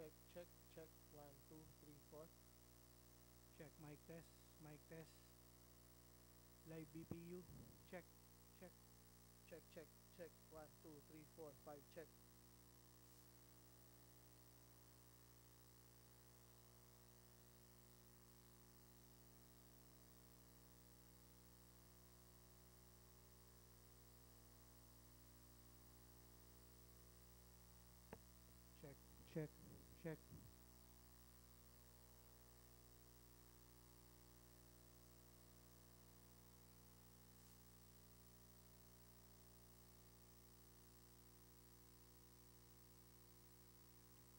check, check, check, one, two, three, four. Check mic test, mic test. Live BPU. Check, check. Check, check, check, one, two, three, four, five, check. Check, check, check.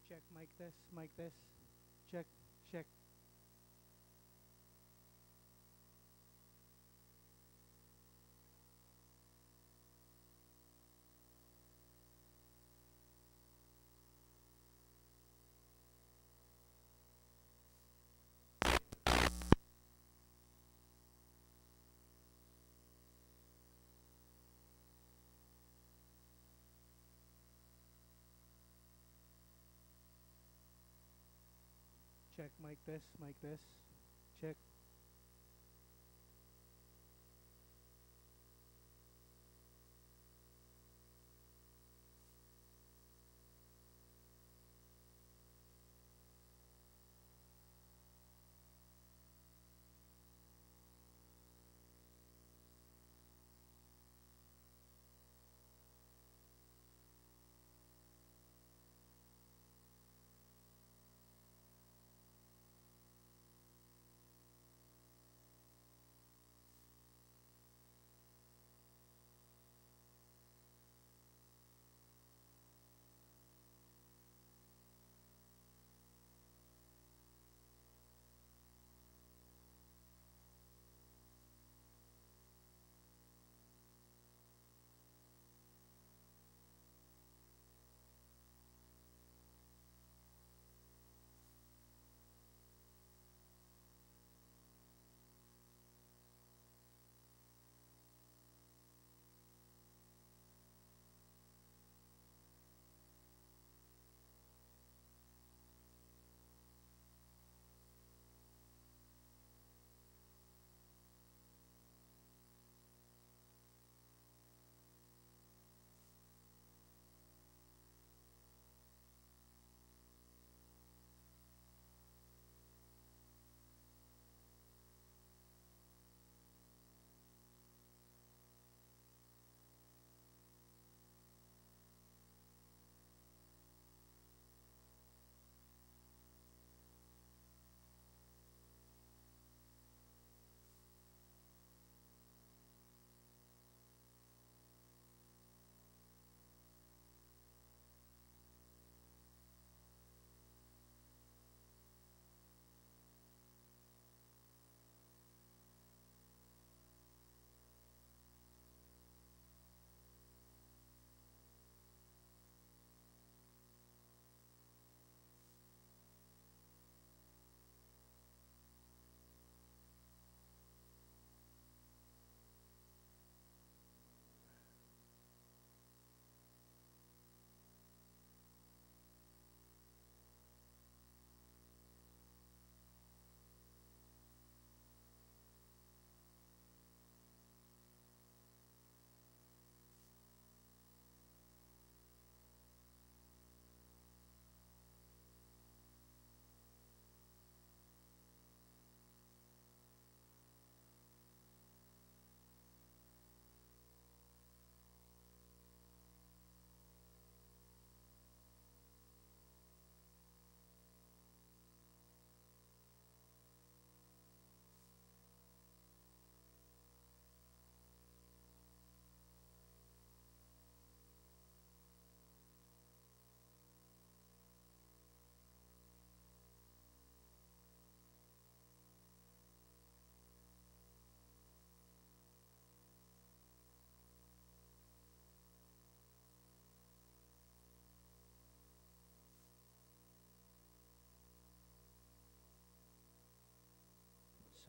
Check mic this mic this Check, check. Check mic test, mic test. Check.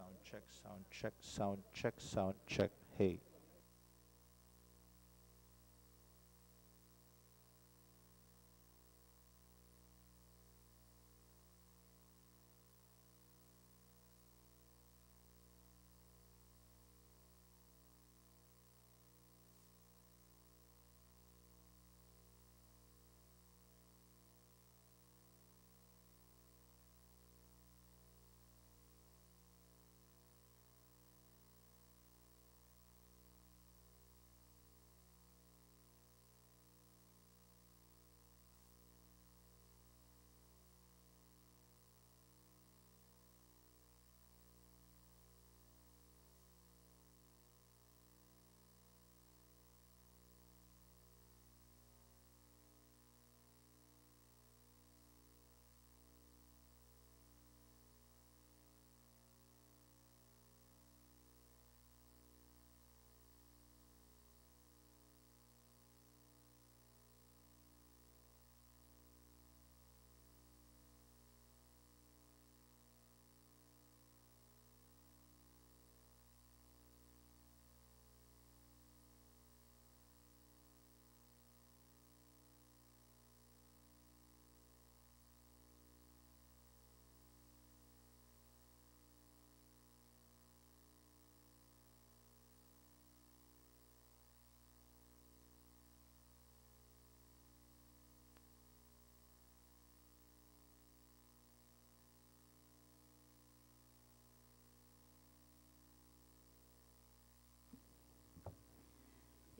Sound check, sound check, sound check, sound check. Hey.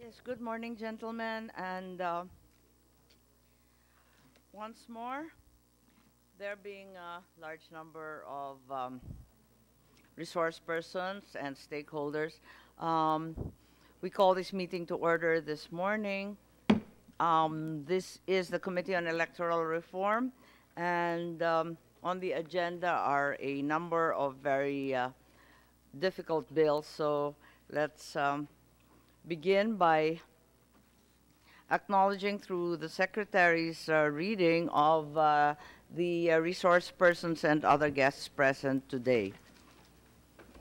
Yes, good morning, gentlemen, and uh, once more, there being a large number of um, resource persons and stakeholders, um, we call this meeting to order this morning. Um, This is the Committee on Electoral Reform, and um, on the agenda are a number of very uh, difficult bills, so let's um, begin by acknowledging through the Secretary's uh, reading of uh, the uh, resource persons and other guests present today.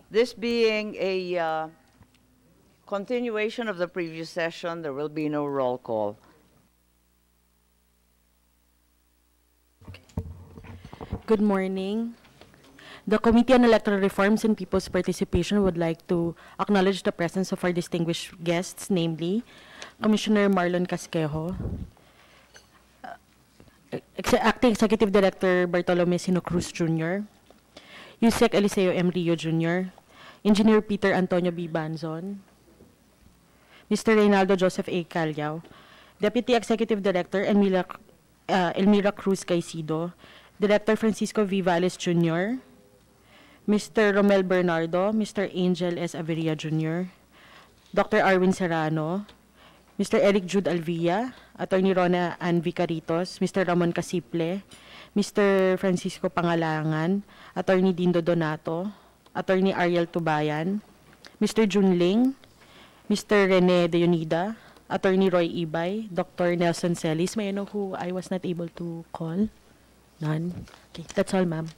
This being a uh, continuation of the previous session, there will be no roll call. Good morning. The Committee on Electoral Reforms and People's Participation would like to acknowledge the presence of our distinguished guests, namely Commissioner Marlon Casquejo, uh, Acting Executive Director Bartolome Sino Cruz Jr., Yusek Eliseo M. Rio Jr., Engineer Peter Antonio B. Banzon, Mr. Reynaldo Joseph A. Calyao, Deputy Executive Director Elmira, uh, Elmira Cruz Caicedo, Director Francisco V. Valles Jr., Mr. Romel Bernardo, Mr. Angel S. Averia Jr., Dr. Arwin Serrano, Mr. Eric Jude Alvilla, Attorney Rona Ann Vicaritos, Mr. Ramon Casiple, Mr. Francisco Pangalangan, Attorney Dindo Donato, Attorney Ariel Tubayan, Mr. Jun Ling, Mr. Rene Deonida, Attorney Roy Ibay, Dr. Nelson Celis. May I who I was not able to call? None? Okay, that's all, ma'am.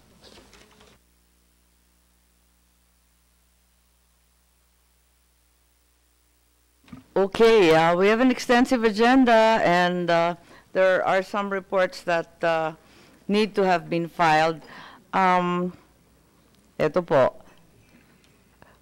Okay, uh, we have an extensive agenda, and uh, there are some reports that uh, need to have been filed. Um, po.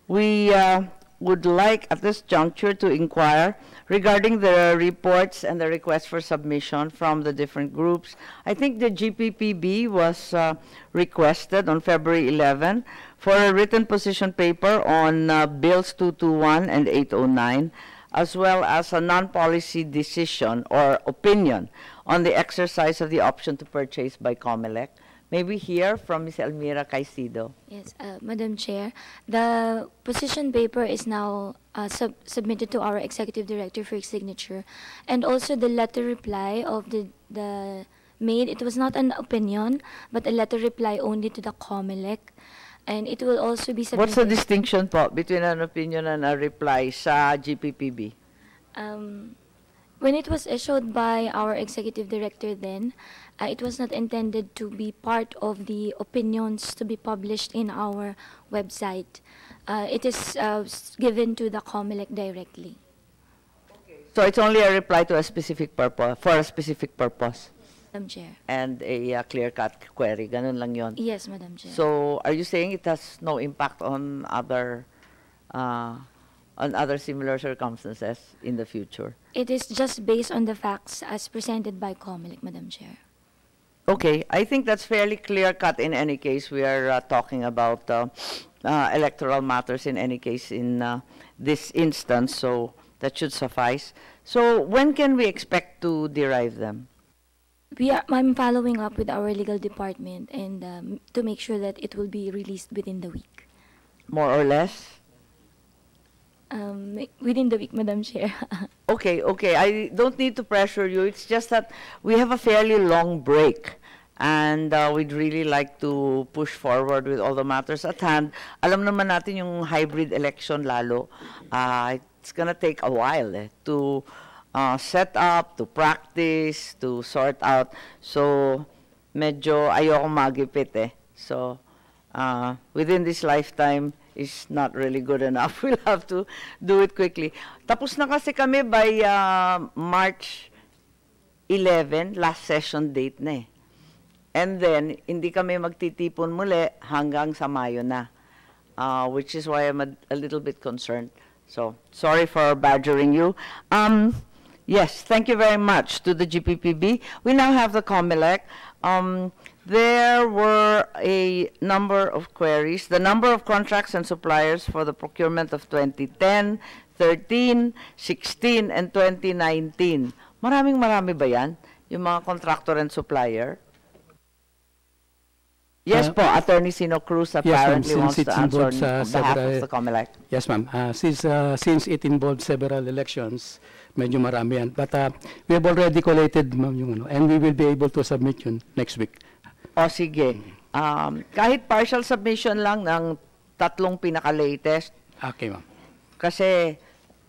We uh, would like at this juncture to inquire regarding the reports and the request for submission from the different groups. I think the GPPB was uh, requested on February 11 for a written position paper on uh, Bills 221 and 809 as well as a non-policy decision or opinion on the exercise of the option to purchase by COMELEC. May we hear from Ms. Elmira Caicedo? Yes, uh, Madam Chair, the position paper is now uh, sub- submitted to our executive director for signature, and also the letter reply of the the maid. It was not an opinion, but a letter reply only to the COMELEC, and it will also be submitted. What's the distinction po between an opinion and a reply sa GPPB? Um, when it was issued by our executive director then, uh, it was not intended to be part of the opinions to be published in our website. Uh, it is uh, given to the COMELEC directly. So it's only a reply to a specific purpose, for a specific purpose, Madam Chair. and a uh, clear-cut query. Ganun lang yon. Yes, Madam Chair. So are you saying it has no impact on other, uh, on other similar circumstances in the future? it is just based on the facts as presented by COMELEC, Madam Chair. Okay, I think that's fairly clear-cut in any case. We are uh, talking about uh, uh, electoral matters in any case in uh, this instance, so that should suffice. So when can we expect to derive them? We are, I'm following up with our legal department and um, to make sure that it will be released within the week. More or less? Um, within the week, Madam Chair. Okay, okay. I don't need to pressure you. It's just that we have a fairly long break. And uh, we'd really like to push forward with all the matters at hand. Alam naman natin yung hybrid election lalo. Uh, it's gonna take a while eh, to uh, set up, to practice, to sort out. So, medyo ayoko magipit eh. So, uh, within this lifetime is not really good enough. We'll have to do it quickly. Tapos na kasi kami by uh, March 11, last session date na eh. And then, hindi kami magtitipon muli hanggang sa Mayo na. Uh, which is why I'm a, a little bit concerned. So, sorry for badgering you. Um, yes, thank you very much to the GPPB. We now have the COMELEC. Um, there were a number of queries. The number of contracts and suppliers for the procurement of 2010, 2013, 16, and 2019. Maraming marami ba yan? Yung mga contractor and supplier? Yes Uh, po, Attorney Sino Cruz apparently since wants to answer on behalf of several- the COMELEC. Yes, ma'am. Uh, since, uh, since it involved several elections, medyo marami yan. But uh, we have already collated, ma'am, yung ano, and we will be able to submit yun next week. O sige, um, kahit partial submission lang ng tatlong pinaka-latest, Okay, ma'am. kasi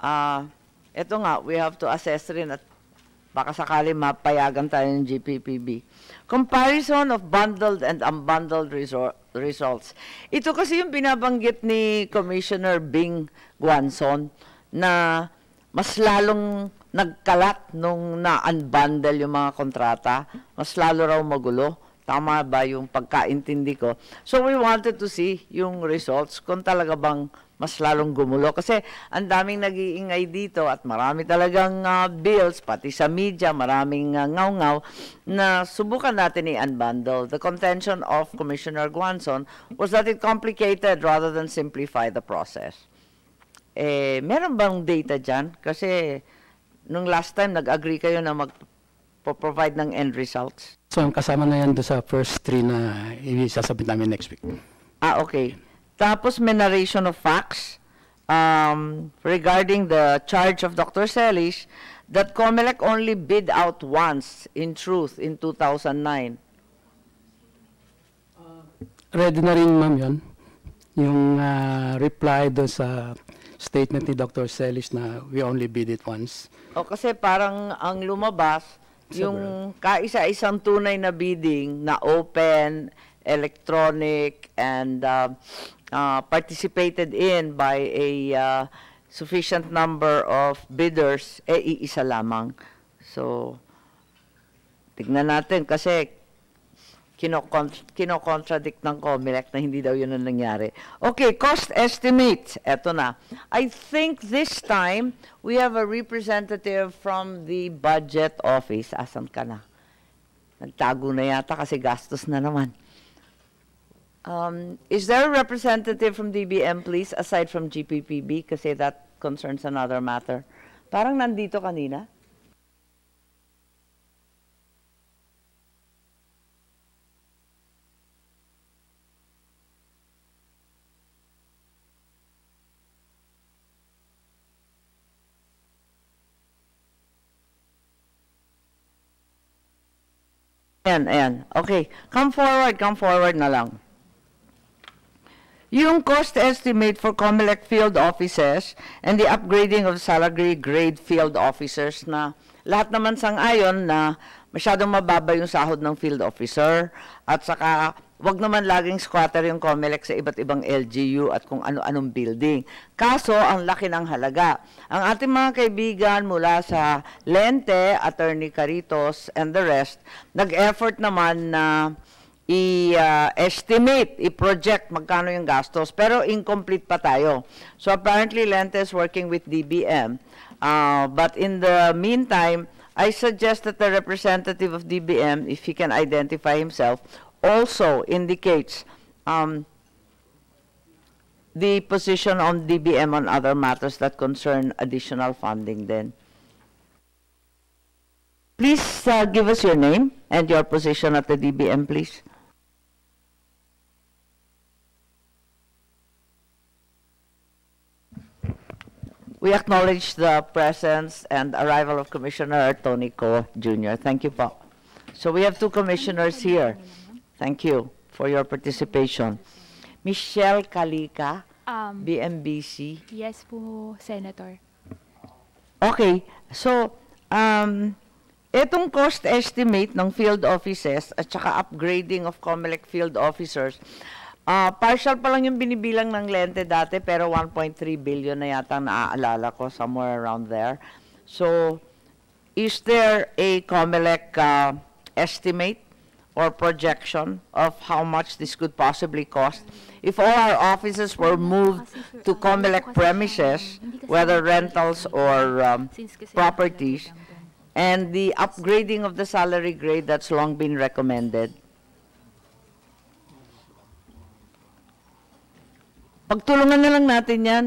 ah, ito nga, we have to assess rin at baka sakali mapayagan tayo ng GPPB. Comparison of bundled and unbundled results. Ito kasi yung binabanggit ni Commissioner Bing Guanzon na mas lalong nagkalat nung na-unbundle yung mga kontrata, mas lalo raw magulo. Tama ba yung pagkaintindi ko? So we wanted to see yung results kung talaga bang mas lalong gumulo. Kasi ang daming nag-iingay dito at marami talagang ah, bills, pati sa media, maraming ah, ngaw-ngaw, na subukan natin i-unbundle. The contention of Commissioner Guanzon was that it complicated rather than simplify the process. Eh, meron bang data dyan? Kasi nung last time, nag-agree kayo na mag-provide ng end results. So, kasama na yan doon sa first three na i-sasabit namin next week. Ah, okay. Tapos may narration of facts um, regarding the charge of Dr. Celis that COMELEC only bid out once, in truth, in 2009. Ready na rin, ma'am, yun. Yung uh, reply doon sa statement ni Dr. Celis na we only bid it once. O kasi parang ang lumabas, yung kaisa-isang tunay na bidding na open, electronic, and uh, uh, participated in by a uh, sufficient number of bidders, eh iisa lamang. So, tignan natin kasi kinokon- kinocontradict ng COMELEC na hindi daw yun ang nangyari. Okay, cost estimate. Eto na. I think this time, we have a representative from the budget office. Asan ka na? Nagtago na yata kasi gastos na naman. Um, is there a representative from DBM, please, aside from GPPB? Kasi that concerns another matter. Parang nandito kanina. Ayan, ayan. Okay. Come forward, come forward na lang. Yung cost estimate for COMELEC field offices and the upgrading of salary grade field officers na lahat naman sang ayon na masyadong mababa yung sahod ng field officer at saka wag naman laging squatter yung COMELEC sa iba't ibang LGU at kung ano-anong building. Kaso, ang laki ng halaga. Ang ating mga kaibigan mula sa Lente, Attorney Caritos, and the rest, nag-effort naman na i-estimate, i-project magkano yung gastos, pero incomplete pa tayo. So apparently, Lente is working with DBM. Uh, but in the meantime, I suggest that the representative of DBM, if he can identify himself, also indicates um, the position on DBM on other matters that concern additional funding then. Please uh, give us your name and your position at the DBM, please. We acknowledge the presence and arrival of Commissioner Tony Co. Jr. Thank you po. So we have two commissioners here. Thank you for your participation. Michelle Kalika, Um, BMBC. yes po, Senator. Okay, so, um, itong cost estimate ng field offices at saka upgrading of COMELEC field officers, ah, partial pa lang yung binibilang ng lente dati, pero 1.3 billion na yata naaalala ko, somewhere around there. So, is there a COMELEC ah, estimate or projection of how much this could possibly cost? If all our offices were moved to COMELEC premises, whether rentals or um, properties, and the upgrading of the salary grade that's long been recommended. Pagtulungan na lang natin yan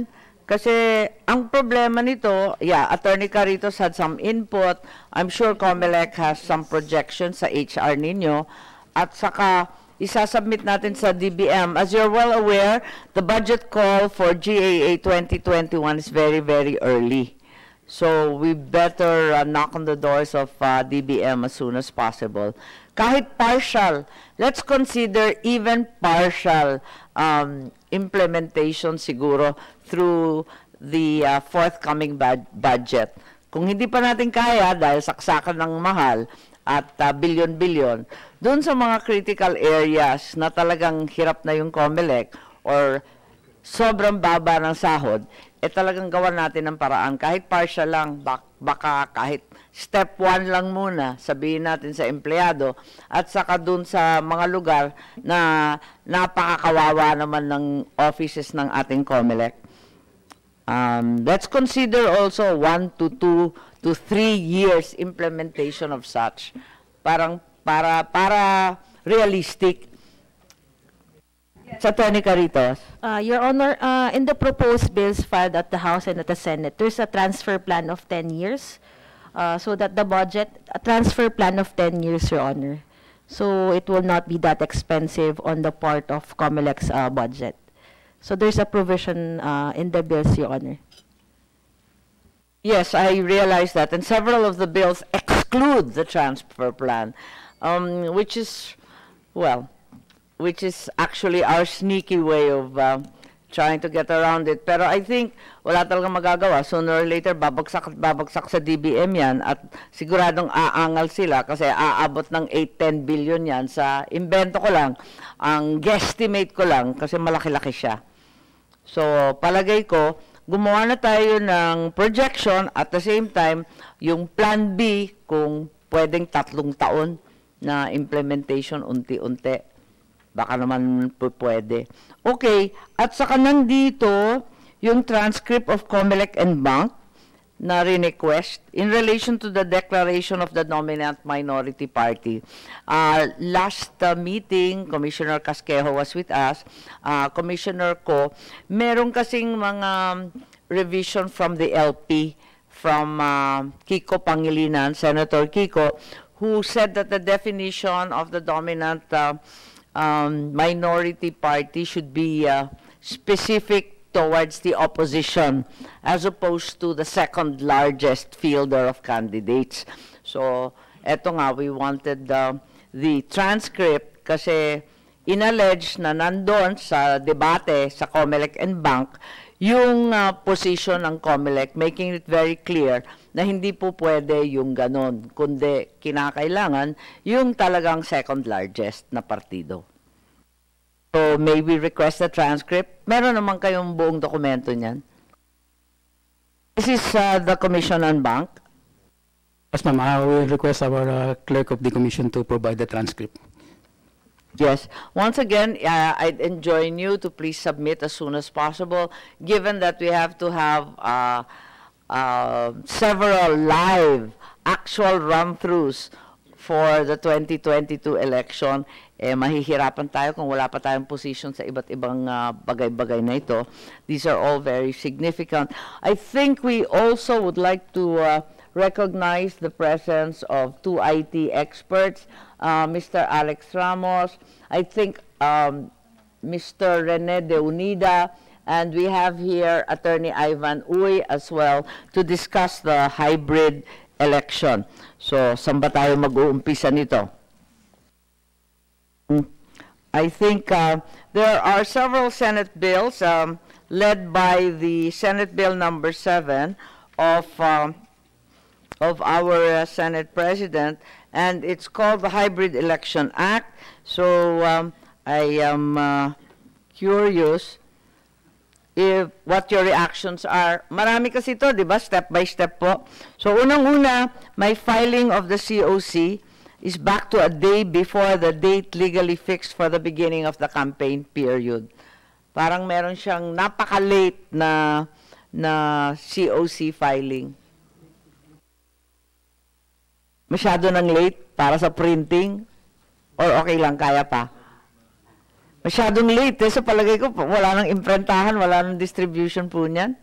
kasi ang problema nito, yeah, Attorney Caritos had some input. I'm sure COMELEC has some projections sa HR ninyo. At saka, isasubmit natin sa DBM. As you're well aware, the budget call for GAA 2021 is very, very early. So we better uh, knock on the doors of uh, DBM as soon as possible. Kahit partial, let's consider even partial um, implementation siguro through the uh, forthcoming bud- budget. Kung hindi pa natin kaya dahil saksakan ng mahal at uh, bilyon-bilyon, doon sa mga critical areas na talagang hirap na yung COMELEC or sobrang baba ng sahod, eh talagang gawa natin ng paraan. Kahit partial lang, bak- baka kahit step one lang muna, sabihin natin sa empleyado, at saka dun sa mga lugar na napakakawawa naman ng offices ng ating COMELEC. Um, let's consider also one to two to three years implementation of such. Parang para para realistic. Sa Attorney Caritas. Uh, Your Honor, uh, in the proposed bills filed at the House and at the Senate, there's a transfer plan of 10 years. Uh, so that the budget, a transfer plan of 10 years, Your Honor. So it will not be that expensive on the part of COMELEC's uh, budget. So there's a provision uh, in the bills, Your Honor. Yes, I realize that, and several of the bills exclude the transfer plan, um, which is, well, which is actually our sneaky way of uh, trying to get around it. Pero I think wala talagang magagawa. Sooner or later, babagsak at babagsak sa DBM yan at siguradong aangal sila kasi aabot ng 8-10 billion yan sa invento ko lang. Ang guesstimate ko lang kasi malaki-laki siya. So, palagay ko, gumawa na tayo ng projection at the same time, yung plan B kung pwedeng tatlong taon na implementation unti-unti. Baka naman po pwede. Okay, at saka nandito yung transcript of COMELEC and Bank na request in relation to the declaration of the dominant minority party. Uh, last uh, meeting, Commissioner Casquejo was with us, uh, Commissioner Ko, meron kasing mga revision from the LP, from uh, Kiko Pangilinan, Senator Kiko, who said that the definition of the dominant uh, um, minority party should be uh, specific towards the opposition as opposed to the second largest fielder of candidates. So, eto nga, we wanted uh, the transcript kasi inallege na nandun sa debate sa COMELEC and Bank yung uh, position ng COMELEC, making it very clear na hindi po pwede yung ganon, kundi kinakailangan yung talagang second largest na partido. So, may we request a transcript? Meron naman kayong buong dokumento niyan. This is uh, the Commission on Bank. Yes, ma'am, I will request our uh, clerk of the commission to provide the transcript. Yes. Once again, uh, I'd enjoin you to please submit as soon as possible, given that we have to have uh, uh, several live actual run-throughs for the 2022 election. Eh, mahihirapan tayo kung wala pa tayong position sa iba't ibang uh, bagay-bagay na ito. These are all very significant. I think we also would like to uh, recognize the presence of two IT experts, uh, Mr. Alex Ramos, I think um, Mr. Rene de Unida, and we have here Attorney Ivan Uy as well to discuss the hybrid election. So, saan ba tayo mag-uumpisa nito? Hmm. I think uh, there are several Senate bills um, led by the Senate Bill number 7 of um, of our uh, Senate President, and it's called the Hybrid Election Act. So um, I am uh, curious if what your reactions are. Marami kasi ito, di ba? Step by step po. So unang-una, my filing of the COC is back to a day before the date legally fixed for the beginning of the campaign period. Parang meron siyang napaka-late na na COC filing. Masyado ng late para sa printing? Or okay lang, kaya pa? Masyadong late eh. Sa palagay ko, wala nang imprentahan, wala nang distribution po niyan.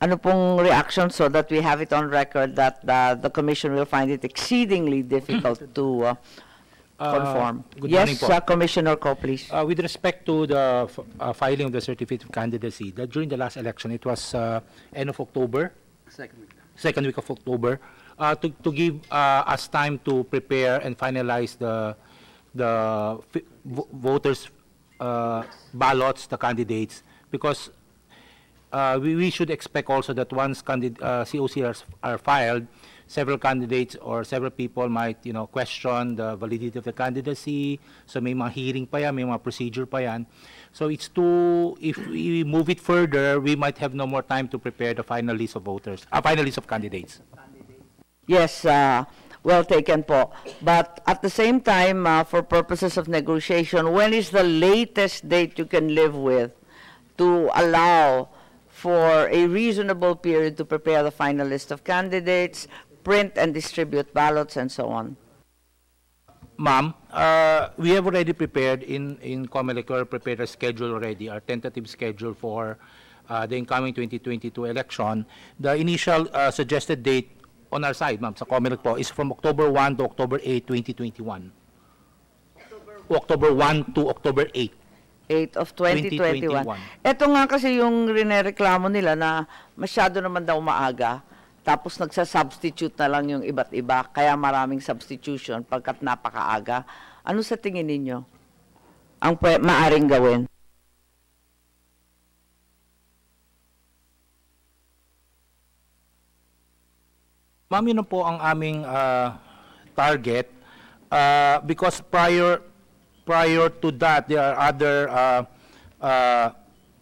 ano pong reaction so that we have it on record that uh, the commission will find it exceedingly difficult to uh, Uh, conform. good morning Yes, po. uh, Commissioner Ko, please. Uh, with respect to the f- uh, filing of the certificate of candidacy, that during the last election, it was uh, end of October, second week of October, uh, to, to give uh, us time to prepare and finalize the, the voters' uh, ballots, the candidates, because uh, we, we should expect also that once candid- uh, COCRs are filed, several candidates or several people might, you know, question the validity of the candidacy. So may mga hearing pa yan, may mga procedure pa yan. So it's too, if we move it further, we might have no more time to prepare the final list of voters, uh, final list of candidates. Yes, uh, well taken po. But at the same time, uh, for purposes of negotiation, when is the latest date you can live with to allow for a reasonable period to prepare the final list of candidates, print and distribute ballots, and so on? Ma'am, uh, we have already prepared in, in COMELEC, prepared a schedule already, our tentative schedule for uh, the incoming 2022 election. The initial uh, suggested date on our side, ma'am, sa COMELEC po, is from October 1 to October 8, 2021. October 1 to October 8. 8 of 2021. 2021. Ito nga kasi yung rinereklamo nila na masyado naman daw maaga. Tapos nagsa-substitute na lang yung iba't iba. Kaya maraming substitution pagkat napakaaga. Ano sa tingin ninyo? Ang maaring gawin? Ma'am, yun po ang aming uh, target uh, because prior prior to that, there are other uh, uh,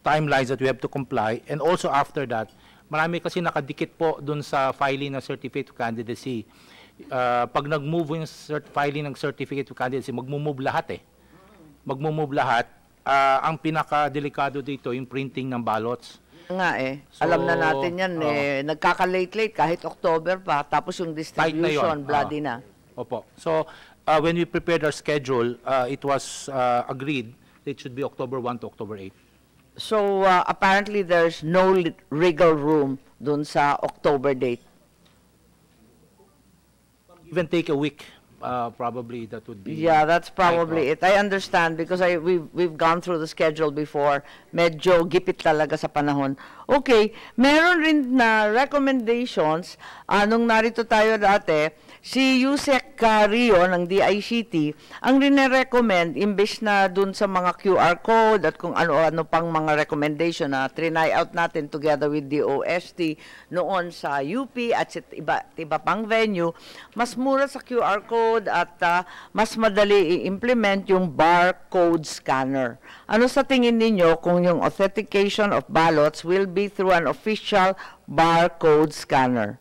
timelines that we have to comply and also after that, marami kasi nakadikit po dun sa filing ng certificate of candidacy. Uh, pag nag-move yung cert- filing ng certificate of candidacy, magmo-move lahat eh. Magmo-move lahat. Uh, ang pinaka-delikado dito, yung printing ng ballots. Nga eh. So, Alam na natin yan oh. eh. Nagkaka-late-late kahit October pa. Tapos yung Tight na yun. distribution, bloody Ah. na. Opo. So, uh, when we prepared our schedule, uh, it was uh, agreed that it should be October 1 to October 8. So uh, apparently there's no wriggle room dun sa October date. Even take a week, uh, probably that would be. Yeah, that's probably it. I understand because I we've we've gone through the schedule before. Medyo gipit talaga sa panahon. Okay, meron rin na recommendations ah, nung narito tayo dati, si Yusek uh, Rio ng DICT, ang rine-recommend imbes na dun sa mga QR code at kung ano-ano pang mga recommendation na trinay out natin together with the OST noon sa UP at sa iba, iba pang venue, mas mura sa QR code at ah, mas madali i-implement yung barcode scanner. Ano sa tingin ninyo kung yung authentication of ballots will be through an official barcode scanner?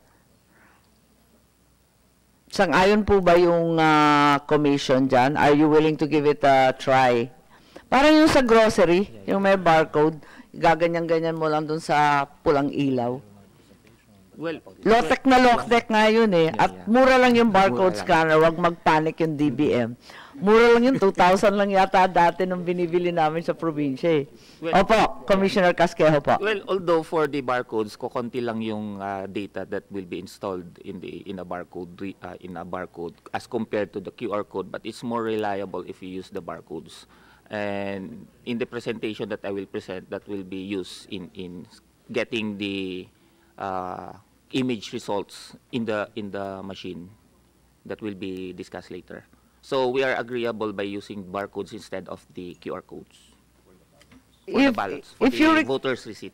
Sang-ayon po ba yung ah, commission dyan? Are you willing to give it a try? Parang yung sa grocery, yung may barcode, gaganyan-ganyan mo lang dun sa pulang ilaw. Well, Lotek na nga yun eh. At mura lang yung barcode scanner, wag magpanic yung DBM. Mura lang yun, 2,000 lang yata dati nung binibili namin sa probinsya eh. Well- Opo, Commissioner Casquejo po. well, although for the barcodes, kukonti lang yung ah, data that will be installed in the in a barcode ah, in a barcode as compared to the QR code, but it's more reliable if you use the barcodes. And in the presentation that I will present, that will be used in in getting the uh, image results in the in the machine that will be discussed later. So we are agreeable by using barcodes instead of the QR codes for the If- ballots, for if the you voters receipt.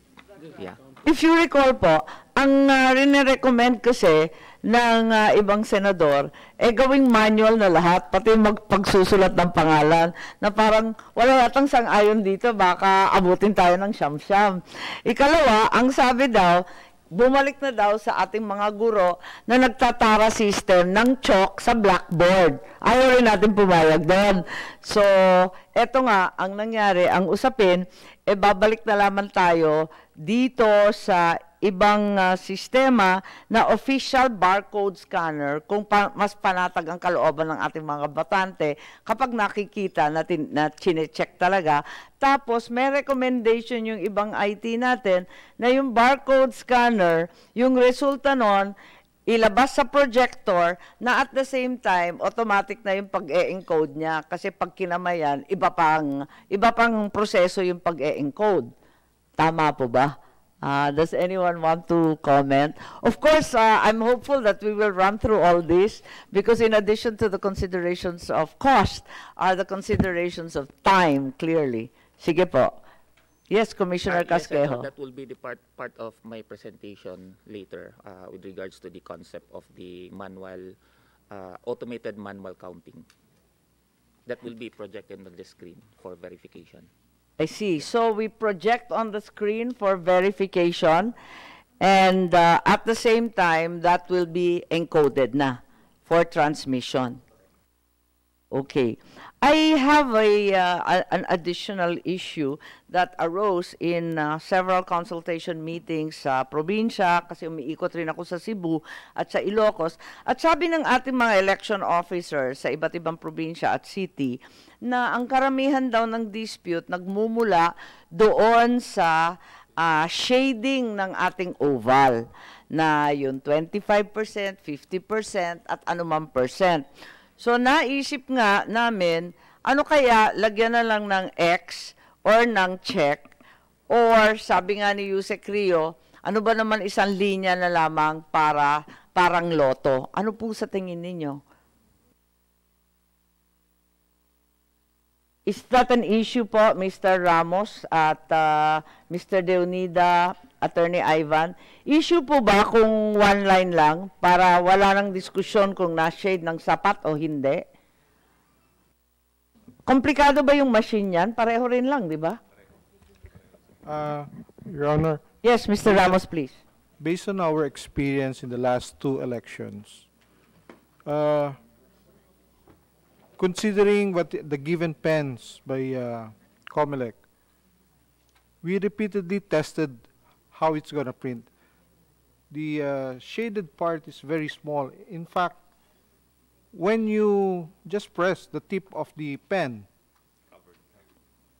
Yeah. If you recall po, ang uh, recommend kasi ng ah, ibang senador, eh gawing manual na lahat, pati magpagsusulat ng pangalan, na parang wala yatang sang-ayon dito, baka abutin tayo ng siyam-siyam. Ikalawa, ang sabi daw, bumalik na daw sa ating mga guro na nagtatara system ng chalk sa blackboard. Ayaw rin natin pumayag doon. So, eto nga, ang nangyari, ang usapin, eh babalik na lamang tayo dito sa ibang ah, sistema na official barcode scanner kung pa- mas panatag ang kalooban ng ating mga batante kapag nakikita na, tin- na chinecheck talaga. Tapos may recommendation yung ibang IT natin na yung barcode scanner, yung resulta nun, ilabas sa projector na at the same time automatic na yung pag-e-encode niya kasi pag kinamayan iba pang iba pang proseso yung pag-e-encode. Tama po ba? Uh, does anyone want to comment? Of course, uh, I'm hopeful that we will run through all this because in addition to the considerations of cost are the considerations of time, clearly. Sige po. Yes, Commissioner Uh, yes, Casquejo. That will be the part, part of my presentation later uh, with regards to the concept of the manual, uh, automated manual counting. That will be projected on the screen for verification. I see. So we project on the screen for verification and uh, at the same time that will be encoded na for transmission. Okay. I have a, uh, a- an additional issue that arose in uh, several consultation meetings sa probinsya kasi umiikot rin ako sa Cebu at sa Ilocos. At sabi ng ating mga election officers sa iba't ibang probinsya at city na ang karamihan daw ng dispute nagmumula doon sa ah, shading ng ating oval na yung 25%, 50% at anumang percent. So naisip nga namin, ano kaya lagyan na lang ng X or ng check or sabi nga ni Yusek Rio, ano ba naman isang linya na lamang para parang loto? Ano po sa tingin ninyo? Is that an issue po, Mr. Ramos at uh, Mr. Deonida, Attorney Ivan? Issue po ba kung one line lang para wala nang diskusyon kung na-shade ng sapat o hindi? Komplikado ba yung machine yan? Pareho rin lang, di ba? Uh, Your Honor, Yes, Mr. Ramos, please. based on our experience in the last two elections, uh, considering what the- the given pens by uh, Comelec, we repeatedly tested how it's going to print. The uh, shaded part is very small. In fact, when you just press the tip of the pen,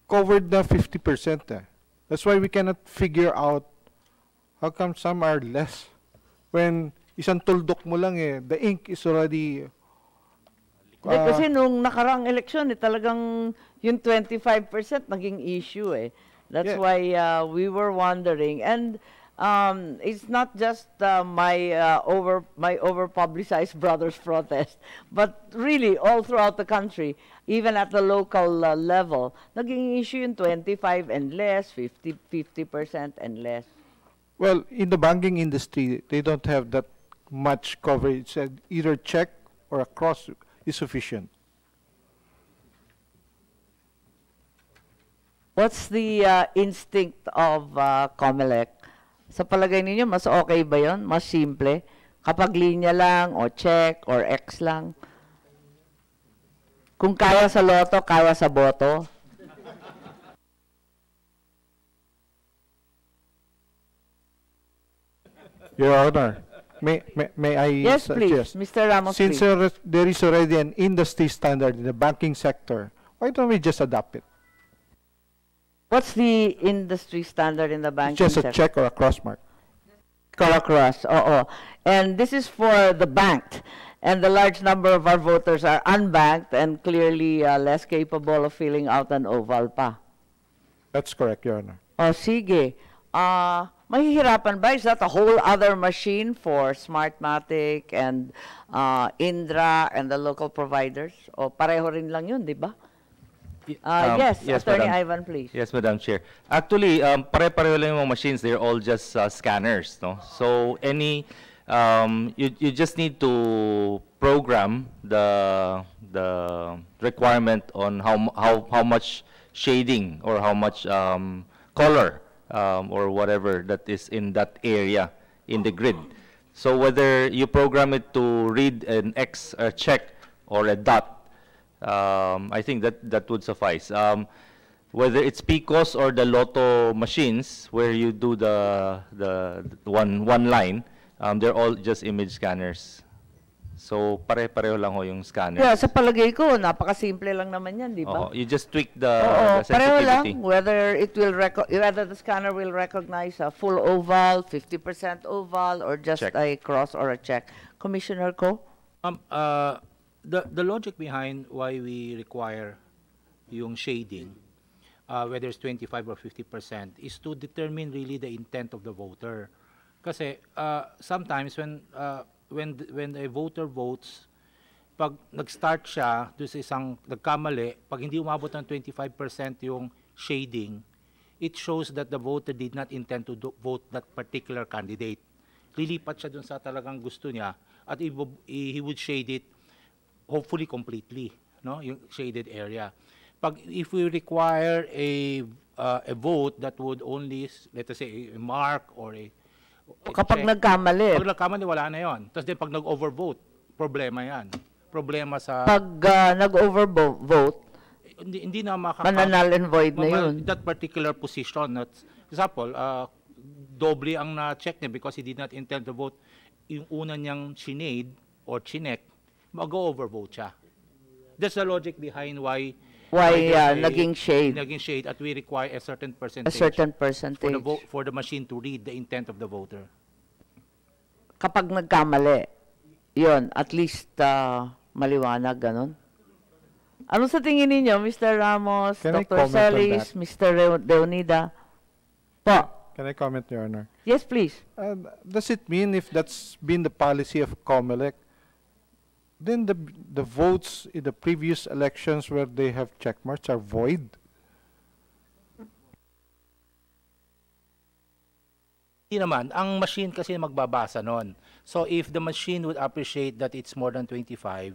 covered na 50% eh. That's why we cannot figure out how come some are less. When isang tuldok mo lang eh, the ink is already Hindi, Ah. kasi nung nakarang eleksyon, eh, talagang yung 25% naging issue eh. That's Yeah. why uh, we were wondering. And um, it's not just uh, my uh, over my over publicized brothers protest, but really all throughout the country, even at the local uh, level, naging issue yung 25 and less, 50 50% and less. Well, in the banking industry, they don't have that much coverage. Either check or a cross is sufficient. What's the uh, instinct of uh, Comelec? Sa palagay ninyo, mas okay ba yon? Mas simple? Kapag linya lang, o check, or X lang? Kung kaya sa loto, kaya sa boto? Your Honor, may, may, may I Yes, please. suggest? Mr. Ramos, Since please. there is already an industry standard in the banking sector, why don't we just adopt it? What's the industry standard in the banking just a sector? check or a cross mark. Across, oo. And this is for the banked. And the large number of our voters are unbanked and clearly uh, less capable of filling out an oval pa. That's correct, Your Honor. O sige. Ah, mahihirapan ba? Is that a whole other machine for Smartmatic and uh, Indra and the local providers? O pareho rin lang yun, di ba? Ah, Um, yes, Attorney Madam. Ivan, please. Yes, Madam Chair. Actually, um, pare-pareho lang yung mga machines. They're all just uh, scanners, no? So any, um, you, you just need to program the the requirement on how how how much shading or how much um, color um, or whatever that is in that area in the grid. So whether you program it to read an X, a check, or a dot, um, I think that that would suffice. Um, whether it's PICOS or the Lotto machines, where you do the, the the one, one line, um, they're all just image scanners. So, pare-pareho lang ho yung scanners. Yeah, sa palagay ko, napakasimple lang naman yan, di ba? you just tweak the, Oo, the pareho lang. sensitivity. Whether it will whether the scanner will recognize a full oval, 50% oval, or just Check. a cross or a check. Commissioner Ko? Um, uh, the, the logic behind why we require yung shading, uh, whether it's 25 or 50%, is to determine really the intent of the voter. Kasi uh, sometimes when uh, when when a voter votes, pag nag-start siya doon sa isang nagkamali, pag hindi umabot ng 25% yung shading, it shows that the voter did not intend to do- vote that particular candidate. Lilipat siya doon sa talagang gusto niya at he would shade it hopefully completely, no? Yung shaded area. Pag if we require a uh, a vote that would only let us say a mark or a a Kapag check. nagkamali, Pag nagkamali wala na 'yon. Tapos din pag nag-overvote, problema 'yan. Problema sa pag uh, nag-overvote, hindi, hindi na makaka mananal and void na yun. that particular position that example uh, doble ang na-check niya because he did not intend to vote yung una niyang chinade or chinek mag-overvote siya that's the logic behind why Why, uh, a- naging shade. naging shade at we require a certain A percentage certain for the percentage. vote for the machine to read the intent of the voter Kapag nagkamali, yun, at least uh, maliwanag, ganun. Ano sa tingin ninyo, Mr. Ramos, Can Dr. Celis? Mr. Reo- Deonida? Po. Can I comment, Your Honor? Yes, please. Uh, does it mean if that's been the policy of COMELEC, then the the votes in the previous elections where they have check marks are void? Hindi naman. Ang machine kasi magbabasa nun. So if the machine would appreciate that it's more than 25,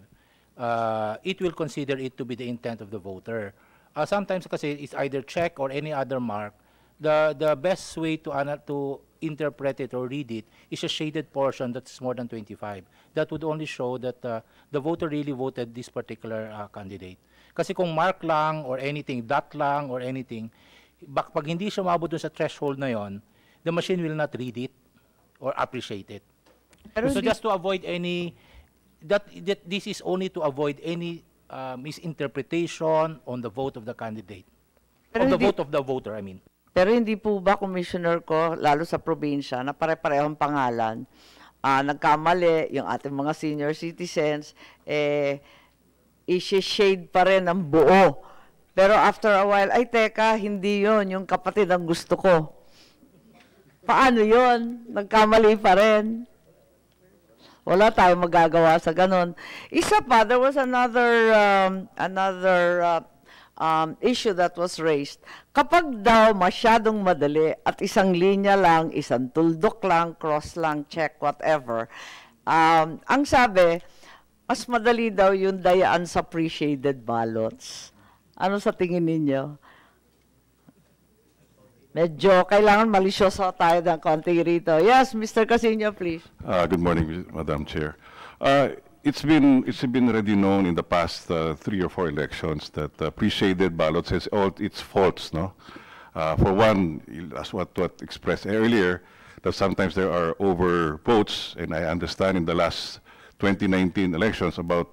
uh, it will consider it to be the intent of the voter. Uh, sometimes kasi it's either check or any other mark. The the best way to to interpret it or read it is a shaded portion that's more than 25. That would only show that uh, the voter really voted this particular uh, candidate. Kasi kung mark lang or anything, dot lang or anything, bak pag hindi siya umabot dun sa threshold na yon, the machine will not read it or appreciate it. Pero so just to avoid any that, that this is only to avoid any uh, misinterpretation on the vote of the candidate. Pero of the vote of the voter, I mean. Pero hindi po ba, Commissioner ko, lalo sa probinsya, na pare-parehong pangalan, ah, nagkamali yung ating mga senior citizens, eh, isi-shade pa rin ang buo. Pero after a while, ay teka, hindi yon yung kapatid ang gusto ko. Paano yon? Nagkamali pa rin. Wala tayong magagawa sa ganun. Isa pa, there was another um, another uh, um, issue that was raised. Kapag daw masyadong madali at isang linya lang, isang tuldok lang, cross lang, check, whatever, um, ang sabi, mas madali daw yung dayaan sa pre-shaded ballots. Ano sa tingin ninyo? Medyo kailangan malisyoso tayo ng konti rito. Yes, Mr. Casino, please. Uh, Good morning, Madam Chair. Uh, It's been, it's been already known in the past uh, three or four elections that uh, pre-shaded ballots has all its faults, no? Uh, For one, as what, what expressed earlier, that sometimes there are overvotes, and I understand in the last 2019 elections, about,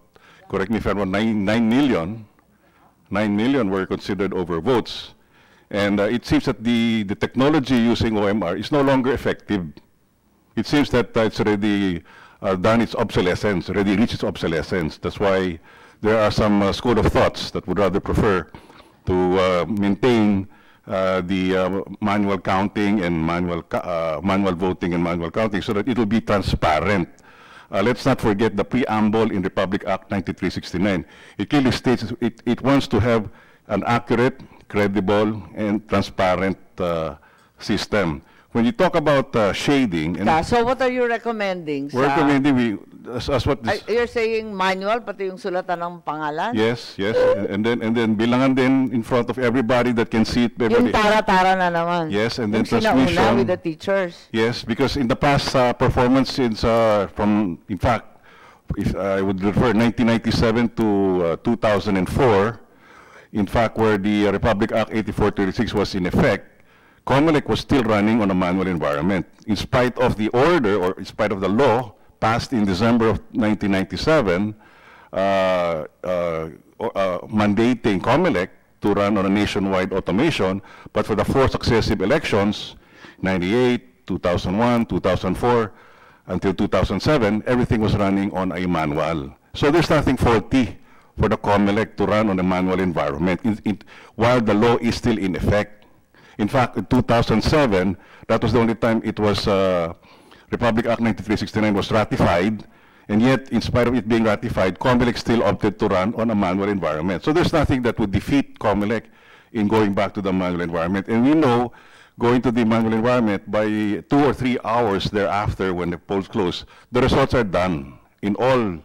correct me if I'm wrong, nine, 9 million, 9 million were considered overvotes. And uh, it seems that the, the technology using OMR is no longer effective. It seems that uh, it's already done its obsolescence, already reached its obsolescence. That's why there are some uh, school of thoughts that would rather prefer to uh, maintain uh, the uh, manual counting and manual, uh, manual voting and manual counting so that it will be transparent. Uh, let's not forget the preamble in Republic Act 9369. It clearly states it, it wants to have an accurate, credible, and transparent uh, system. When you talk about uh, shading, and Ka, so what are you recommending? we're sa- recommending we, as, as what this, you're saying manual, pati yung sulatan ng pangalan? yes, yes, and then and then bilangan din in front of everybody that can see it. Yung everybody- tara-tara na naman. Yes, and then yung transmission. with the teachers. Yes, because in the past uh, performance since uh, from, in fact, if I would refer 1997 to uh, 2004, in fact, where the Republic Act 8436 was in effect, COMELEC was still running on a manual environment. In spite of the order, or in spite of the law passed in December of 1997, uh, uh, uh, mandating COMELEC to run on a nationwide automation, but for the four successive elections, 98, 2001, 2004, until 2007, everything was running on a manual. So there's nothing faulty for the COMELEC to run on a manual environment while the law is still in effect. In fact, in 2007, that was the only time it was, uh, Republic Act 9369 was ratified, and yet, in spite of it being ratified, COMELEC still opted to run on a manual environment. So there's nothing that would defeat COMELEC in going back to the manual environment. And we know, going to the manual environment, by two or three hours thereafter, when the polls close, the results are done in all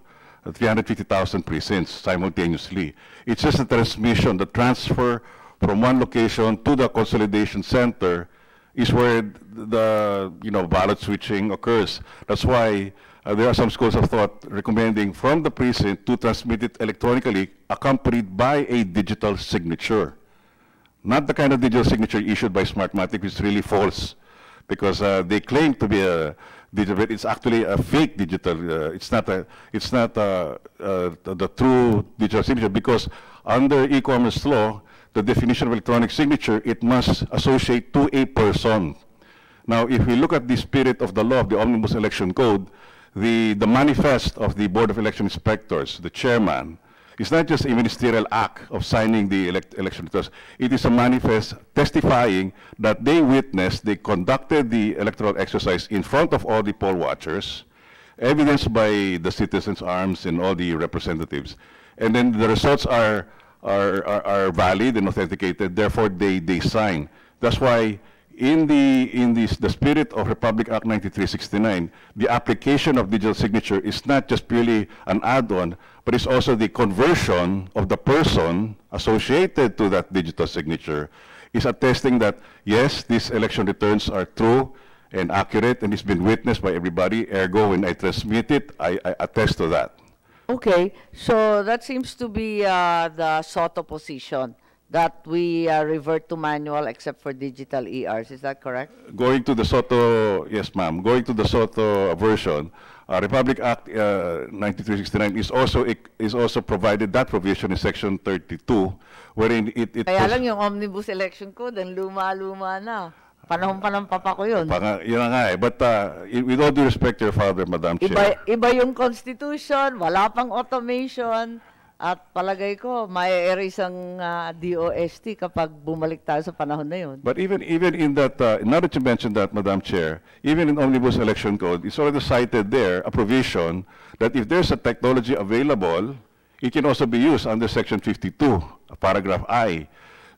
350,000 precincts simultaneously. It's just a transmission, the transfer from one location to the consolidation center is where the you know ballot switching occurs. That's why uh, there are some schools of thought recommending from the precinct to transmit it electronically accompanied by a digital signature. Not the kind of digital signature issued by Smartmatic, which is really false because uh, they claim to be a digital, but it's actually a fake digital. Uh, it's not a, it's not uh, uh, the, the true digital signature because under e-commerce law, the definition of electronic signature, it must associate to a person. Now, if we look at the spirit of the law of the Omnibus Election Code, the, the manifest of the Board of Election Inspectors, the chairman, is not just a ministerial act of signing the elect election returns. It is a manifest testifying that they witnessed, they conducted the electoral exercise in front of all the poll watchers, evidenced by the citizens' arms and all the representatives. And then the results are, are, are, are valid and authenticated, therefore they, they sign. That's why in the in this, the spirit of Republic Act 9369, the application of digital signature is not just purely an add-on, but it's also the conversion of the person associated to that digital signature is attesting that yes, these election returns are true and accurate and it's been witnessed by everybody. Ergo, when I transmit it, I, I attest to that. Okay, so that seems to be uh, the Soto position that we uh, revert to manual except for digital ERs. Is that correct? Going to the Soto, yes, ma'am. Going to the Soto version, uh, Republic Act uh, 9369 is also is also provided that provision in Section 32, wherein it it. Kaya lang yung omnibus election code, ang luma-luma na. Panahon pa ng papa ko yun. Panga, yun nga eh. But uh, with all due respect to your father, Madam Iba, Chair. iba yung constitution, wala pang automation. At palagay ko, may erase ang uh, DOST kapag bumalik tayo sa panahon na yun. But even even in that, uh, now that you mentioned that, Madam Chair, even in Omnibus Election Code, it's already cited there a provision that if there's a technology available, it can also be used under Section 52, paragraph I.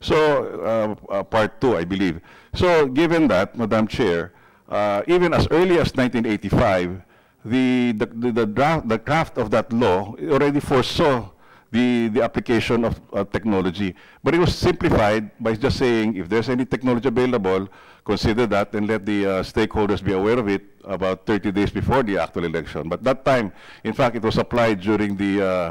So, uh, uh, part 2, I believe. So, given that, Madam Chair, uh, even as early as 1985, the, the, the, draft, the draft of that law already foresaw the, the application of uh, technology. But it was simplified by just saying if there's any technology available, consider that and let the uh, stakeholders be aware of it about 30 days before the actual election. But that time, in fact, it was applied during the uh,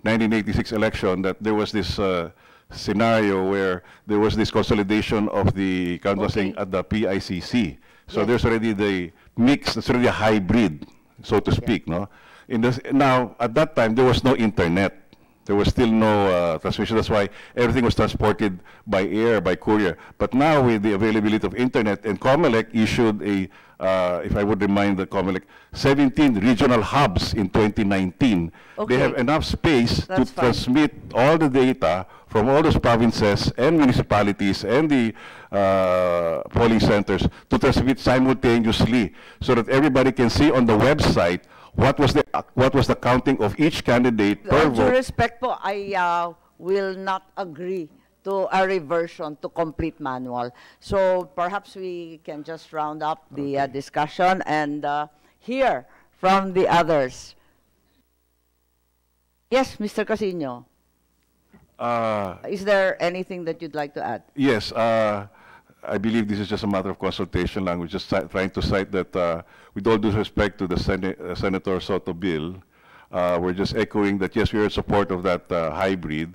1986 election that there was this uh, scenario where there was this consolidation of the canvassing Okay. at the PICC. So Yes. there's already the mix, it's already a hybrid, so to speak, no? In this, now, at that time, there was no internet. There was still no uh, transmission. That's why everything was transported by air, by courier. But now, with the availability of internet, and Comelec issued a, uh, if I would remind the Comelec, 17 regional hubs in 2019. They have Okay. enough space to That's fine. transmit all the data from all those provinces and municipalities and the uh, polling centers to transmit simultaneously so that everybody can see on the website what was the what was the counting of each candidate per vote. respect po, I uh, will not agree to a reversion to complete manual. So perhaps we can just round up the uh, discussion and uh, hear from the others. Yes, Mr. Casino. Uh, Is there anything that you'd like to add? Yes, uh, I believe this is just a matter of consultation lang. We're just trying to cite that, uh, with all due respect to the Sene- uh, Senator Soto bill, uh, we're just echoing that, yes, we are in support of that uh, hybrid.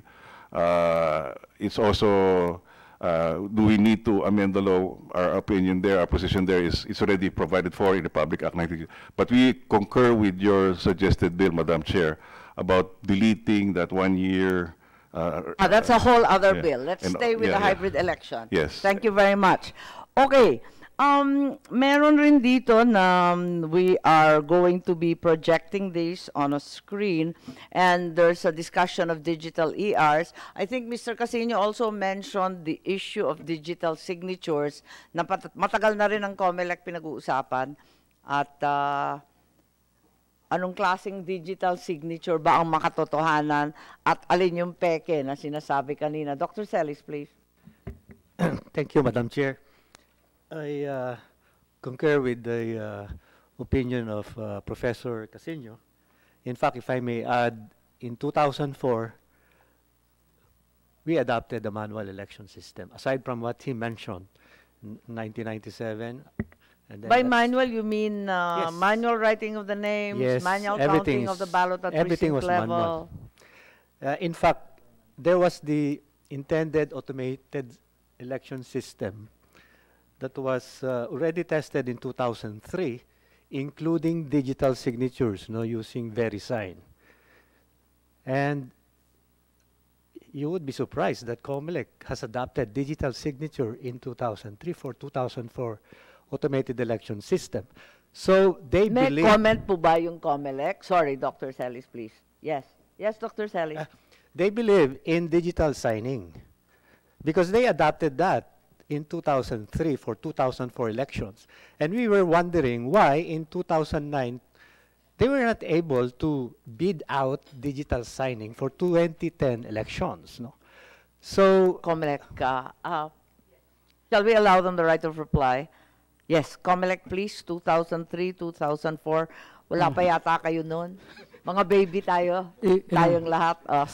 Uh, It's also, uh, do we need to amend the law? Our opinion there, our position there is, it's already provided for in the Public Act 90. But we concur with your suggested bill, Madam Chair, about deleting that one year. uh, Ah, that's a whole other yeah. bill. Let's And, stay with yeah, the yeah. hybrid election. Yes. Thank you very much. Okay. Um, meron rin dito na um, we are going to be projecting this on a screen and there's a discussion of digital ERs. I think Mr. Casino also mentioned the issue of digital signatures na matagal na rin ang COMELEC pinag-uusapan at ah, anong klaseng digital signature ba ang makatotohanan at alin yung peke na sinasabi kanina. Dr. Celis, please. Thank you, Madam Chair. I uh, concur with the uh, opinion of uh, Professor Casino. In fact, if I may add, in 2004, we adopted the manual election system. Aside from what he mentioned, in 1997, and then By manual, you mean uh, Yes. manual writing of the names, Yes, manual counting of the ballot at everything was manual. level? Uh, in fact, there was the intended automated election system that was uh, already tested in 2003, including digital signatures, no, using VeriSign. And you would be surprised that COMELEC has adopted digital signature in 2003 for 2004 automated election system. So they May believe... comment po ba yung COMELEC? Sorry, Dr. Celis, please. Yes. Yes, Dr. Celis. Uh, they believe in digital signing because they adopted that in 2003 for 2004 elections. And we were wondering why in 2009 they were not able to bid out digital signing for 2010 elections. No? So, COMELEC, uh, uh, shall we allow them the right of reply? Yes, COMELEC, please, 2003, 2004. Wala pa yata kayo noon. Mga baby tayo. I- Tayong lahat. Uh,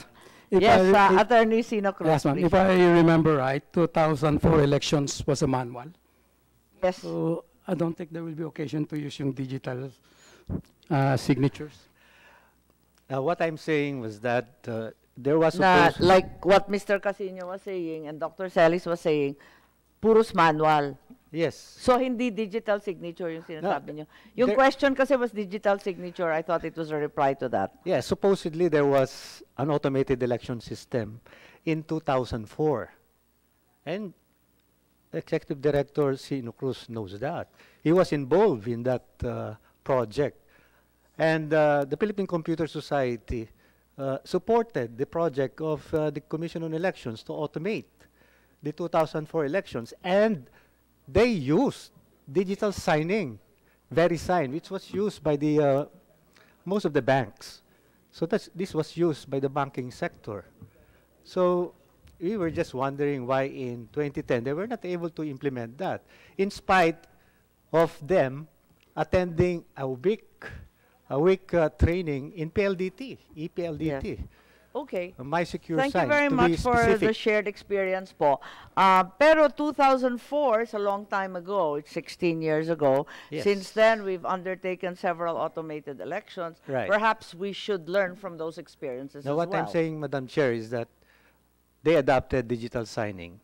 If yes, I- uh, if- Attorney Sino Cruz, Yes, ma'am. If I remember right, 2004 elections was a manual. Yes. So I don't think there will be occasion to use yung digital uh, signatures. uh, what I'm saying was that uh, there was na like what Mr. Casino was saying and Dr. Celis was saying, puros manual. Yes. So hindi digital signature yung sinasabi niyo. Yung question kasi was digital signature. I thought it was a reply to that. Yeah, supposedly there was an automated election system in 2004. And Executive Director Sino Cruz knows that. He was involved in that uh, project. And uh, the Philippine Computer Society uh, supported the project of uh, the Commission on Elections to automate the 2004 elections. And they used digital signing, VeriSign, which was used by the uh, most of the banks. So this was used by the banking sector. So we were just wondering why in 2010 they were not able to implement that, in spite of them attending a week, a week uh, training in PLDT, ePLDT. Okay. My secure Thank you sign, very much for the shared experience po. Uh, pero 2004 is a long time ago. It's 16 years ago. Yes. Since then, we've undertaken several automated elections. Right. Perhaps we should learn from those experiences Now, as what well. I'm saying, Madam Chair, is that they adopted digital signing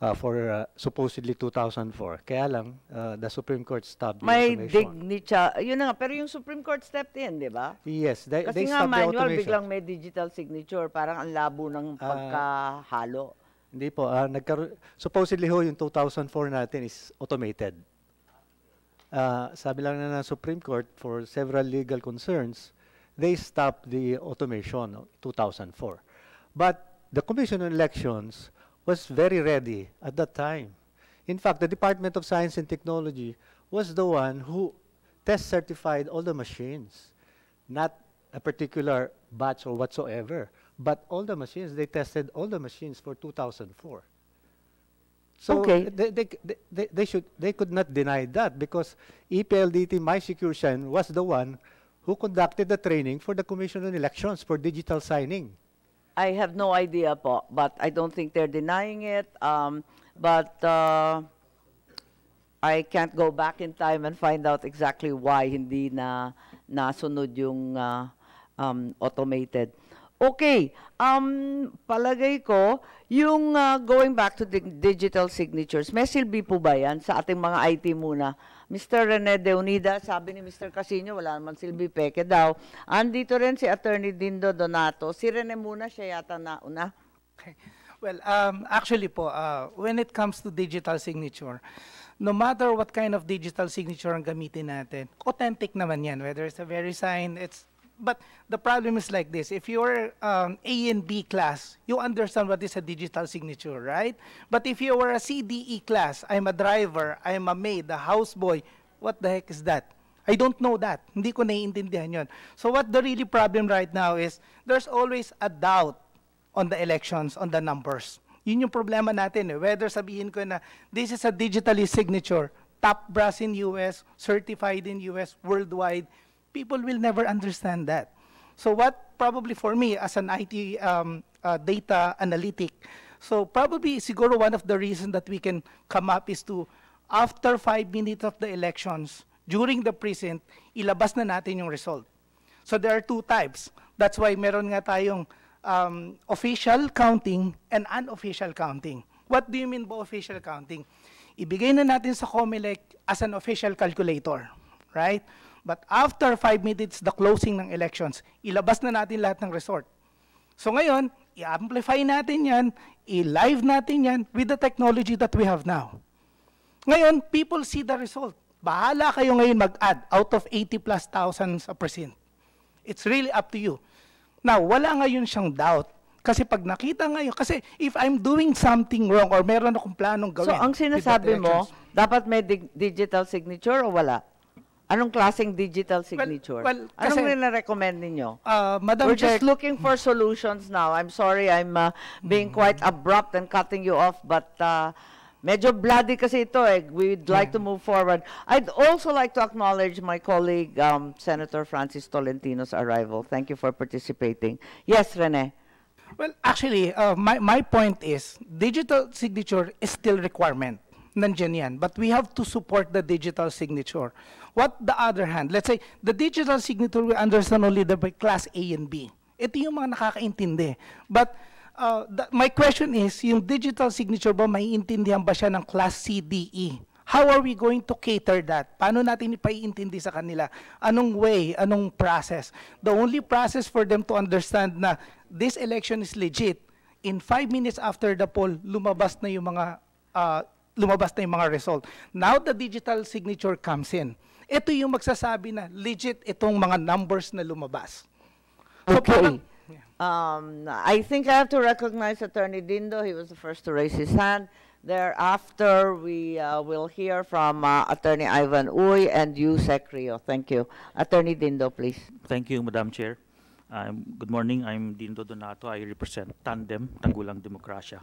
uh, for uh, supposedly 2004. Kaya lang, uh, the Supreme Court stopped the May dignicha, yun na nga, pero yung Supreme Court stepped in, di ba? Yes, they, Kasi they nga stopped the manual, automation. biglang may digital signature. Parang ang labo ng Ah. pagkahalo. Hindi po. ah, nagkaroon, supposedly ho, yung 2004 natin is automated. Ah, sabi lang na ng Supreme Court, for several legal concerns, they stopped the automation no, 2004. But the Commission on Elections was very ready at that time. In fact, the Department of Science and Technology was the one who test certified all the machines, not a particular batch or whatsoever, but all the machines. They tested all the machines for 2004. So Okay. they, they, they, they, they should they could not deny that because EPLDT My Secure Sign was the one who conducted the training for the Commission on Elections for digital signing. I have no idea po, but I don't think they're denying it. Um, but uh, I can't go back in time and find out exactly why hindi na nasunod yung uh, um, automated. Okay, um, palagay ko, yung uh, going back to the digital signatures, may silbi po ba yan sa ating mga IT muna? Mr. Rene De Unida, sabi ni Mr. Casino, wala naman silbi peke daw. Andito rin si Attorney Dindo Donato. Si Rene muna, siya yata nauna. Well, um, actually po, uh, when it comes to digital signature, no matter what kind of digital signature ang gamitin natin, authentic naman yan. Whether it's a VeriSign, it's but the problem is like this. If you're um, A and B class, you understand what is a digital signature, right? But if you were a CDE class, I'm a driver, I'm a maid, a houseboy, what the heck is that? I don't know that. Hindi ko naiintindihan yun. So what the really problem right now is there's always a doubt on the elections, on the numbers. Yun yung problema natin. Eh. Whether sabihin ko na this is a digitally signature, top brass in US, certified in US, worldwide, people will never understand that. So what probably for me as an IT um, uh, data analytic, so probably siguro one of the reasons that we can come up is to, after five minutes of the elections, during the precinct, ilabas na natin yung result. So there are two types. That's why meron nga tayong um, official counting and unofficial counting. What do you mean by official counting? Ibigay na natin sa COMELEC as an official calculator, right? But after five minutes, the closing ng elections, ilabas na natin lahat ng resort. So ngayon, i-amplify natin yan, i-live natin yan with the technology that we have now. Ngayon, people see the result. Bahala kayo ngayon mag-add out of 80 plus thousands a percent. It's really up to you. Now, wala ngayon siyang doubt. Kasi pag nakita ngayon, kasi if I'm doing something wrong or meron akong planong So gawin. ang with that sinasabi mo, dapat may dig- digital signature o wala? Anong klaseng digital signature? well, Anong kasi- recommend ninyo? uh, Madam We're Chair, just looking for solutions now. I'm sorry I'm uh, being quite abrupt and cutting you off, but uh, medyo bloody kasi ito eh. We'd like to move forward. I'd also like to acknowledge my colleague, um, Senator Francis Tolentino's arrival. Thank you for participating. Yes, Rene? Well, actually, uh, my, my point is, digital signature is still requirement. Nandyan yan. But we have to support the digital signature. What the other hand, let's say, the digital signature, we understand only by class A and B. Ito yung mga nakakaintindi. But uh, the- my question is, yung digital signature ba, maiintindihan ba siya ng class C, D, E? How are we going to cater that? Paano natin ipaiintindi sa kanila? Anong way? Anong process? The only process for them to understand na this election is legit, in five minutes after the poll, lumabas na yung mga uh, lumabas na yung mga result. Now the digital signature comes in. Ito yung magsasabi na legit itong mga numbers na lumabas. So Okay. parang- Um, I think I have to recognize Attorney Dindo. He was the first to raise his hand. Thereafter, we uh, will hear from uh, Attorney Ivan Uy and you, Sec Rio. Thank you. Attorney Dindo, please. Thank you, Madam Chair. Um, good morning. I'm Dindo Donato. I represent Tandem, Tanggulang Demokrasya.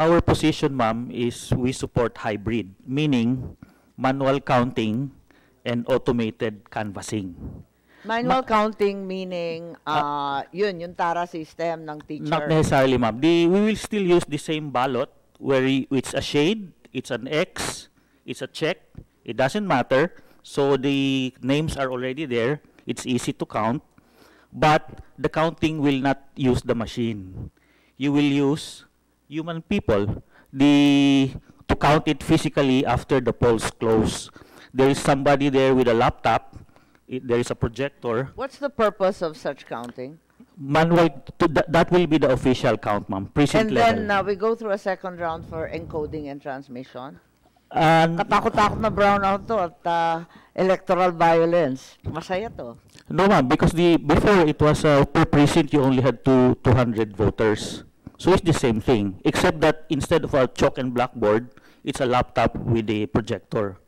Our position, ma'am, is we support hybrid, meaning manual counting and automated canvassing. Manual counting meaning, uh, yun, yung TARA system ng teacher. Not necessarily, ma'am. The, we will still use the same ballot where it's a shade, it's an X, it's a check. It doesn't matter. So the names are already there. It's easy to count. But the counting will not use the machine. You will use human people the to count it physically after the polls close. There is somebody there with a laptop. It, there is a projector. What's the purpose of such counting? Manual, to, that, will be the official count, ma'am, precinct And level. then uh, we go through a second round for encoding and transmission. And Katakot-takot na brownout to at uh, electoral violence. Masaya to. no, ma'am, because the before it was uh, per precinct you only had two 200 voters. So it's the same thing, except that instead of a chalk and blackboard, it's a laptop with a projector.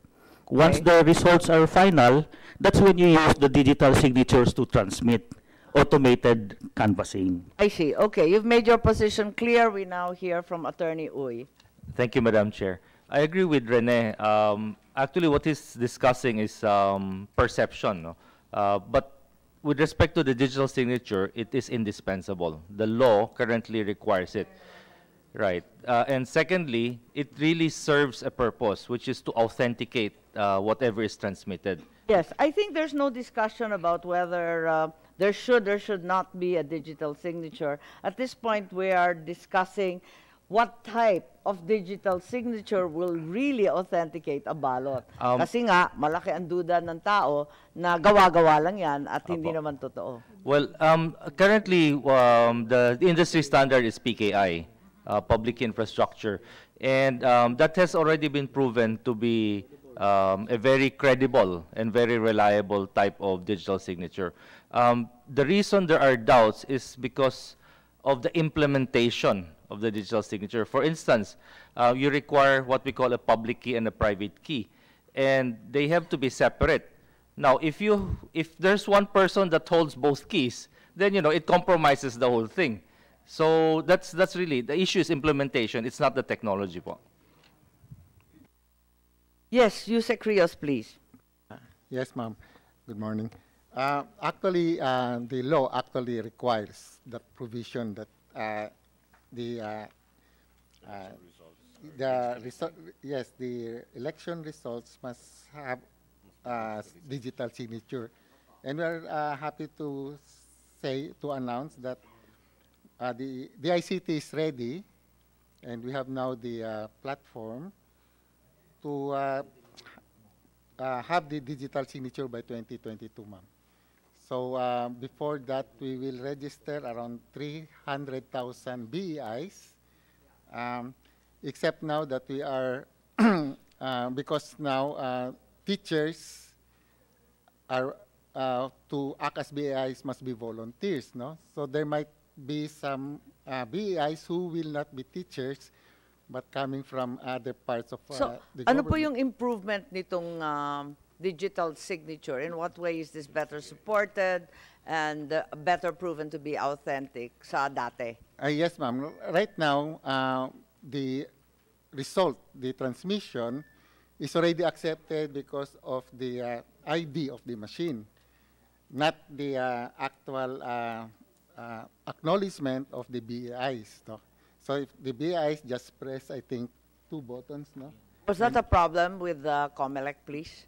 Once Okay. the results are final, that's when you use the digital signatures to transmit automated canvassing. I see. Okay, you've made your position clear. We now hear from Attorney Uy. Thank you, Madam Chair. I agree with Rene. Um, actually, what he's discussing is um, perception. No? Uh, but with respect to the digital signature, it is indispensable. The law currently requires it. Right. Uh, and secondly, it really serves a purpose, which is to authenticate uh, whatever is transmitted. Yes, I think there's no discussion about whether uh, there should or should not be a digital signature. At this point, we are discussing what type of digital signature will really authenticate a ballot. Um, Kasi nga, malaki ang duda ng tao na gawa-gawa lang yan at hindi Apo. naman totoo. Well, um, currently, um, the industry standard is PKI, uh, Public Infrastructure. And um, that has already been proven to be um, a very credible and very reliable type of digital signature. Um, the reason there are doubts is because of the implementation of the digital signature. For instance, uh, you require what we call a public key and a private key, and they have to be separate. Now, if you if there's one person that holds both keys, then you know it compromises the whole thing. So that's that's really the issue is implementation. It's not the technology po. Yes, Yusek Rios, please. Yes, ma'am. Good morning. Uh, actually, uh, the law actually requires that provision that uh, the uh, uh, the result, yes, the election results must have uh, digital signature, and we're uh, happy to say to announce that uh, the the ICT is ready, and we have now the uh, platform to uh, uh, have the digital signature by 2022, ma'am. So uh, before that, we will register around 300,000 BEIs, um, except now that we are, uh, because now teachers are, to act as BEIs must be volunteers, no? So there might be some uh, BEIs who will not be teachers, but coming from other parts of uh, So, the ano po government. yung improvement nitong um, digital signature? In what way is this better supported and uh, better proven to be authentic sa dati? Uh, yes, ma'am. Right now, uh, the result, the transmission, is already accepted because of the uh, ID of the machine, not the uh, actual uh, uh, acknowledgement of the BEIs. No? So if the BEIs just press, I think, two buttons, no? Was that a problem with the COMELEC, please?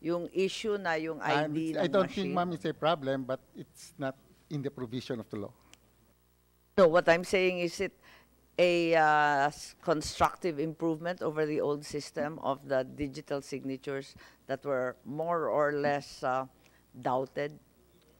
Yung issue na yung ID it's- I don't machine? think, ma'am, it's a problem, but it's not in the provision of the law. No, what I'm saying is it a uh, constructive improvement over the old system of the digital signatures that were more or less uh, doubted?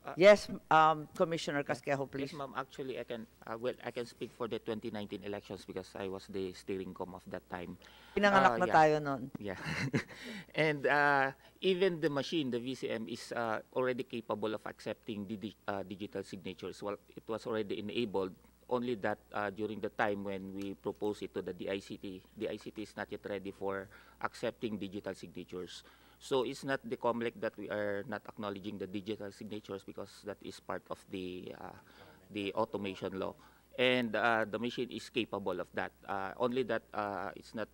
Uh, yes, um, Commissioner Casquejo, please. Yes, ma'am. Actually, I can, uh, well, I can speak for the 2019 elections because I was the steering com of that time. Pinanganak Uh, na yeah. tayo nun. Yeah. and uh, even the machine, the VCM, is uh, already capable of accepting the di- uh, digital signatures. Well, it was already enabled. Only that uh, during the time when we proposed it to the DICT, the ICT is not yet ready for accepting digital signatures. So it's not the COMELEC that we are not acknowledging the digital signatures because that is part of the uh, the automation law, and uh, the machine is capable of that. Uh, only that uh, it's not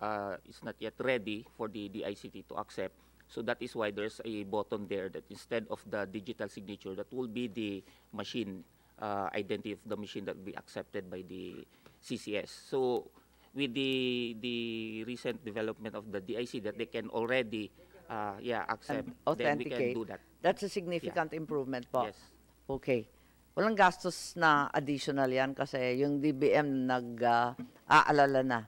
uh, it's not yet ready for the, the ICT to accept. So that is why there's a button there that instead of the digital signature, that will be the machine uh, identity of the machine that will be accepted by the CCS. So with the the recent development of the DIC that they can already uh, yeah accept, And then we can authenticate. do that. That's a significant improvement po. Yes. Okay. Walang gastos na additional yan kasi yung DBM nag-aalala na.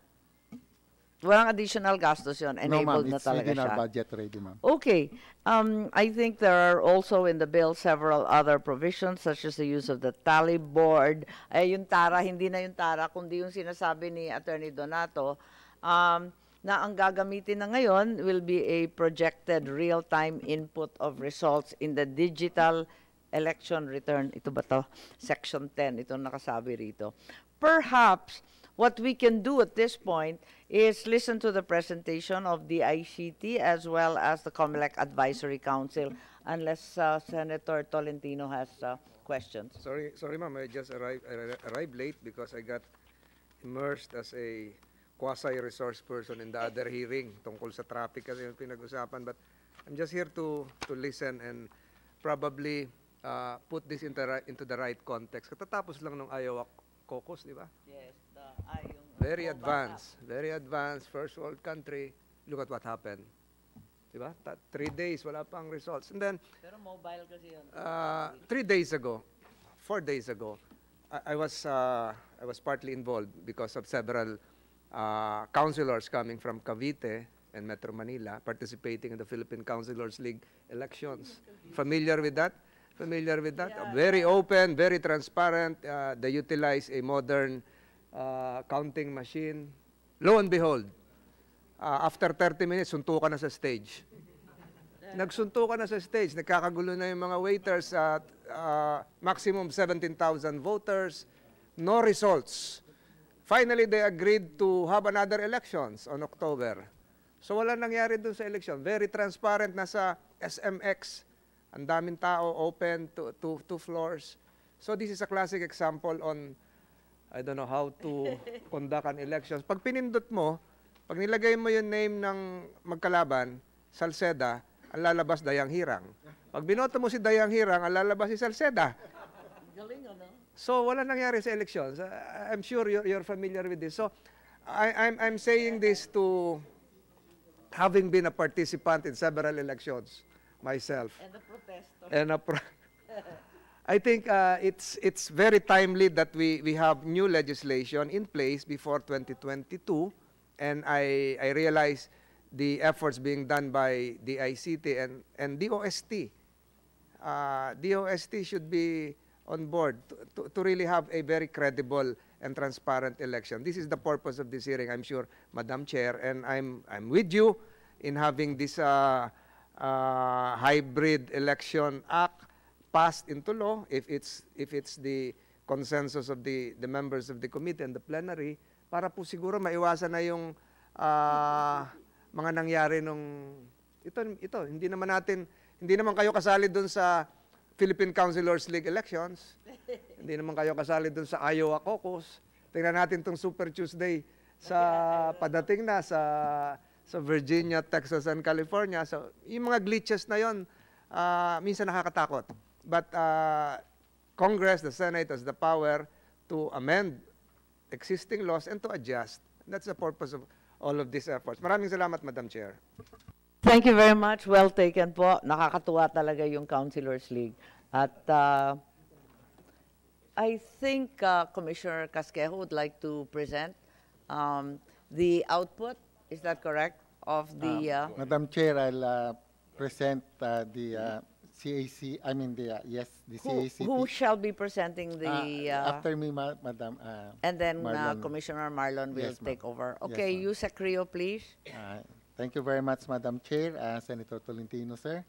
Walang additional gastos yon no, ma'am, Enabled na it's talaga within our siya. budget already, ma'am. Okay. Um, I think there are also in the bill several other provisions such as the use of the tally board. Ay, yung TARA, hindi na yung TARA, kundi yung sinasabi ni Attorney Donato, um, na ang gagamitin na ngayon will be a projected real-time input of results in the digital election return. Ito ba to? Section 10. Ito nakasabi rito. Perhaps what we can do at this point is listen to the presentation of the ICT as well as the COMELEC Advisory Council, unless uh, Senator Tolentino has uh, questions. Sorry, sorry ma'am, I just arrived, I arri- arrived late because I got immersed as a quasi-resource person in the other hearing tungkol sa traffic kasi yung pinag-usapan. But I'm just here to, to listen and probably uh, put this into, into the right context. Katatapos lang ng Iowa caucus, di ba? Yes, the, ay, yung Very advanced, very advanced, first world country. Look at what happened. Di ba? Ta- three days, wala pang results. And then, Pero mobile kasi yun. uh, three days ago, four days ago, I, I was uh, I was partly involved because of several uh, councilors coming from Cavite and Metro Manila participating in the Philippine Councilors League elections. Familiar with that? Familiar with that? Very open, very transparent. Uh, they utilize a modern uh, counting machine. Lo and behold, uh, after 30 minutes, suntukan na sa stage. Nagsuntukan na sa stage, nagkakagulo na yung mga waiters at uh, maximum 17,000 voters, no results. Finally, they agreed to have another elections on October. So wala nangyari dun sa election. Very transparent, nasa SMX. Ang daming tao, open, to, to, two floors. So this is a classic example on, I don't know how to conduct an elections. Pag pinindot mo, pag nilagay mo yung name ng magkalaban, Salceda, ang lalabas Dayang Hirang. Pag binoto mo si Dayang Hirang, ang lalabas si Salceda. Galing, ano? So wala nangyari sa elections. Uh, I'm sure you're, you're familiar with this. So I, I'm, I'm saying this to having been a participant in several elections myself. And the protester. And a pro- I think uh, it's it's very timely that we we have new legislation in place before 2022, and I I realize the efforts being done by the ICT and and DOST. Uh, DOST should be on board to, to, to really have a very credible and transparent election. This is the purpose of this hearing, I'm sure, Madam Chair, and I'm I'm with you in having this uh, uh, hybrid election act passed into law if it's if it's the consensus of the the members of the committee and the plenary para po siguro maiwasan na yung ah, mga nangyari nung ito ito hindi naman natin hindi naman kayo kasali doon sa Philippine Councilors League elections hindi naman kayo kasali doon sa Iowa caucus tingnan natin tong Super Tuesday sa padating na sa sa Virginia, Texas, and California. So, yung mga glitches na yon, ah, minsan nakakatakot. But uh, Congress, the Senate has the power to amend existing laws and to adjust. That's the purpose of all of these efforts. Maraming salamat, Madam Chair. Thank you very much. Well taken po. Nakakatuwa talaga yung Councilors League. At uh, I think uh, Commissioner Casquejo would like to present um, the output, is that correct, of the... Uh, Madam Chair, I'll uh, present uh, the uh, CAC, I mean the, uh, yes, the who, CAC. who shall be presenting the... Uh, After me, ma- Madam. uh, and then uh, Marlon. Commissioner Marlon will Yes, take over. Yes, Okay, ma'am. you, Secretary, please. Thank you very much, Madam Chair, uh, Senator Tolentino, sir.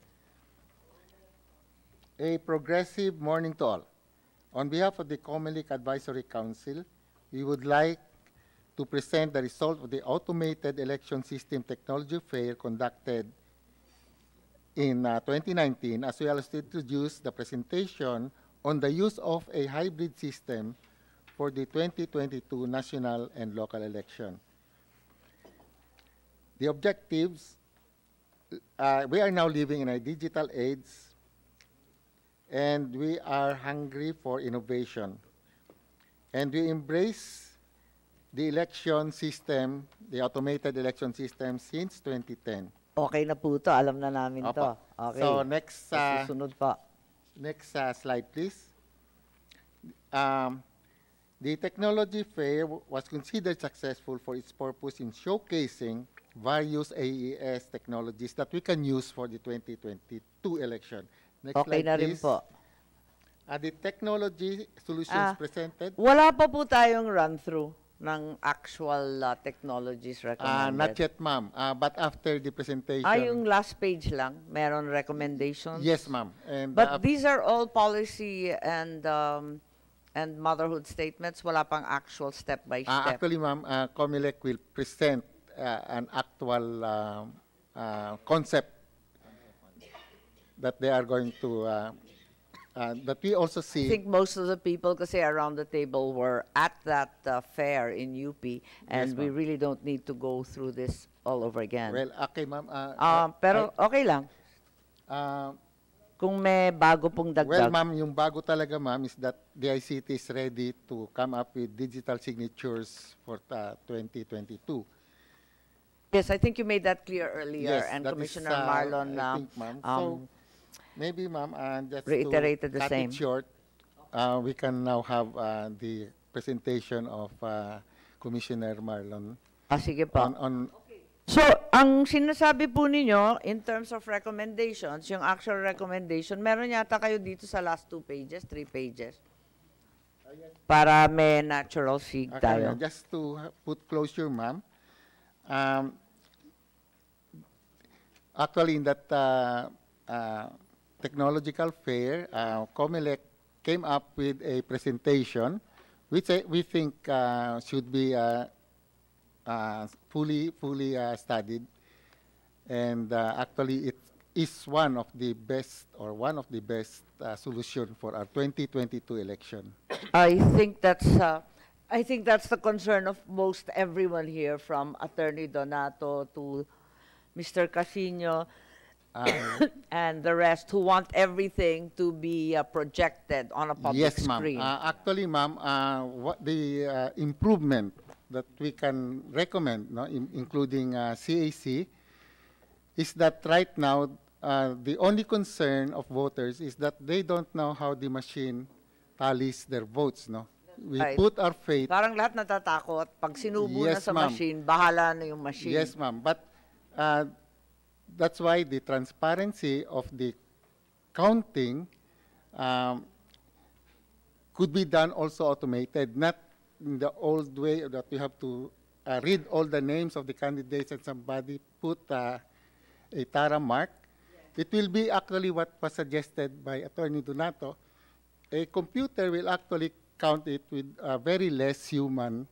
A progressive morning to all. On behalf of the Comelec Advisory Council, we would like to present the result of the Automated Election System Technology Fair conducted in uh, 2019, as well as to introduce the presentation on the use of a hybrid system for the 2022 national and local election. The objectives, uh, we are now living in a digital age, and we are hungry for innovation. And we embrace the election system, the automated election system since 2010. Okay na po to. Alam na namin to. Opo. Okay. So next, uh, susunod pa. Next uh, slide, please. Um, the technology fair was considered successful for its purpose in showcasing various AES technologies that we can use for the 2022 election. Next Okay slide, na rin please. po. Uh, the technology solutions Ah, presented. Wala pa po tayong run-through ng actual uh, technologies Uh, recommended. not yet, ma'am. Uh, but after the presentation. Ah, yung last page lang, meron recommendations? Yes, ma'am. But uh, these are all policy and um, and motherhood statements. Wala pang actual Uh, step-by-step. actually, ma'am, uh, COMELEC will present uh, an actual um, uh, concept that they are going to, uh, uh, that we also I see. think most of the people kasi around the table were at that uh, fair in UP, and we ma'am. really don't need to go through this all over again. Well, okay, ma'am. Uh, Ah, pero I- okay lang. uh, Kung may bago pong dagdag. well, ma'am, yung bago talaga, ma'am, is that the ICT is ready to come up with digital signatures for uh, 2022. Yes, I think you made that clear earlier, Yes, and that is, Commissioner uh, Marlon I uh, think, ma'am. um, So, maybe, ma'am, uh, just reiterated to the cut same. it short, uh, we can now have uh, the presentation of uh, Commissioner Marlon Ah, sige po. on, on So, ang sinasabi po ninyo, in terms of recommendations, yung actual recommendation, meron yata kayo dito sa last two pages, three pages. Para may natural fig Okay, tayo. just to put closure, ma'am. Um, actually, in that uh, uh, technological fair, uh, COMELEC came up with a presentation, which I, we think uh, should be uh, uh, fully fully uh, studied, and uh, actually it is one of the best or one of the best uh, solution for our 2022 election. I think that's uh, I think that's the concern of most everyone here, from Attorney Donato to Mr. Casino and the rest, who want everything to be uh, projected on a public yes, ma'am. screen. Uh, actually, ma'am, uh, what the uh, improvement that we can recommend, no, in- including uh, CAC, is that right now uh, the only concern of voters is that they don't know how the machine tallies their votes. No, we Right. put our faith. Parang lahat natatakot. Pag sinubo na Yes, sa ma'am. machine, bahala na yung machine. Yes, ma'am. But uh, that's why the transparency of the counting um, could be done also automated, not in the old way that you have to uh, read all the names of the candidates and somebody put uh, a Tara mark. It will be actually what was suggested by Attorney Donato. A computer will actually count it with uh, very less human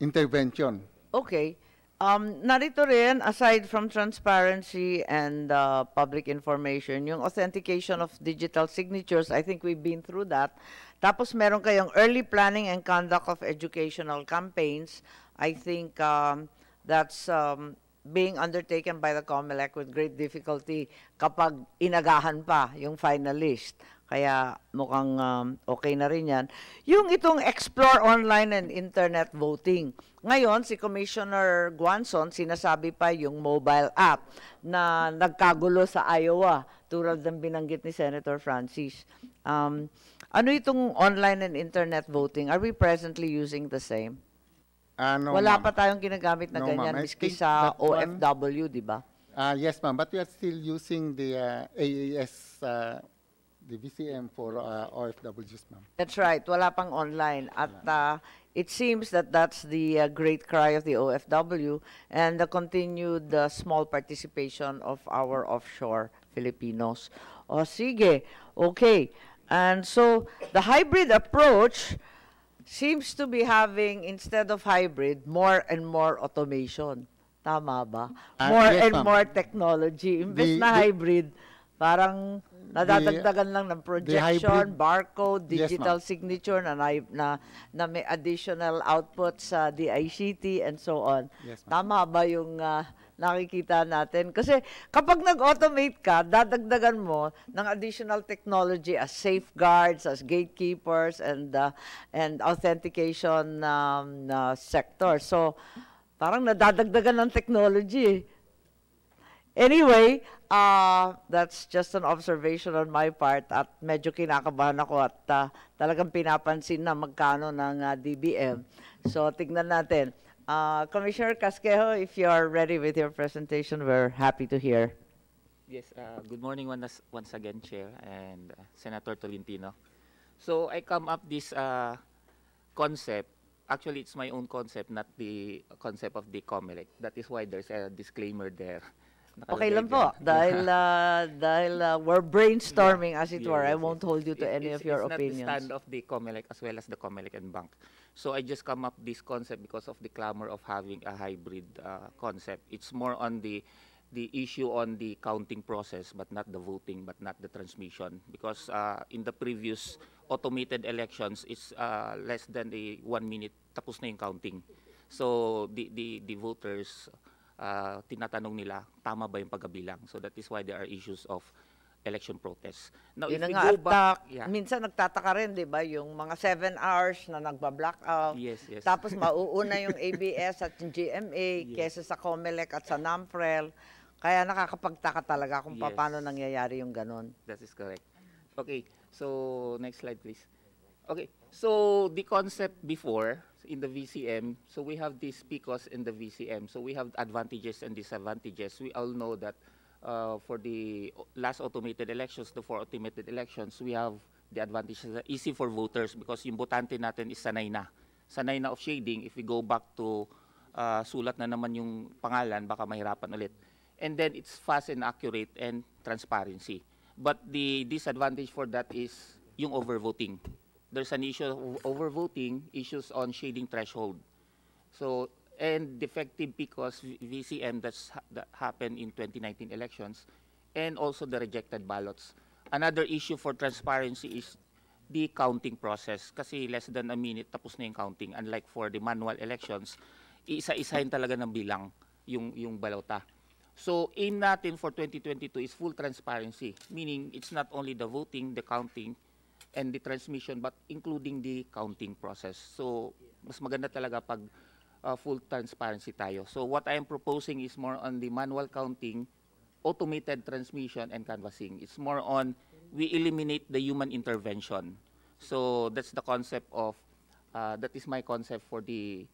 intervention. Okay. Um, narito rin, aside from transparency and uh, public information, yung authentication of digital signatures, I think we've been through that. Tapos meron kayong early planning and conduct of educational campaigns. I think um, that's um, being undertaken by the COMELEC with great difficulty kapag inagahan pa yung finalist. Kaya mukhang um, okay na rin yan. Yung itong explore online and internet voting. Ngayon, si Commissioner Guanzon, sinasabi pa yung mobile app na nagkagulo sa Iowa, tulad ng binanggit ni Senator Francis. Um, ano itong online and internet voting? Are we presently using the same? Ah, no, Wala pa tayong ginagamit na No, ganyan, miski sa OFW, di ba? Uh, yes, ma'am, but we are still using the uh, AAS, uh, the VCM for uh, OFWs, ma'am. That's right. Wala pang online. At uh, it seems that that's the uh, great cry of the OFW and the continued uh, small participation of our offshore Filipinos. O sige, okay. And so the hybrid approach seems to be having, instead of hybrid, more and more automation. Tama ba? Ah, More yes, and more technology. Imbes The- na hybrid, parang nadadagdagan lang ng projection, barcode, Yes, digital ma'am. signature na, na, na, na may additional output sa DICT and so on. Yes, Tama ba yung ah, nakikita natin? Kasi kapag nag-automate ka, dadagdagan mo ng additional technology as safeguards, as gatekeepers, and uh, and authentication um, na sector. So, parang nadadagdagan ng technology eh. Anyway, uh, that's just an observation on my part at medyo kinakabahan ako at uh, talagang pinapansin na magkano ng uh, DBM. So tignan natin. Uh, Commissioner Casquejo, if you are ready with your presentation, we're happy to hear. Yes, uh, good morning once, once again, Chair and uh, Senator Tolentino. So I come up this uh, concept. Actually, it's my own concept, not the concept of the COMELEC. That is why there's a disclaimer there. Okay lang po. Dahil, uh, dahil uh, we're brainstorming, as it Yeah, were. I yes, won't yes. hold you to It- any it's- of your it's opinions. not the stand of the COMELEC as well as the COMELEC and bank. So I just come up this concept because of the clamor of having a hybrid uh, concept. It's more on the the issue on the counting process, but not the voting, but not the transmission. Because uh, in the previous automated elections, it's uh, less than the one minute tapos na yung counting. So the the the voters uh, tinatanong nila tama ba yung pagkabilang. So that is why there are issues of election protests. Now, Yun if nga, go back, ah, yeah. minsan nagtataka rin, di ba, yung mga seven hours na nagba-blackout. Yes, yes. Tapos mauuna yung ABS at yung GMA kesa sa COMELEC at sa NAMFREL. Kaya nakakapagtaka talaga kung Yes. paano nangyayari yung ganun. That is correct. Okay, so next slide, please. Okay, so the concept before in the VCM, so we have these PCOS in the VCM. So we have advantages and disadvantages. We all know that uh, for the last automated elections, the four automated elections, we have the advantages that easy for voters because yung botante natin is sanay na. Sanay na of shading. If we go back to uh, sulat na naman yung pangalan, baka mahirapan ulit. And then it's fast and accurate and transparency. But the disadvantage for that is yung overvoting. There's an issue of overvoting, issues on shading threshold. So, and defective because VCM that's ha- that happened in 2019 elections, and also the rejected ballots. Another issue for transparency is the counting process. Kasi less than a minute, tapos na yung counting. Unlike for the manual elections, isa-isahin talaga ng bilang yung, yung balota. So, aim natin for 2022 is full transparency, meaning it's not only the voting, the counting, and the transmission, but including the counting process. So, mas maganda talaga pag uh, full transparency tayo. So, what I am proposing is more on the manual counting, automated transmission, and canvassing. It's more on we eliminate the human intervention. So, that's the concept of, uh, that is my concept for the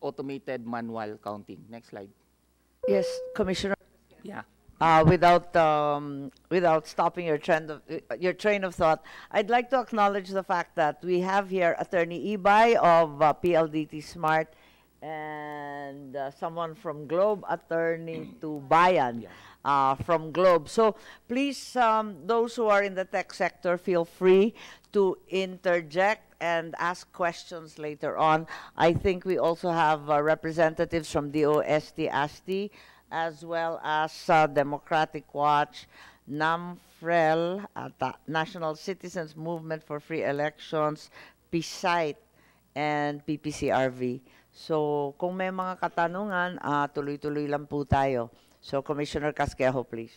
automated manual counting. Next slide. Yes, Commissioner. Yeah. Uh, without um, without stopping your trend of uh, your train of thought, I'd like to acknowledge the fact that we have here Attorney Ibay of uh, PLDT Smart and uh, someone from Globe, Attorney to Bayan uh, from Globe. So please, um, those who are in the tech sector, feel free to interject and ask questions later on. I think we also have uh, representatives from DOST, ASTI, as well as uh, Democratic Watch, NAMFREL, the National Citizens Movement for Free Elections, PSITE, and PPCRV. So, kung may mga katanungan, ah, tuloy-tuloy lang po tayo. So, Commissioner Casquejo, please.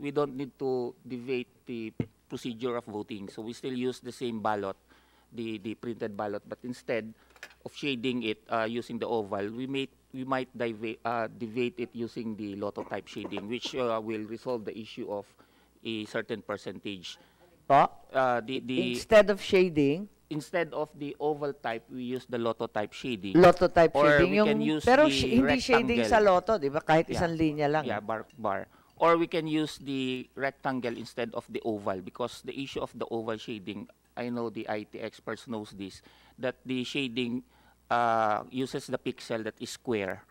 we don't need to deviate the procedure of voting. So we still use the same ballot, the, the printed ballot, but instead of shading it uh, using the oval, we may we might deviate, uh, deviate it using the lotto type shading, which uh, will resolve the issue of a certain percentage. Po? Uh, the, the, Instead of shading, instead of the oval type, we use the lotto type shading. Lotto type or shading. we Yung, can use pero the sh- hindi shading sa lotto, di ba? Kahit Yeah. isang linya lang. Yeah, bar, bar. Or we can use the rectangle instead of the oval because the issue of the oval shading, I know the IT experts knows this, that the shading uh, uses the pixel that is square.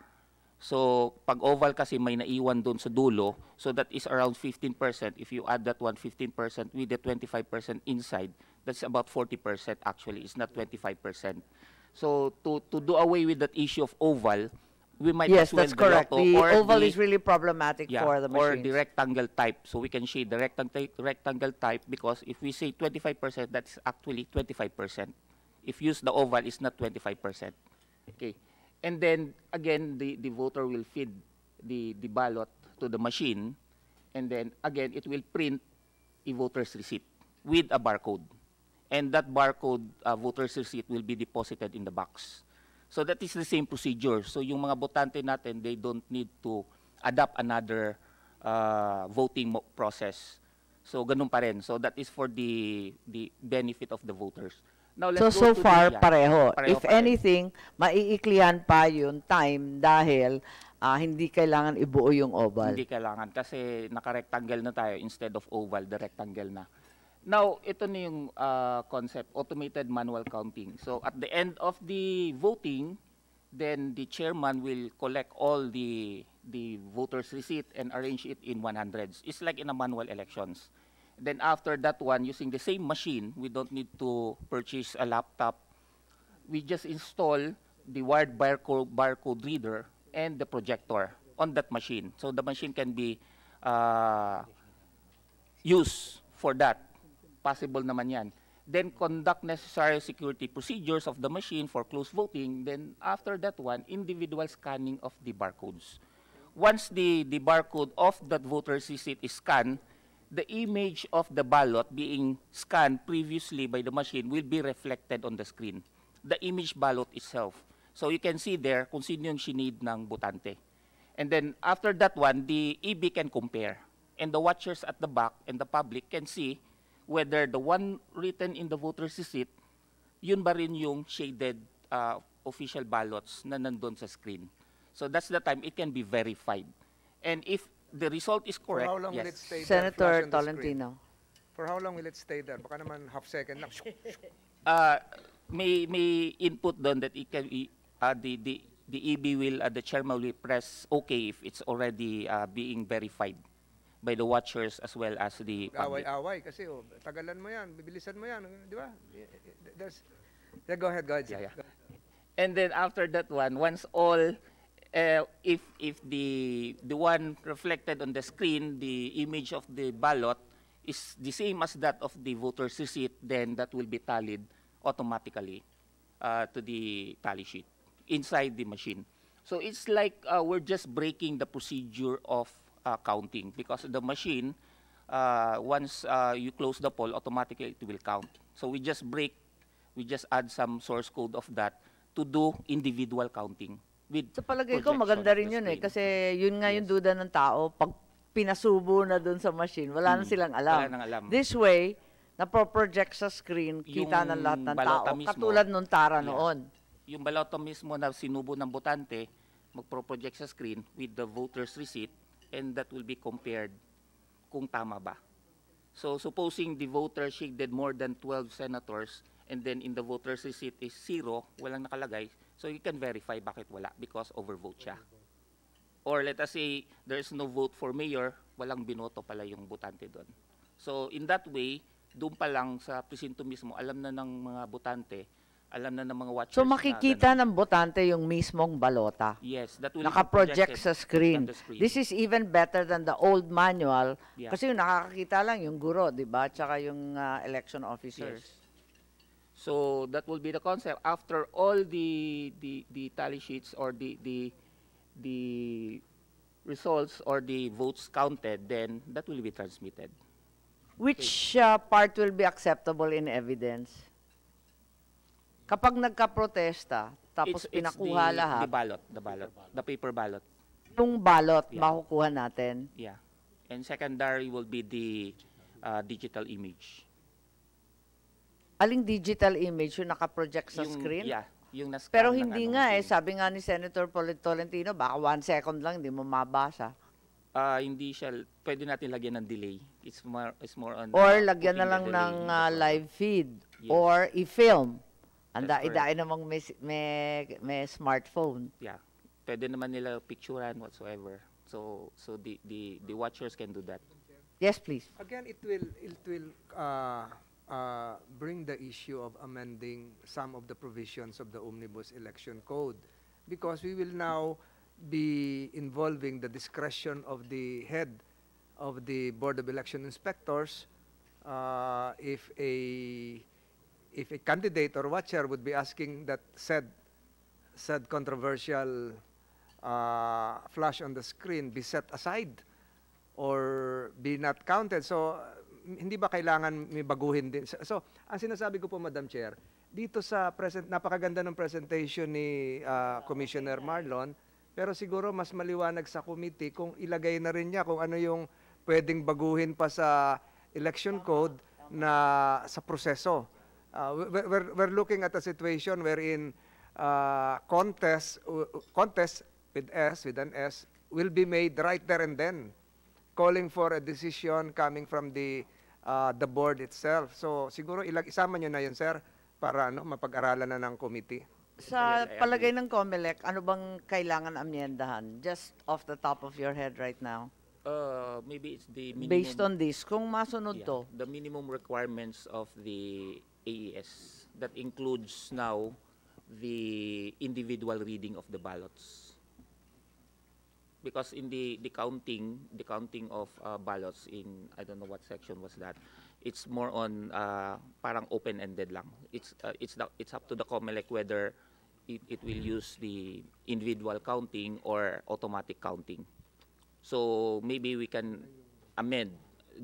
So, pag oval kasi may naiwan doon sa dulo, so that is around 15%. If you add that one 15% with the 25% inside, that's about 40% actually, it's not 25%. So, to, to do away with that issue of oval, we might yes, as well that's correct. The or oval the- is really problematic yeah, for the or machines. the rectangle type. So we can shade the rectangle rectangle type because if we say 25%, that's actually 25%. If use the oval, it's not 25%. Okay. And then again, the, the voter will feed the, the ballot to the machine, and then again, it will print a voter's receipt with a barcode. And that barcode uh, voter's receipt will be deposited in the box. So that is the same procedure. So yung mga botante natin, they don't need to adapt another uh, voting process. So ganun pa rin. So that is for the the benefit of the voters. Now let's So, so far, pareho. pareho If pa rin. anything, maiiklihan pa yung time dahil ah, hindi kailangan ibuo yung oval. Hindi kailangan kasi naka-rectangle na tayo instead of oval, the rectangle na. Now, ito na yung uh, concept, automated manual counting. So, at the end of the voting, then the chairman will collect all the the voters' receipt and arrange it in 100s. It's like in a manual elections. Then after that one, using the same machine, we don't need to purchase a laptop. We just install the wired barcode, barcode reader and the projector on that machine. So the machine can be uh, used for that. Possible naman yan. Then conduct necessary security procedures of the machine for close voting. Then after that one, individual scanning of the barcodes. once the, the barcode of that voter's receipt is scanned, the image of the ballot being scanned previously by the machine will be reflected on the screen. The image ballot itself. So you can see there kung sino yung sinid ng botante. And then after that one, the EB can compare. And the watchers at the back and the public can see whether the one written in the voter's receipt, yun ba rin yung shaded uh, official ballots na nandun sa screen. So that's the time it can be verified. And if the result is For correct, how long will it yes. stay there? Senator Flash on the. Tolentino. For how long will it stay there? Baka naman half second lang. uh, may may input doon that it can be, uh, the the the EB will uh, the chairman will press okay if it's already uh, being verified by the watchers as well as the public. Away-away kasi oh, tagalan mo yan, bibilisan mo yan, di ba? There's, yeah, go ahead, go ahead. Yeah, yeah. And then after that one, once all, uh, if if the the one reflected on the screen, the image of the ballot is the same as that of the voter's receipt, then that will be tallied automatically uh, to the tally sheet inside the machine. So it's like uh, we're just breaking the procedure of uh, counting because the machine, uh, once uh, you close the poll, automatically it will count. So we just break, we just add some source code of that to do individual counting. With Sa palagay ko, maganda rin yun eh. Kasi yun nga yung duda ng tao. Pag pinasubo na dun sa machine, wala na Mm, silang alam. wala nang alam. This way, napoproject sa screen, kita ng lahat ng tao. mismo, Katulad nung Tara yeah. noon. Yung balota mismo na sinubo ng botante, magpro-project sa screen with the voter's receipt and that will be compared kung tama ba. So supposing the voter shaded more than 12 senators and then in the voter's receipt is zero, walang nakalagay, so you can verify bakit wala because overvote siya. Or let us say there's no vote for mayor, walang binoto pala yung botante doon. So in that way, doon pa lang sa presinto mismo, alam na ng mga botante, alam na ng mga watchers So na makikita ng botante yung mismong balota. Yes, that will Nakaproject sa screen. screen. This is even better than the old manual. Yeah. Kasi yung nakakakita lang yung guro, di ba? Tsaka yung ah, election officers. Yes. So that will be the concept. After all the the, the tally sheets or the the the results or the votes counted, then that will be transmitted. Which ah, part will be acceptable in evidence? Kapag nagka-protesta, tapos It's- it's pinakuha the, lahat, The ballot, the ballot, the paper ballot. yung balot, Yeah. makukuha natin. Yeah. And secondary will be the uh, digital image. Aling digital image yung nakaproject sa Yung- screen? Yeah, yung nas Pero hindi nga eh, sabi nga ni Senator Tolentino, baka one second lang, hindi mo mabasa. Uh, hindi siya, pwede natin lagyan ng delay. It's more, it's more on Or uh, lagyan na lang delay ng program. live feed. Yes. Or i-film. Ang da'i-da'i namang may, may, may smartphone. Yeah. Pwede naman nila picturean whatsoever. So so the the the watchers can do that. Yes, please. Again, it will, it will uh, uh, bring the issue of amending some of the provisions of the Omnibus Election Code because we will now be involving the discretion of the head of the Board of Election Inspectors uh, if a if a candidate or watcher would be asking that said said controversial uh, flash on the screen be set aside or be not counted. So, hindi ba kailangan may baguhin din? So, ang sinasabi ko po, Madam Chair, dito sa present, napakaganda ng presentation ni uh, Commissioner Marlon, pero siguro mas maliwanag sa committee kung ilagay na rin niya kung ano yung pwedeng baguhin pa sa election code na sa proseso. Uh, we're, we're- we're looking at a situation wherein uh, contest, uh, contest with S, with an S, will be made right there and then calling for a decision coming from the uh, the board itself. So siguro ilag isama niyo na 'yun, sir, para ano mapag-aralan na ng committee. Sa palagay ng COMELEC, ano bang kailangan amyendahan? Just off the top of your head right now. Uh, maybe it's the minimum Based on this, kung masunod yeah, to, the minimum requirements of the AES that includes now the individual reading of the ballots. Because in the, the counting, the counting of uh, ballots in, I don't know what section was that, it's more on uh, parang open-ended lang. It's, uh, it's, the, it's up to the COMELEC whether it, it will use the individual counting or automatic counting. So maybe we can amend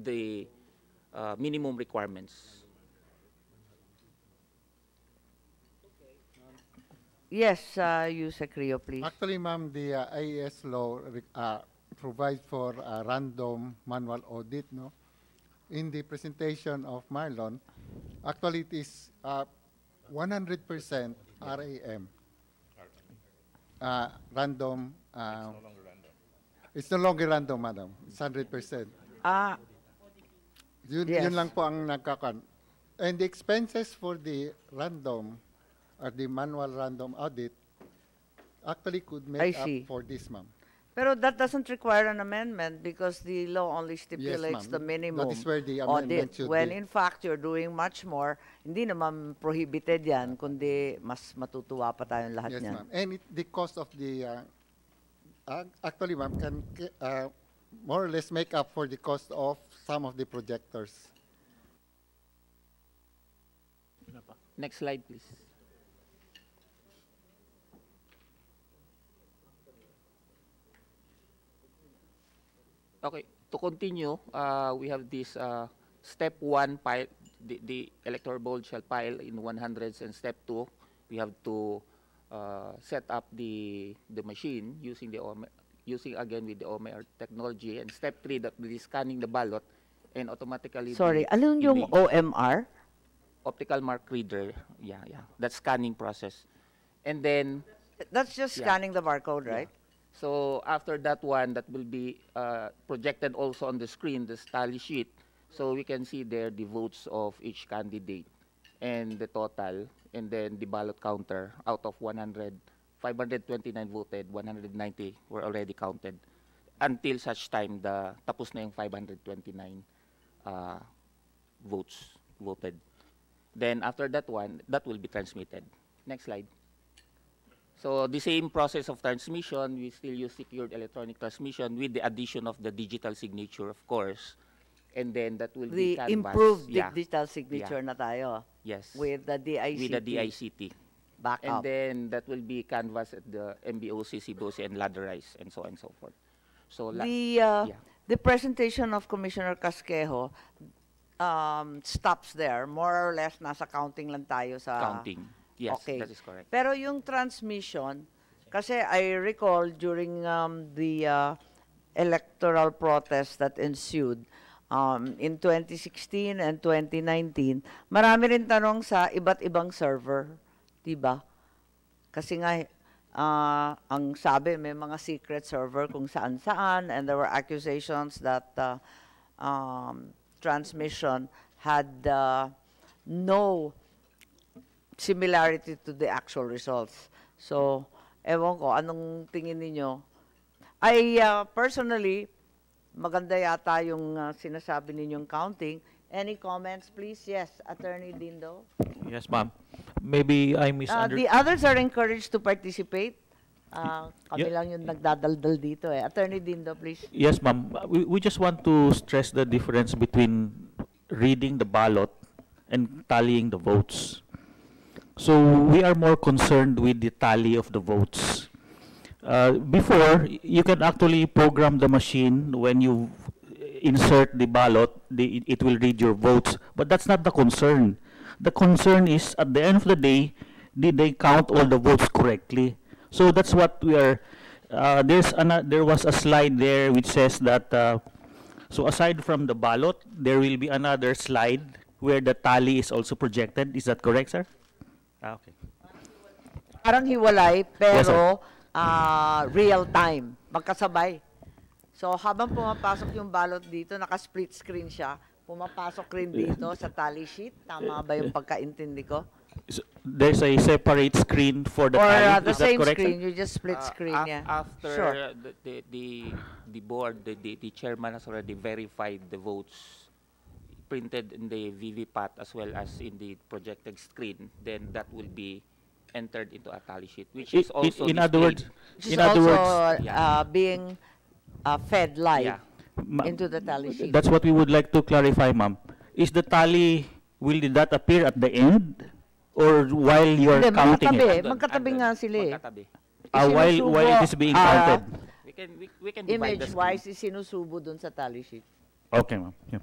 the uh, minimum requirements. Yes, uh, Yusek Rio, please. Actually, ma'am, the uh, IAS law uh, provides for a random manual audit, no? In the presentation of Marlon, actually it is uh, 100% RAM. Uh, random. Uh, it's no longer random, madam. It's 100%. Ah, Yun, Yes. yun lang po ang nagkakan. And the expenses for the random or the manual random audit actually could make I up see. for this, ma'am. pero that doesn't require an amendment because the law only stipulates the That minimum is where the audit. amendment should When be. in fact, you're doing much more, hindi naman prohibited yan, kundi mas matutuwa pa tayong lahat Yes, niyan. ma'am. And it, the cost of the, uh, uh, actually, ma'am, can uh, more or less make up for the cost of some of the projectors. Next slide, please. Okay, to continue, uh, we have this uh, step one pile, the, the electoral board shall pile in 100s, and step two, we have to uh, set up the the machine using the OMR, using again with the OMR technology, and step three, that will be scanning the ballot, and automatically. Sorry, alin yung OMR? optical mark reader. Yeah, yeah. That scanning process. And then That's just Yeah. scanning the barcode, right? So after that one that will be uh, projected also on the screen, the tally sheet. So we can see there the votes of each candidate and the total and then the ballot counter out of 100 529 voted, 190 were already counted until such time the tapos na yung 529 uh, votes voted. Then after that one, that will be transmitted. Next slide. So the same process of transmission, we still use secured electronic transmission with the addition of the digital signature, of course. And then that will be The canvassed. improved Yeah. digital signature Yeah. na tayo. Yes. With the DICT. With the DICT. Back and up. then that will be canvassed at the MBOC, CBOC, and ladderized, and so on and so forth. So The, uh, yeah. the presentation of Commissioner Casquejo um, stops there. More or less, nasa counting lang tayo sa... Counting. Yes, okay. that is correct. Pero yung transmission, kasi I recall during um, the uh, electoral protest that ensued um, in 2016 and 2019, marami rin tanong sa iba't ibang server, 'di ba? Kasi nga ah, ang sabi may mga secret server kung saan-saan and there were accusations that uh, um, transmission had uh, no similarity to the actual results. So, ewan ko, anong tingin ninyo? I uh, personally, maganda yata yung uh, sinasabi ninyong counting. Any comments, please? Yes, Attorney Dindo. Yes, ma'am. Maybe I Uh, misunderstood. the others are encouraged to participate. Uh, kami Yeah. lang yung nagdadaldal dito eh. Attorney Dindo, please. Yes, ma'am. We, we just want to stress the difference between reading the ballot and tallying the votes. So we are more concerned with the tally of the votes. Uh, before, you can actually program the machine when you insert the ballot, the, it will read your votes. But that's not the concern. The concern is at the end of the day, did they count all the votes correctly? So that's what we are. Uh, there's ana- there was a slide there which says that. Uh, so aside from the ballot, there will be another slide where the tally is also projected. Is that correct, sir? Ah, okay. Parang hiwalay, pero ah, real time. Magkasabay. So, habang pumapasok yung ballot dito, naka-split screen siya. Pumapasok rin dito sa tally sheet. Tama ba yung pagkaintindi ko? So there's a separate screen for the Or tally. uh, the Is same correct, screen, you just split Uh, screen, af- yeah. After Sure. uh, the, the, the, board, the, the chairman has already verified the votes printed in the VVPAT as well as in the projected screen, then that will be entered into a tally sheet, which I- is also in other words- Which is in other also words- uh, being uh, fed live Yeah. Into the tally sheet. That's what we would like to clarify, ma'am. Is the tally, will that appear at the end? Or while you're Hindi, counting magkatabi. it? Magkatabi nga sila eh. Magkatabi. Ah, while, while it is being ah, counted? can, we, we can divide the screen. image-wise, isinusubo dun sa tally sheet. Okay, ma'am. Yeah.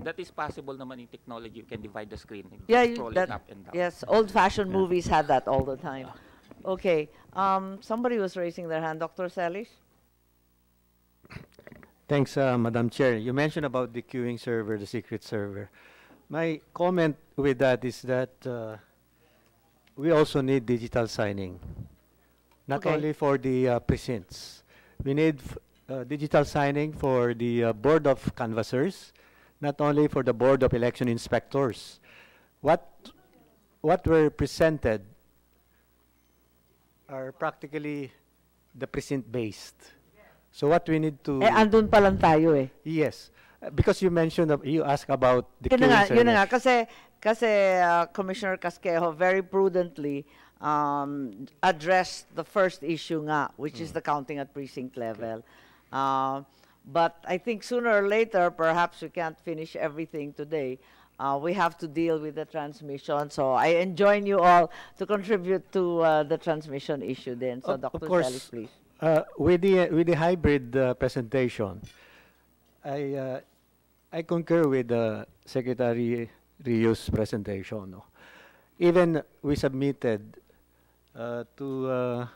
That is possible naman in technology. You can divide the screen. Yeah, you- scrolling that, up and down. yes, old-fashioned movies had that all the time. Okay, um, somebody was raising their hand, Dr. Salish? Thanks, uh, Madam Chair. You mentioned about the queuing server, the secret server. My comment with that is that uh, we also need digital signing, not Okay. only for the uh, precincts. We need f- uh, digital signing for the uh, Board of Canvassers, not only for the Board of Election Inspectors. What, what were presented are practically the precinct-based. So what we need to... Eh, andun pa lang tayo eh. Yes, Uh, because you mentioned, ab- you asked about the Yun nga, yun nga. Kasi, kasi uh, Commissioner Casquejo very prudently um, addressed the first issue nga, which is the counting at precinct level. Uh, but I think sooner or later, perhaps we can't finish everything today. Uh, we have to deal with the transmission. So I enjoin you all to contribute to uh, the transmission issue then. So Of- of Dr. course, please. Uh, with the with the hybrid uh, presentation, I uh, I concur with the Secretary Rios presentation. No? Even we submitted uh, to uh,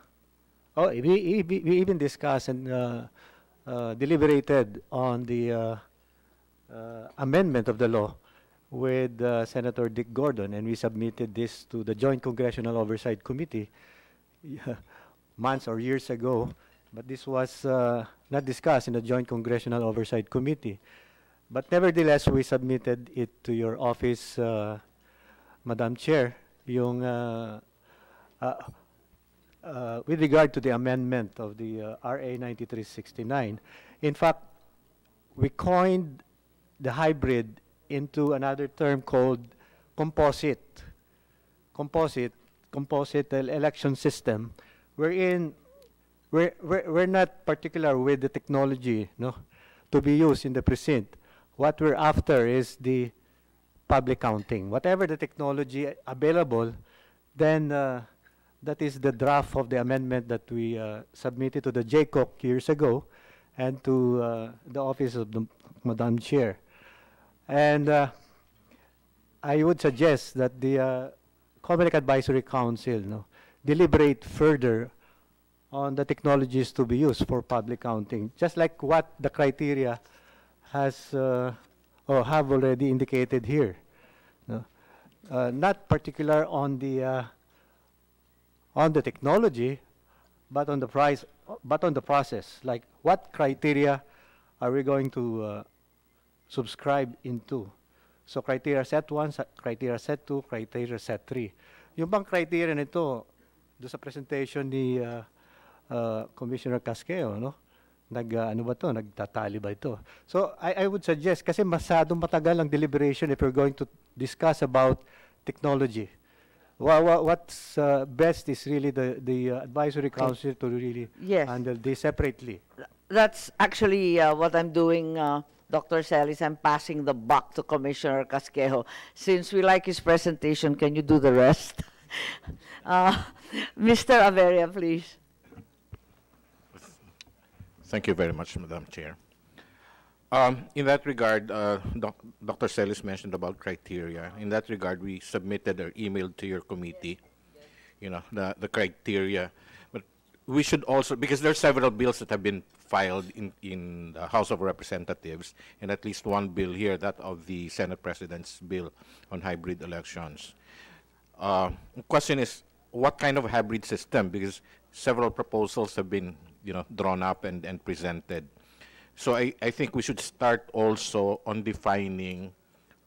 oh we, we, we even discussed and uh, deliberated on the uh, uh, amendment of the law with uh, Senator Dick Gordon, and we submitted this to the Joint Congressional Oversight Committee months or years ago, but this was not discussed in the Joint Congressional Oversight Committee. But nevertheless, we submitted it to your office, Madam Chair, yung uh, uh, uh, with regard to the amendment of the uh, RA 9369. In fact, we coined the hybrid into another term called composite. Composite, composite election system, wherein we're, we're, we're not particular with the technology no, to be used in the precinct. What we're after is the public counting. Whatever the technology available, then uh, that is the draft of the amendment that we uh, submitted to the JCOC years ago and to uh, the office of the Madam Chair. And uh, I would suggest that the uh, Advisory Council no, deliberate further on the technologies to be used for public counting, just like what the criteria has uh, or have already indicated here. no. Uh, not particular on the uh, on the technology, but on the price, but on the process. Like what criteria are we going to uh, subscribe into? So criteria set 1, sa- criteria set 2, criteria set 3. Yung bang criteria nito, do sa presentation ni uh, uh, Commissioner Casqueo, no? Nag, uh, ano ba to? Nagtatali ba ito? So, I, I would suggest, kasi masyadong matagal ang deliberation if we're going to discuss about technology. Wha, wha, what's uh, best is really the, the uh, advisory council to really Yes. handle this separately. That's actually uh, what I'm doing, uh, Dr. Celis. I'm passing the buck to Commissioner Casquejo. Since we like his presentation, can you do the rest? uh, Mr. Averia, please. Thank you very much, Madam Chair. Um, in that regard, uh, doc- Dr. Celis mentioned about criteria. In that regard, we submitted or emailed to your committee, you know, the, the criteria. But we should also, because there are several bills that have been filed in, in the House of Representatives, and at least one bill here, that of the Senate President's bill on hybrid elections. Uh, the question is, what kind of hybrid system? Because several proposals have been, you know, drawn up and, and presented. So I, I think we should start also on defining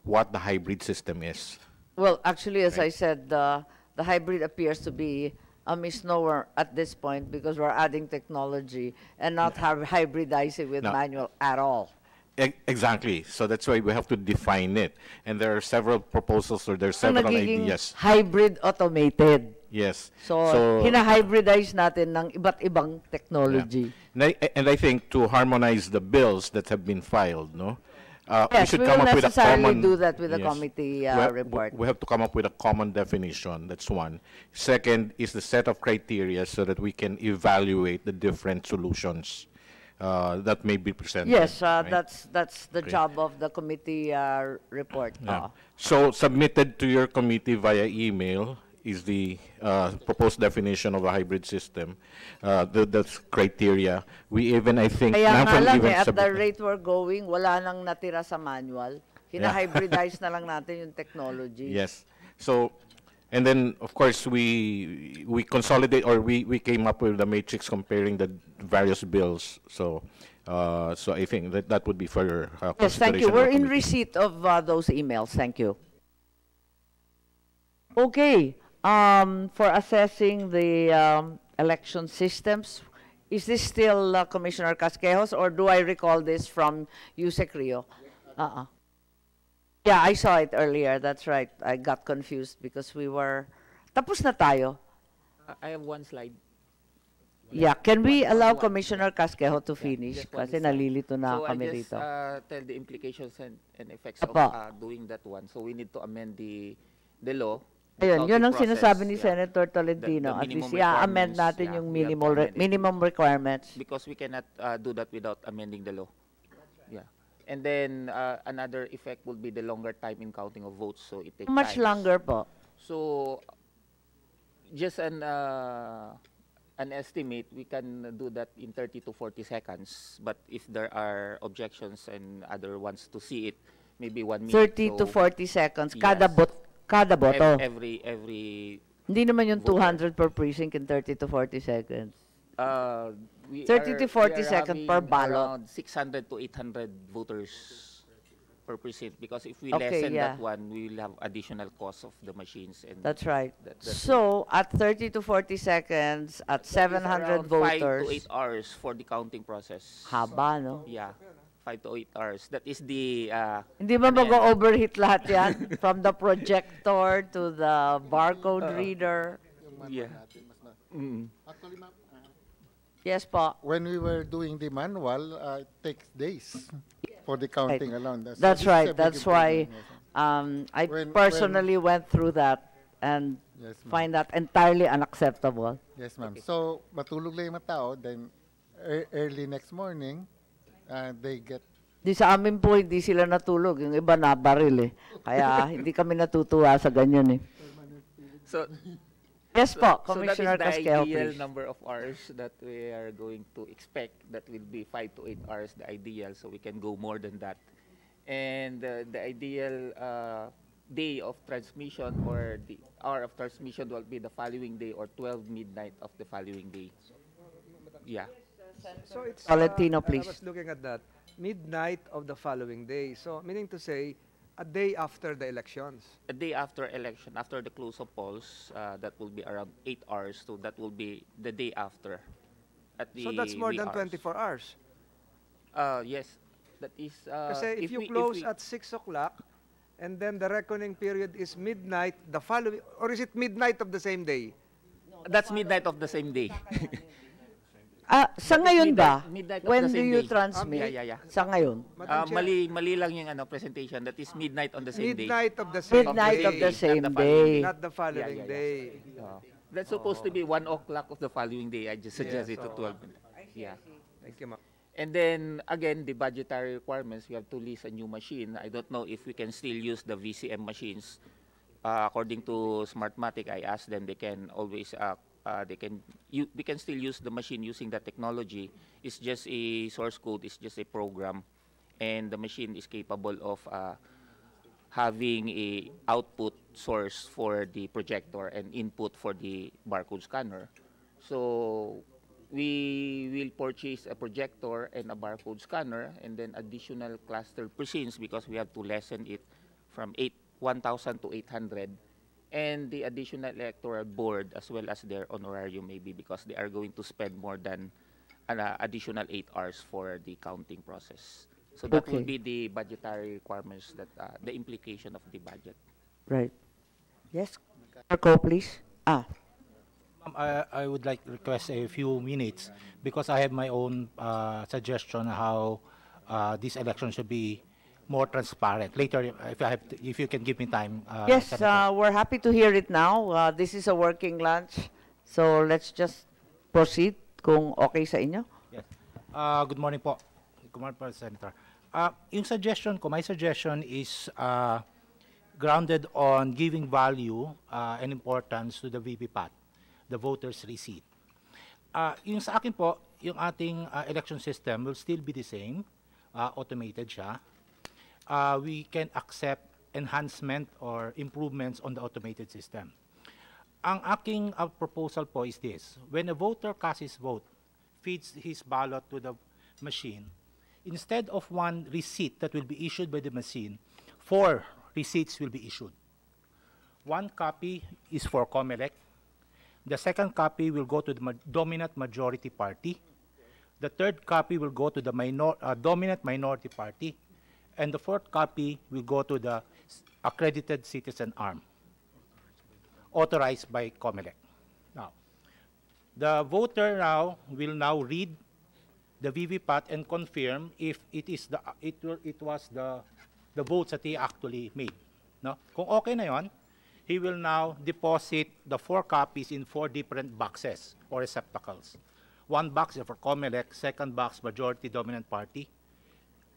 what the hybrid system is. Well, actually, as I said, uh, the hybrid appears to be a misnomer at this point because we're adding technology and not have hybridizing with No. manual at all. E- Exactly. So that's why we have to define it. And there are several proposals or there are several ideas. hybrid automated. Yes. So, hina-hybridize natin ng iba't ibang technology. And I, and I think to harmonize the bills that have been filed, no? Uh, we should we come up with a necessarily common. do that with the yes. committee, uh, We have- report. We have to come up with a common definition. That's one. Second is the set of criteria so that we can evaluate the different solutions uh, that may be presented. Yes, uh, right? that's, that's the Great. job of the committee uh, report. Yeah. Uh, So submitted to your committee via email is the uh, proposed definition of a hybrid system, uh, the, that's criteria. We even, I think, Kaya nga lang even eh, at the rate we're going, wala nang natira sa manual. Hina-hybridize na lang natin yung technology. Yes. So, and then, of course, we, we consolidate, or we, we came up with the matrix comparing the various bills. So, uh, so I think that that would be for your uh, Yes, thank you. We're in receipt of uh, those emails. Thank you. Okay, um, for assessing the um, election systems, is this still uh, Commissioner Casquejos or do I recall this from Yusek Rio? Uh-uh. Yeah, I saw it earlier. That's right. I got confused because we were... Tapos na tayo. I have one slide. Yeah, can we allow one- Commissioner Casquejo to finish? One Kasi nalilito na so kami I just uh, tell the implications and, and effects Apo. of uh, doing that one. So we need to amend the the law. Ayun, yun ang process, sinasabi ni yeah. Senator Tolentino. The- the At least, minimum yeah, natin yeah, yung to minimal, re- minimum requirements. Because we cannot uh, do that without amending the law. Yeah. And then uh, another effect will be the longer time in counting of votes. So it takes How much time. longer po? So just an uh, an estimate, we can do that in 30 to 40 seconds. But if there are objections and other ones to see it, maybe one minute. 30 to So 40 seconds, kada Yes. bot, kada ev- boto. Every every Hindi naman yung voter. 200 per precinct in 30 to 40 seconds. Uh, we 30 to are- 40 we are per ballot. Around 600 to 800 voters per precinct because if we Okay, lessen yeah. that one, we will have additional cost of the machines. And That's right. that- that's So, at 30 to 40 seconds, at That is 700 around Five to voters, eight hours for the counting process. haba, no? Yeah, five to eight hours. That is the. Uh, Hindi ba ano mag-overheat lahat yan? From the projector to the barcode Oo. reader? Yeah. Mm. Actually, ma'am, Yes po. when we were doing the manual, uh, it takes days for the counting alone. So That's this is right. That's why um, I When- personally went through that and Yes, find that entirely unacceptable. Yes, ma'am. So, matulog lang yung mga tao, then e- early next morning, uh, they get Di sa amin po, hindi sila natulog. Yung iba nabaril eh. Kaya hindi kami natutuwa sa ganyan eh. So. Yes po, so Commissioner that is the Casquejo, ideal please. number of hours that we are going to expect. That will be five to eight hours, the ideal. So we can go more than that. And uh, the ideal uh, day of transmission or the hour of transmission will be the following day or 12 midnight of the following day. Yeah. So it's, Valentino, uh, please. I was looking at that, midnight of the following day. So meaning to say, a day after the elections. A day after election, after the close of polls, uh, that will be around eight hours. So that will be the day after. At the So that's more than hours. 24 hours. Uh, yes, that is. Uh, Kasi if, you we- close we- at 6 o'clock, and then the reckoning period is midnight, the following, or is it midnight of the same day? That's midnight of the same day. Ah, sa ngayon ba? midnight- midnight When the do you day. transmit? Yeah, yeah, yeah. Sa ngayon? Uh, mali, mali lang yung ano, presentation. That is midnight on the same day. Midnight of the same Midnight of the day. same Not the following day. Not the following Yeah, yeah, day. Uh, that's supposed to be 1 o'clock of the following day. I just suggest Yes, it to oo. 12 minutes. Yeah. Thank you, ma'am. And then, again, the budgetary requirements, we have to lease a new machine. I don't know if we can still use the VCM machines. Uh, according to Smartmatic, I asked them, they can always, uh, uh, they can, you, we can still use the machine using that technology. It's just a source code, it's just a program. And the machine is capable of uh, having a output source for the projector and input for the barcode scanner. So we will purchase a projector and a barcode scanner and then additional cluster machines because we have to lessen it from 8 1,000 to 800 and the additional electoral board as well as their honorarium maybe because they are going to spend more than an uh, additional 8 hours for the counting process. So that will Okay. be the budgetary requirements that uh, the implication of the budget. Right. Yes, Marco, please. Ah, Ma'am, I, I would like to request a few minutes because I have my own uh, suggestion how uh, this election should be more transparent. Later, if I have, to- if you can give me time. uh, yes, uh, we're happy to hear it now. Uh, this is a working lunch, so let's just proceed kung okay sa inyo. Yes. Uh, good morning po. Good morning po, Senator. Uh, yung suggestion ko, my suggestion is uh, grounded on giving value uh, and importance to the VPPAT, the voter's receipt. Uh, yung sa akin po, yung ating uh, election system will still be the same, uh, automated siya. Uh, we can accept enhancement or improvements on the automated system. Ang aking uh, proposal po is this. When a voter casts his vote, feeds his ballot to the machine, instead of one receipt that will be issued by the machine, four receipts will be issued. One copy is for COMELEC. The second copy will go to the ma- dominant majority party. The third copy will go to the minor, uh, dominant minority party. And the fourth copy will go to the accredited citizen arm, authorized by COMELEC. Now, the voter now will now read the VVPAT and confirm if it is the it it was the the votes that he actually made. No? Kung okay na 'yon, he will now deposit the four copies in four different boxes or receptacles. One box for COMELEC, second box majority dominant party,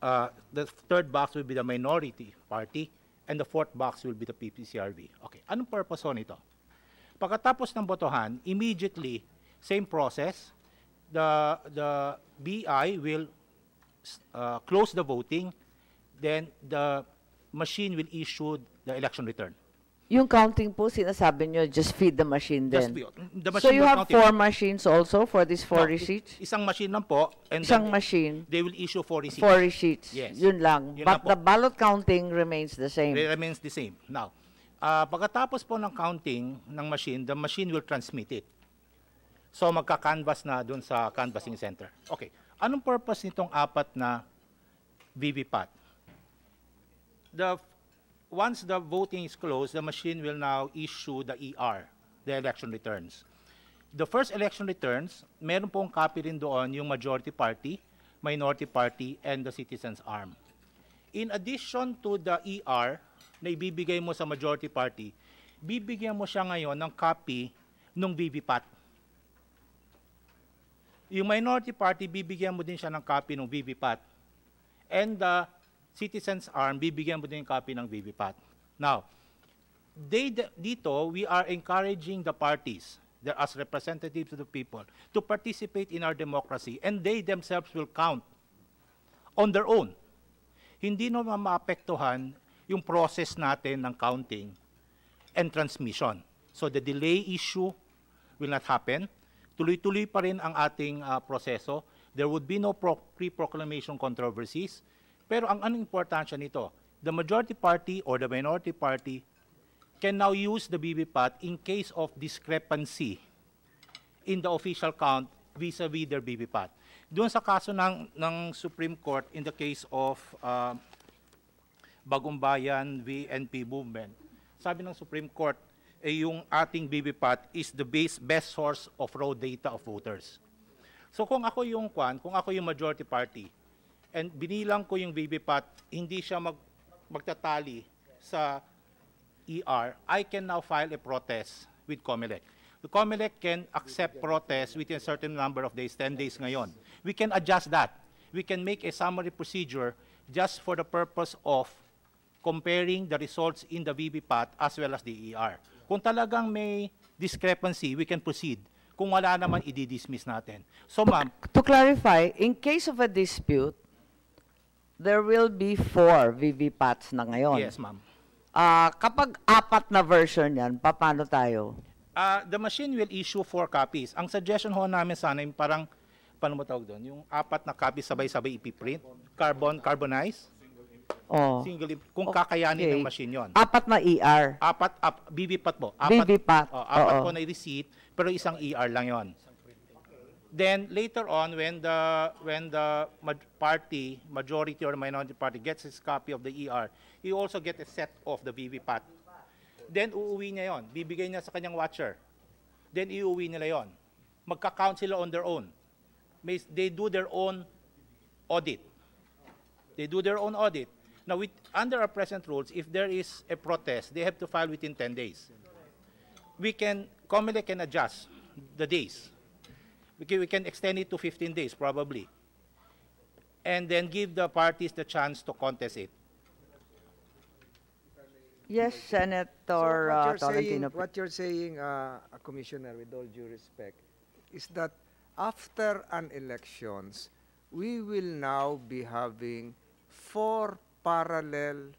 uh, the third box will be the minority party, and the fourth box will be the PPCRV. Okay, anong purpose nito? Pagkatapos ng botohan, immediately, same process, the, the BI will uh, close the voting, then the machine will issue the election return. Yung counting po, sinasabi nyo, just feed the machine Just then. the so machine you will have count it. four machines also for these four No, receipts? Isang machine lang po. And Isang machine. They will issue four receipts. Four receipts. Yes. Yun lang. Yun But lang po. the ballot counting remains the same. It remains the same. Now, uh, pagkatapos po ng counting ng machine, the machine will transmit it. So magka-canvas na dun sa canvassing center. Okay. Anong purpose nitong apat na VVPAT? The once the voting is closed, the machine will now issue the ER, the election returns. The first election returns, meron pong copy rin doon yung majority party, minority party, and the citizens arm. In addition to the ER na ibibigay mo sa majority party, bibigyan mo siya ngayon ng copy ng VVPAT. Yung minority party, bibigyan mo din siya ng copy ng VVPAT. And the citizens arm, bibigyan mo din ng copy ng VVPAT. Now, they, dito, we are encouraging the parties, the, as representatives of the people, to participate in our democracy, and they themselves will count on their own. Hindi naman maapektuhan yung process natin ng counting and transmission. So the delay issue will not happen. Tuloy-tuloy pa rin ang ating ah, proseso. There would be no pro- pre-proclamation controversies. Pero ang anong importansya nito? The majority party or the minority party can now use the BBPAT in case of discrepancy in the official count vis-a-vis their BBPAT. Doon sa kaso ng, ng Supreme Court in the case of uh, Bagong Bayan VNP movement, sabi ng Supreme Court, eh, yung ating BBPAT is the base, best source of raw data of voters. So kung ako yung kwan, kung ako yung majority party, and binilang ko yung BBPAT, hindi siya mag, magtatali sa ER, I can now file a protest with COMELEC. The COMELEC can accept protest within a certain number of days, 10 days ngayon. We can adjust that. We can make a summary procedure just for the purpose of comparing the results in the VVPAT as well as the ER. Kung talagang may discrepancy, we can proceed. Kung wala naman, i-dismiss natin. So ma'am, To clarify, in case of a dispute, there will be four VVPATs na ngayon. yes ma'am. Ah, kapag apat na version yan, paano tayo? Uh, the machine will issue four copies. Ang suggestion ho namin sana yung parang, paano mo tawag doon? Yung apat na copies sabay-sabay ipiprint, carbon, carbonize, Oh. single, kung kakayanin Okay. ng machine yon. Apat na ER. Apat, ap, BBPAT po. Apat, BBPAT, oh, apat oo. po na receipt, pero isang ER lang yon. Then later on, when the when the party, majority or minority party gets his copy of the ER, he also get a set of the VVPAT. Then uuwi niya yon, bibigay niya sa kanyang watcher. Then iuwi nila yon. Magka-count sila on their own. May, they do their own audit. They do their own audit. Now, with, under our present rules, if there is a protest, they have to file within 10 days. We can, COMELEC can adjust the days. We can, we can extend it to 15 days, probably. and then give the parties the chance to contest it. Yes, Senator So what uh, you're saying, Tolentino. what you're saying, uh, Commissioner, with all due respect, is that after an elections, we will now be having four parallel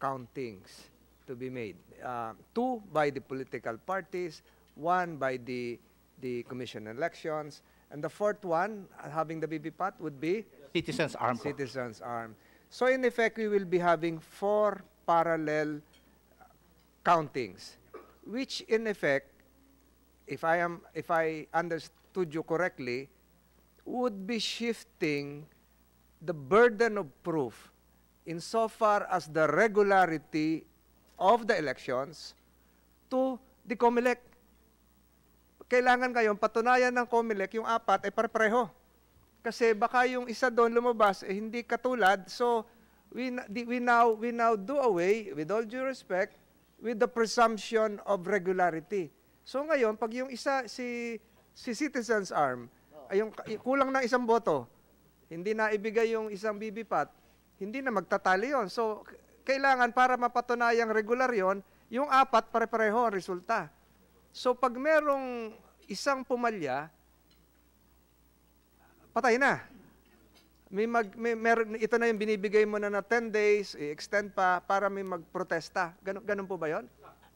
countings to be made. Uh, two by the political parties, one by the the commission elections, and the fourth one, uh, having the BBPAT, would be Citizens Arm. Citizens Arm. So in effect, we will be having four parallel countings, which in effect, if I am, if I understood you correctly, would be shifting the burden of proof insofar as the regularity of the elections to the COMELEC. Kailangan ngayon patunayan ng COMELEC yung apat ay pare-pareho. Kasi baka yung isa doon lumabas eh hindi katulad. So we we now we now do away with all due respect with the presumption of regularity. So ngayon pag yung isa si si Citizens Arm ay yung kulang ng isang boto, hindi na ibigay yung isang BBPAT, hindi na magtatali yon. So kailangan para mapatunayang regular yon, yung apat pare-pareho ang resulta. So pag merong isang pumalya, patay na. May mag, may, meron, ito na yung binibigay mo na na 10 days, i-extend pa para may magprotesta. Ganun, ganun po ba yon?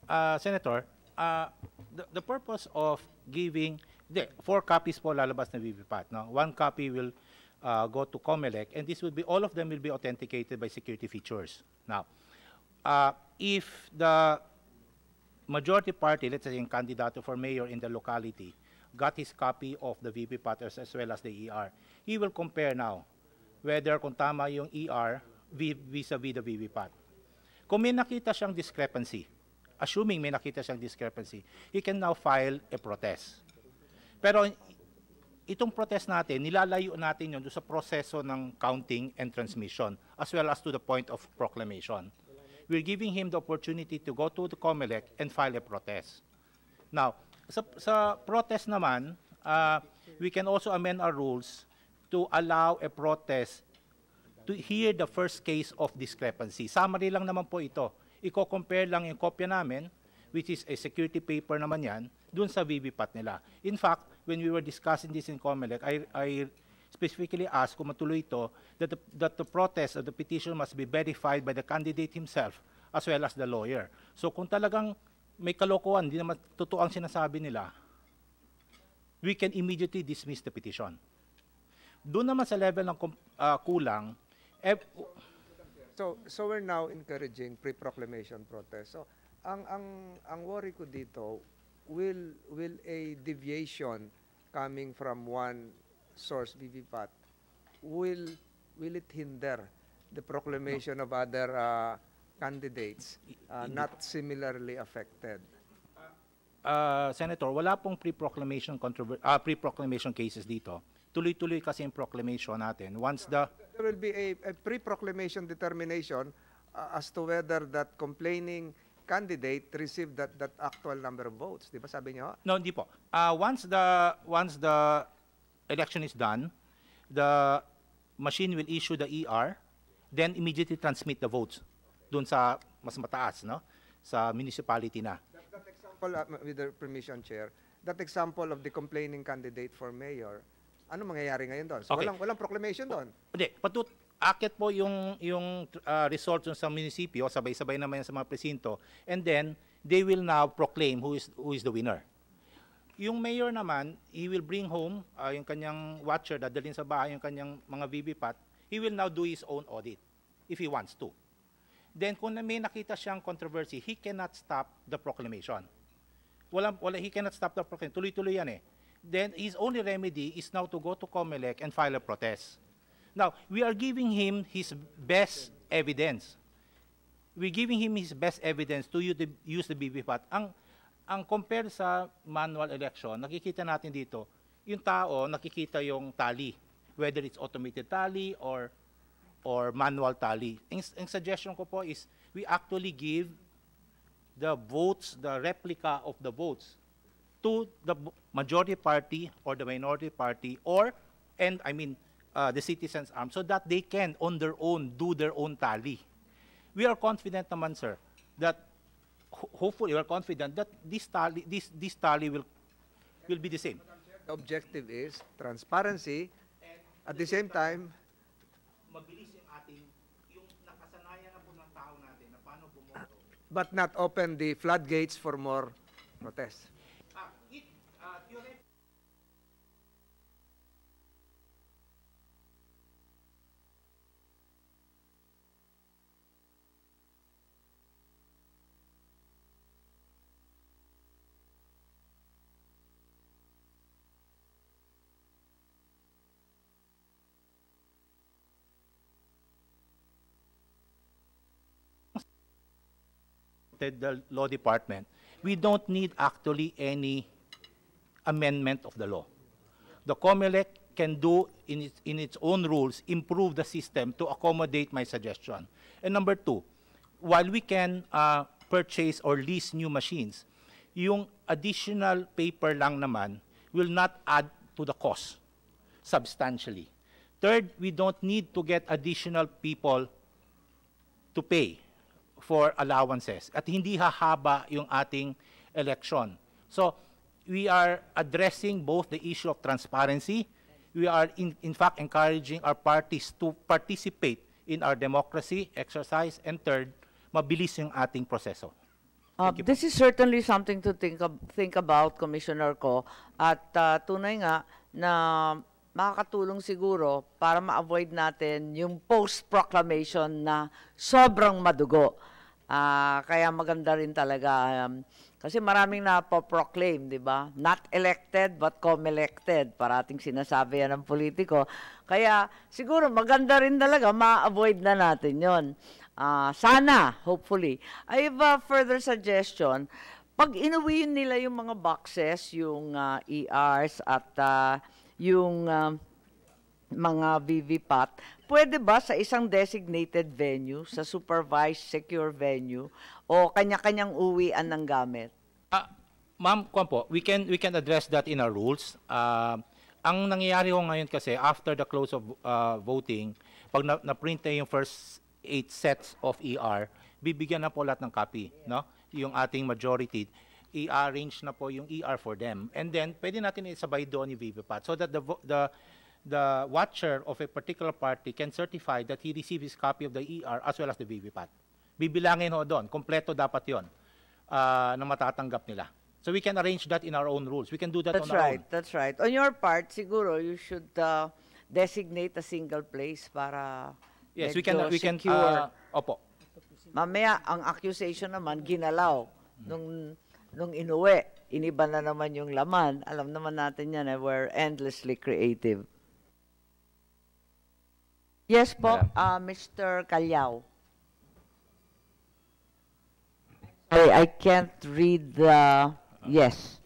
uh, Senator, uh, the, the purpose of giving, the four copies po lalabas na VVPAT. No? One copy will uh, go to COMELEC, and this will be, all of them will be authenticated by security features. Now, uh, if the majority party, let's say yung candidato for mayor in the locality, got his copy of the VVPAT as, as well as the ER, he will compare now whether kung tama yung ER vi- vis-a-vis the VVPAT. Kung may nakita siyang discrepancy, assuming may nakita siyang discrepancy, he can now file a protest. Pero itong protest natin, nilalayo natin doon sa proseso ng counting and transmission as well as to the point of proclamation. We're giving him the opportunity to go to the COMELEC and file a protest. Now, sa, sa protest naman, uh, we can also amend our rules to allow a protest to hear the first case of discrepancy. Summary lang naman po ito. Iko-compare lang yung kopya namin, which is a security paper naman yan, dun sa VVPAT nila. In fact, when we were discussing this in COMELEC, I, I specifically asked kung matuloy ito, that the, that the protest or the petition must be verified by the candidate himself as well as the lawyer. So kung talagang may kalokohan, hindi naman totoo ang sinasabi nila, we can immediately dismiss the petition. Doon naman sa level ng ah, kulang, eh, So so we're now encouraging pre-proclamation protest. So ang ang ang worry ko dito will will a deviation coming from one source VVPAT will will it hinder the proclamation of other uh, candidates uh, not similarly affected? uh, Senator, wala pong pre-proclamation controver- ah, pre-proclamation cases dito. Tuloy-tuloy kasi yung proclamation natin. Once the There will be a, a pre-proclamation determination uh, as to whether that complaining candidate received that that actual number of votes. Di ba sabi niyo? No, hindi po. Uh, once the once the election is done, the machine will issue the ER, then immediately transmit the votes doon sa mas mataas, no? Sa municipality na. That example, uh, with the permission, Chair, that example of the complaining candidate for mayor, ano mangyayari ngayon doon? So Okay. walang, walang proclamation doon. Hindi, patut akit po yung yung uh, result sa munisipyo, sabay-sabay naman sa mga presinto, and then they will now proclaim who is who is the winner. Yung mayor naman, he will bring home uh, yung kanyang watcher, dadalhin sa bahay yung kanyang mga VVPAT, he will now do his own audit if he wants to. Then kung may nakita siyang controversy, he cannot stop the proclamation. Wala, wala, he cannot stop the proclamation. Tuloy-tuloy yan eh. Then his only remedy is now to go to COMELEC and file a protest. Now, we are giving him his best evidence. We're giving him his best evidence to use the, use the BBPAT. Ang, ang compare sa manual election, nakikita natin dito, yung tao, nakikita yung tally, whether it's automated tally or or manual tally. Ang, ang suggestion ko po is we actually give the votes, the replica of the votes to the majority party or the minority party or, and I mean, uh, the citizens' arm so that they can, on their own, do their own tally. We are confident naman, sir, that hopefully we are confident that this tally, this, this tally will, will be the same. The objective is transparency. At the same time, Mabilis yung ating, yung nakasanayan na po ng tao natin na paano bumoto. but not open the floodgates for more protests. The law department, we don't need actually any amendment of the law. The COMELEC can do in its, in its own rules, improve the system to accommodate my suggestion. And number two, while we can uh, purchase or lease new machines, yung additional paper lang naman will not add to the cost substantially. Third, we don't need to get additional people to pay for allowances at hindi hahaba yung ating election. So, we are addressing both the issue of transparency. We are, in, in fact, encouraging our parties to participate in our democracy exercise. And third, mabilis yung ating proseso. Uh, this is certainly something to think, ab- think about, Commissioner Ko. At uh, tunay nga na makakatulong siguro para ma-avoid natin yung post-proclamation na sobrang madugo. Ah, kaya maganda rin talaga. um, kasi maraming na-proclaim, di ba? Not elected, but come-elected. Parating sinasabi yan ng politiko. Kaya siguro maganda rin talaga, ma-avoid na natin yon. Ah, sana, hopefully. I have a further suggestion. Pag inuwi nila yung mga boxes, yung ah, ERs at ah, yung ah, mga VVPAT, pwede ba sa isang designated venue, sa supervised secure venue, o kanya-kanyang uwian ng gamit? Ma'am, kwan po, we can we can address that in our rules. Uh, ang nangyayari ko ngayon kasi after the close of uh, voting, pag na, na-print na yung first eight sets of ER, bibigyan na po lahat ng copy, no? Yung ating majority i-arrange na po yung ER for them. And then pwede natin isabay doon yung VVPAT so that the the the watcher of a particular party can certify that he received his copy of the ER as well as the VVPAT. Bibilangin ho doon, kompleto dapat 'yon uh, na matatanggap nila. So we can arrange that in our own rules. We can do that That's on our right, own. that's right. On your part, siguro you should uh, designate a single place para Yes, we can we can secure. uh, opo. Mamaya, ang accusation naman, ginalaw. Nung, nung inuwi, iniba na naman yung laman. Alam naman natin yan, eh, we're endlessly creative. Yes po, uh, Mr. Calyao. Sorry, I can't read the, yes.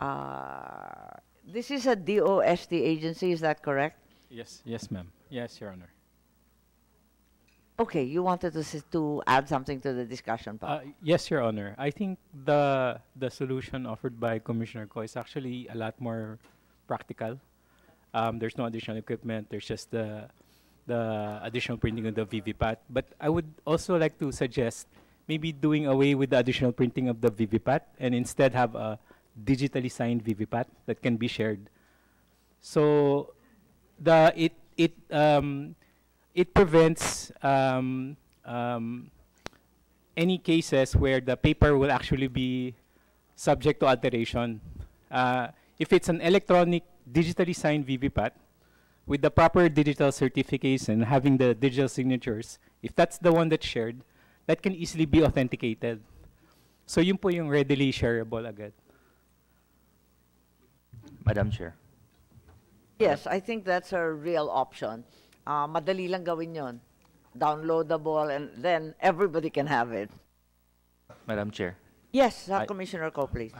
Uh, this is a DOST agency, is that correct? Yes, yes, ma'am. Yes, Your Honor. Okay, you wanted to, to add something to the discussion, pa. Uh, yes, Your Honor. I think the the solution offered by Commissioner Ko is actually a lot more practical. Um, there's no additional equipment. There's just the the additional printing of the VVPAT. But I would also like to suggest maybe doing away with the additional printing of the VVPAT and instead have a digitally signed VVPAT that can be shared. So the it it um, it prevents um, um, any cases where the paper will actually be subject to alteration. Uh, if it's an electronic, digitally signed VVPAT with the proper digital certification, having the digital signatures, if that's the one that's shared, that can easily be authenticated. So yun po yung readily shareable agad. Madam Chair. Yes, I think that's a real option. Ah, madali lang gawin yon. Downloadable and then everybody can have it. Madam Chair. Yes, uh, I- Commissioner Ko, please.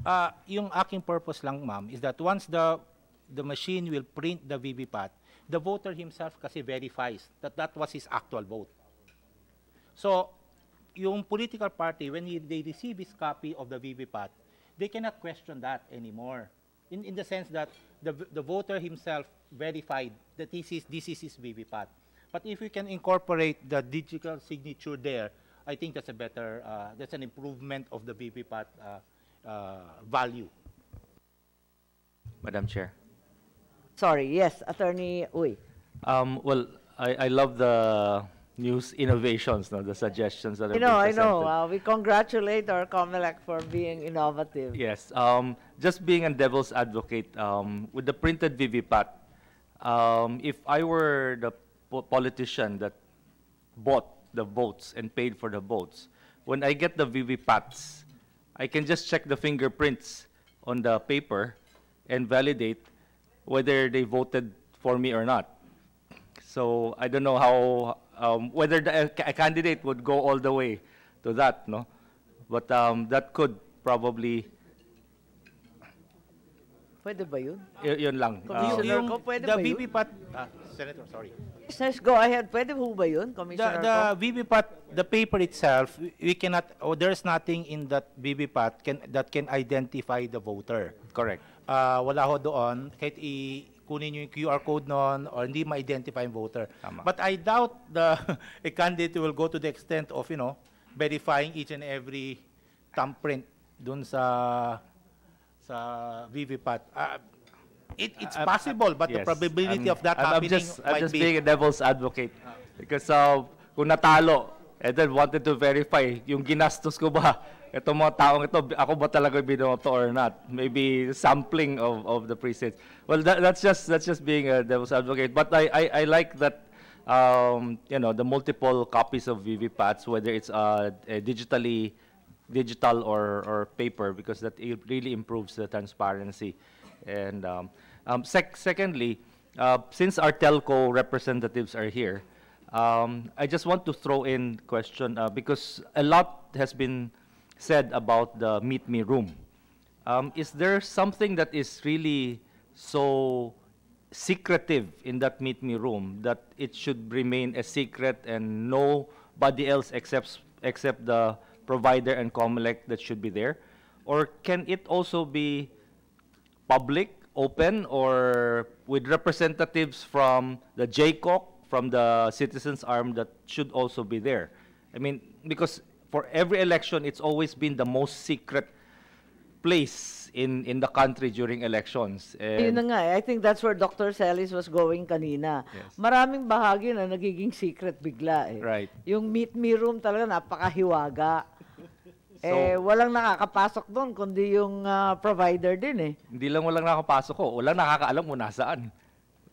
Uh, yung aking purpose lang, ma'am, is that once the the machine will print the VVPAT, the voter himself kasi verifies that that was his actual vote. So, yung political party, when he, they receive his copy of the VVPAT, they cannot question that anymore. In, in the sense that the, the voter himself verified that this is, this is his VVPAT. But if we can incorporate the digital signature there, I think that's a better, uh, that's an improvement of the VVPAT uh, uh, value. Madam Chair. Sorry, yes, Attorney Uy. Um, well, I, I love the news innovations, no, the suggestions that I know, I know. Uh, we congratulate our COMELEC for being innovative. Yes, um, just being a devil's advocate, um, with the printed VVPAT, um, if I were the po- politician that bought the votes and paid for the votes, when I get the VVPATs, I can just check the fingerprints on the paper and validate whether they voted for me or not. So I don't know how, um, whether the, a candidate would go all the way to that, no? But um, that could probably, Pwede ba yun? y- yun lang. Um, Commissioner ko, pwede the ba yun? VVPAT, ah, Senator, sorry. Commissioners, go ahead. Pwede po ba yun, The, Commissioner the ko? VVPAT, the paper itself, we- we cannot, or there's nothing in that VVPAT can, that can identify the voter. Correct. Ah, wala ho doon, kahit i kunin nyo yung QR code noon or hindi ma-identify yung voter. Tama. But I doubt the a candidate will go to the extent of, you know, verifying each and every thumbprint dun sa sa VVPAT. Ah, it, it's I'm- possible, but the yes, probability I'm- of that I'm- I'm happening just, I'm just be... being a devil's advocate. Because uh, kung natalo, and then wanted to verify yung ginastos ko ba, itong mga taong ito, ako ba talaga binoto or not? Maybe sampling of, of the precincts. Well, that, that's just that's just being a devil's advocate. But I, I, I like that, um, you know, the multiple copies of VVPATs, whether it's uh, digitally, digital or, or paper, because that it really improves the transparency. And um, um, sec- secondly, uh, since our telco representatives are here, um, I just want to throw in question uh, because a lot has been said about the Meet Me room. Um, is there something that is really so secretive in that Meet Me room that it should remain a secret and nobody else except except the provider and Comelec that should be there? Or can it also be public, open, or with representatives from the JCOC, from the Citizens Arm that should also be there? I mean, because for every election, it's always been the most secret place in, in the country during elections. Yun na And nga eh. I think that's where Dr. Celis was going kanina. Yes. Maraming bahagi na nagiging secret bigla eh. Right. Yung meet me room talaga napakahiwaga. eh, walang nakakapasok doon kundi yung ah, provider din eh. hindi lang walang nakapasok ko, walang nakakaalam kung nasaan.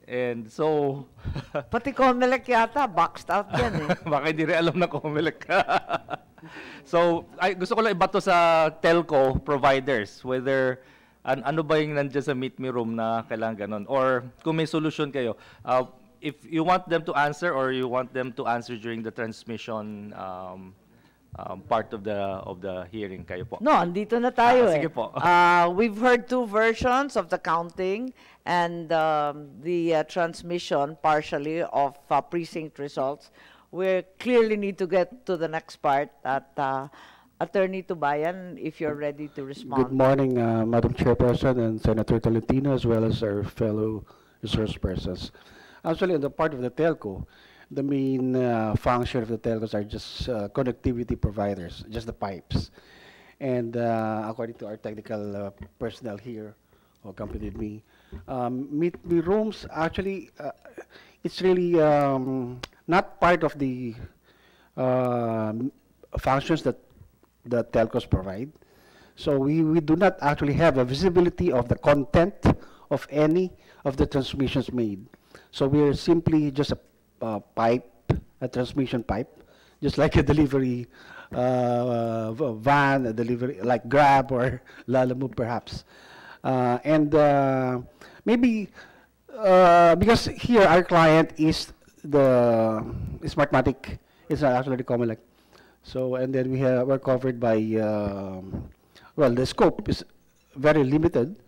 And so, Pati Comelec yata, boxed out yan eh. baka hindi rin alam na Comelec. so, ay, gusto ko lang iba to sa telco providers, whether an, ano ba yung nandiyan sa Meet Me Room na kailangan ganon. Or kung may solution kayo, uh, if you want them to answer or you want them to answer during the transmission um, um, part of the of the hearing kayo po. No, andito na tayo Ah, eh. sige po. Uh, we've heard two versions of the counting and um, the uh, transmission partially of uh, precinct results. We clearly need to get to the next part at uh, Attorney Tubayan, if you're ready to respond. Good morning, uh, Madam Chairperson and Senator Tolentino, as well as our fellow resource persons. Actually, on the part of the telco, the main uh, function of the telcos are just uh, connectivity providers, just the pipes. And according to our technical personnel here, who accompanied me, um, meet me rooms actually, uh, it's really um, not part of the um, functions that the telcos provide. So we, we do not actually have a visibility of the content of any of the transmissions made. So we are simply just a uh, pipe, a transmission pipe, just like a delivery uh, van, a delivery like Grab or Lalamove perhaps. Uh, and uh, maybe uh, because here our client is the Smartmatic, it's not actually the Comelec. So, and then we have, we're covered by, um, well, the scope is very limited,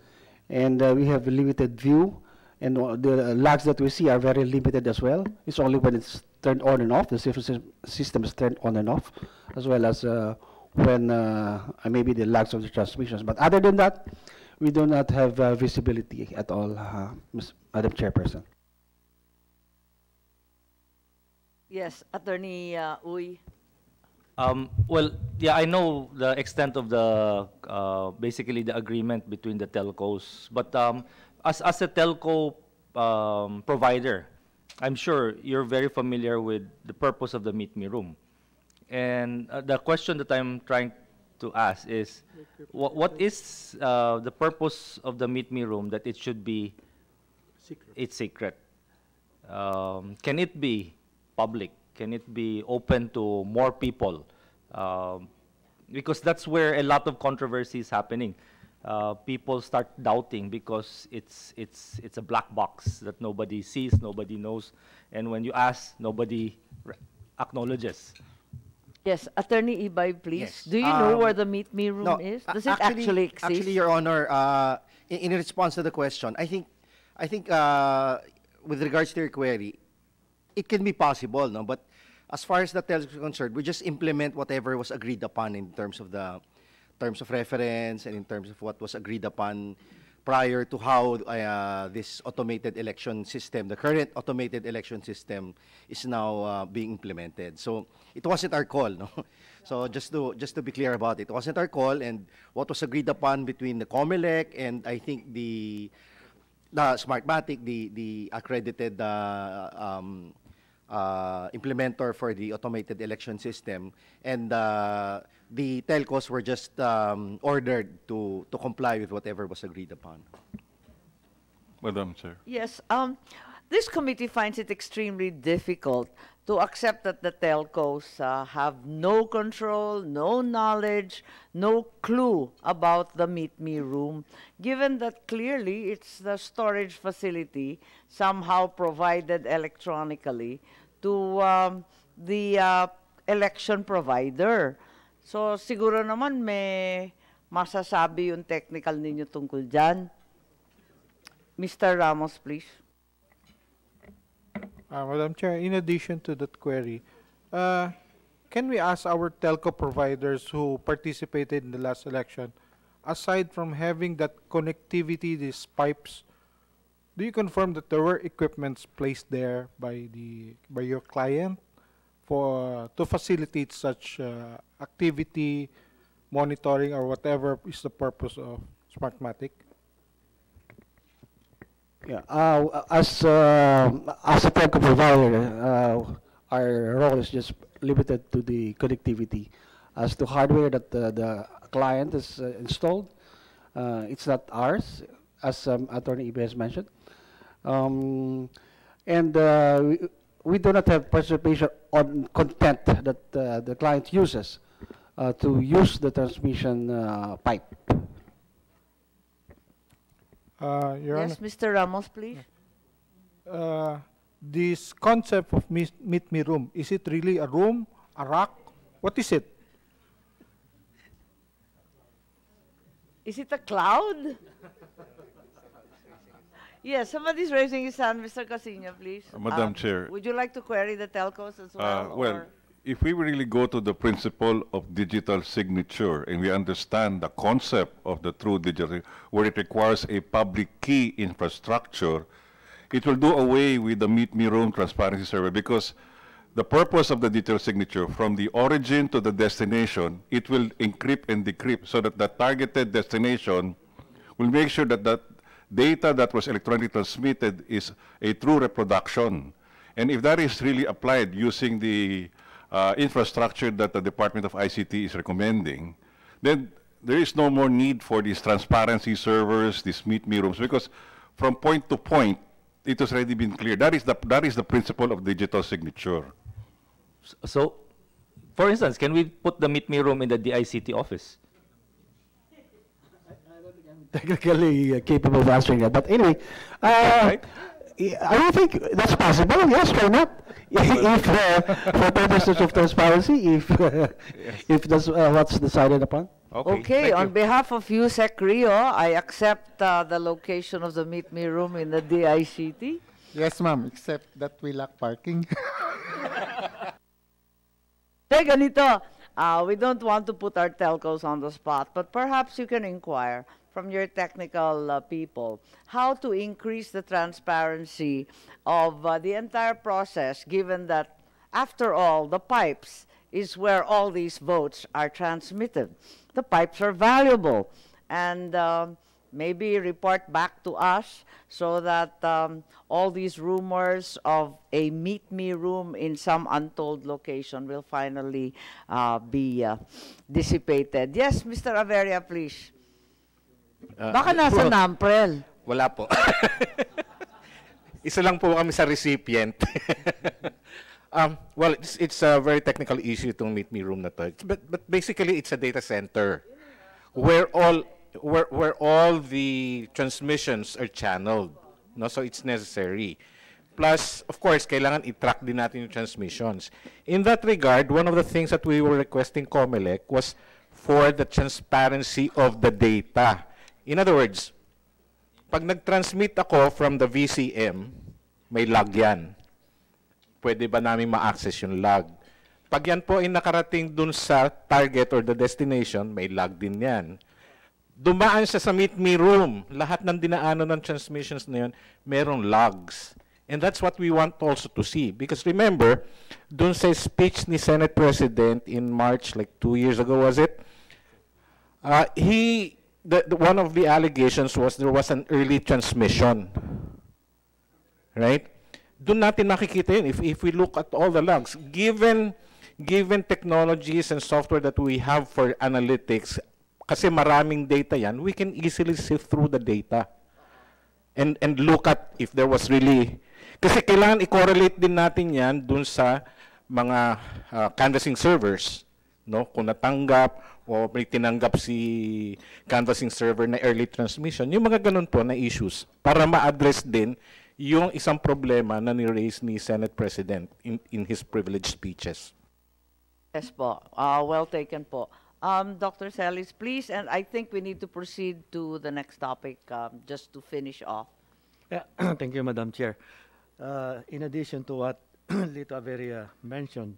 and we have a limited view, and the lags that we see are very limited as well. It's only when it's turned on and off, the system is turned on and off, as well as uh, when uh, maybe the lags of the transmissions. But other than that, we do not have uh, visibility at all, uh, Ms. Madam Chairperson. Yes, Attorney uh, Uy. Um, well, yeah, I know the extent of the, uh, basically the agreement between the telcos. But um, as, as a telco um, provider, I'm sure you're very familiar with the purpose of the Meet Me Room. And uh, the question that I'm trying to ask is, what, what is uh, the purpose of the Meet Me Room that it should be, secret. it's secret? Um, can it be public? Can it be open to more people? Um, because that's where a lot of controversy is happening. Uh, people start doubting because it's it's it's a black box that nobody sees, nobody knows, and when you ask, nobody acknowledges. Yes, Attorney Ibay, please. Yes. Do you know Um, where the Meet Me Room No, is? Does it actually, exist? Actually, Your Honor, uh, in, in response to the question, I think, I think uh, with regards to your query, it can be possible, no? But as far as the telco is concerned, we just implement whatever was agreed upon in terms of the terms of reference and in terms of what was agreed upon prior to how uh, this automated election system, the current automated election system, is now uh, being implemented. So it wasn't our call, no. So just to just to be clear about it, it wasn't our call, and what was agreed upon between the COMELEC and I think the the Smartmatic, the the accredited uh, um, uh, implementer for the automated election system, and uh, the telcos were just um, ordered to to comply with whatever was agreed upon. Madam Chair. Yes, um, this committee finds it extremely difficult to accept that the telcos uh, have no control, no knowledge, no clue about the Meet Me room, given that clearly it's the storage facility somehow provided electronically to um, the uh, election provider. So siguro naman may masasabi yung technical ninyo tungkol dyan. Mr. Ramos, please. Uh, Madam Chair, in addition to that query, uh, can we ask our telco providers who participated in the last election, aside from having that connectivity, these pipes, do you confirm that there were equipments placed there by the by your client for to facilitate such uh, activity, monitoring, or whatever is the purpose of Smartmatic? Yeah, uh, as, uh, as a telco provider, uh, our role is just limited to the connectivity. As to hardware that the, client is uh, installed, uh, it's not ours, as um, Attorney Ibe has mentioned. Um, and we, we do not have participation on content that the client uses to use the transmission pipe. Uh, Your yes, Mr. Ramos, please. Uh, this concept of meet, meet me room, is it really a room, a rack? What is it? Is it a cloud? yes, somebody's raising his hand. Mr. Casino, please. Uh, Madam Um, Chair. Would you like to query the telcos as well? Uh, well, or- if we really go to the principle of digital signature and we understand the concept of the true digital, where it requires a public key infrastructure, it will do away with the Meet Me Room transparency survey because the purpose of the digital signature, from the origin to the destination, it will encrypt and decrypt so that the targeted destination will make sure that that data that was electronically transmitted is a true reproduction. And if that is really applied using the uh, infrastructure that the Department of ICT is recommending, then there is no more need for these transparency servers, these meet me rooms, because from point to point, it has already been clear. That is the, that is the principle of digital signature. So, for instance, can we put the Meet Me room in the DICT office? technically uh, capable of answering that. But anyway, uh, y- I don't think that's possible. Yes, why not? if uh, for purposes of transparency, if uh, if that's uh, what's decided upon. Okay, on behalf of USEC Rio, I accept uh, the location of the Meet Me room in the DICT. Yes, ma'am, except that we lack parking. Te, ganito, uh, we don't want to put our telcos on the spot, but perhaps you can inquire from your technical uh, people how to increase the transparency of uh, the entire process, given that, after all, the pipes is where all these votes are transmitted. The pipes are valuable, and um, maybe report back to us so that um, all these rumors of a meet me room in some untold location will finally uh, be uh, dissipated. Yes, Mr. Averia, please. Uh, Baka nasa well, Namprel. Wala po. Isa lang po kami sa recipient. um, well, it's, it's a very technical issue itong meet me room na to. But, but basically, it's a data center where all where, where all the transmissions are channeled. No? So it's necessary. Plus, of course, kailangan i-track din natin yung transmissions. In that regard, one of the things that we were requesting COMELEC was for the transparency of the data. In other words, pag nag-transmit ako from the VCM, may lag yan. Pwede ba namin ma-access yung lag? Pag yan po ay nakarating dun sa target or the destination, may lag din yan. Dumaan siya sa meet me room. Lahat ng dinaanan ng transmissions na yun, merong logs. And that's what we want also to see. Because remember, dun sa speech ni Senate President in March, like two years ago, was it? Uh, he, the, the, one of the allegations was there was an early transmission. Right? Doon natin makikita yun. If, if we look at all the logs, given, given technologies and software that we have for analytics, kasi maraming data yan, we can easily sift through the data and and look at if there was really kasi kailangan i-correlate din natin yan dun sa mga uh, canvassing servers no kung natanggap o may tinanggap si canvassing server na early transmission yung mga ganun po na issues para ma-address din yung isang problema na ni-raise ni Senate President in, in his privileged speeches. Yes po. Uh, well taken po. Um, Dr. Celis, please, and I think we need to proceed to the next topic um, just to finish off. Yeah, thank you, Madam Chair. Uh, in addition to what Lito Averia mentioned,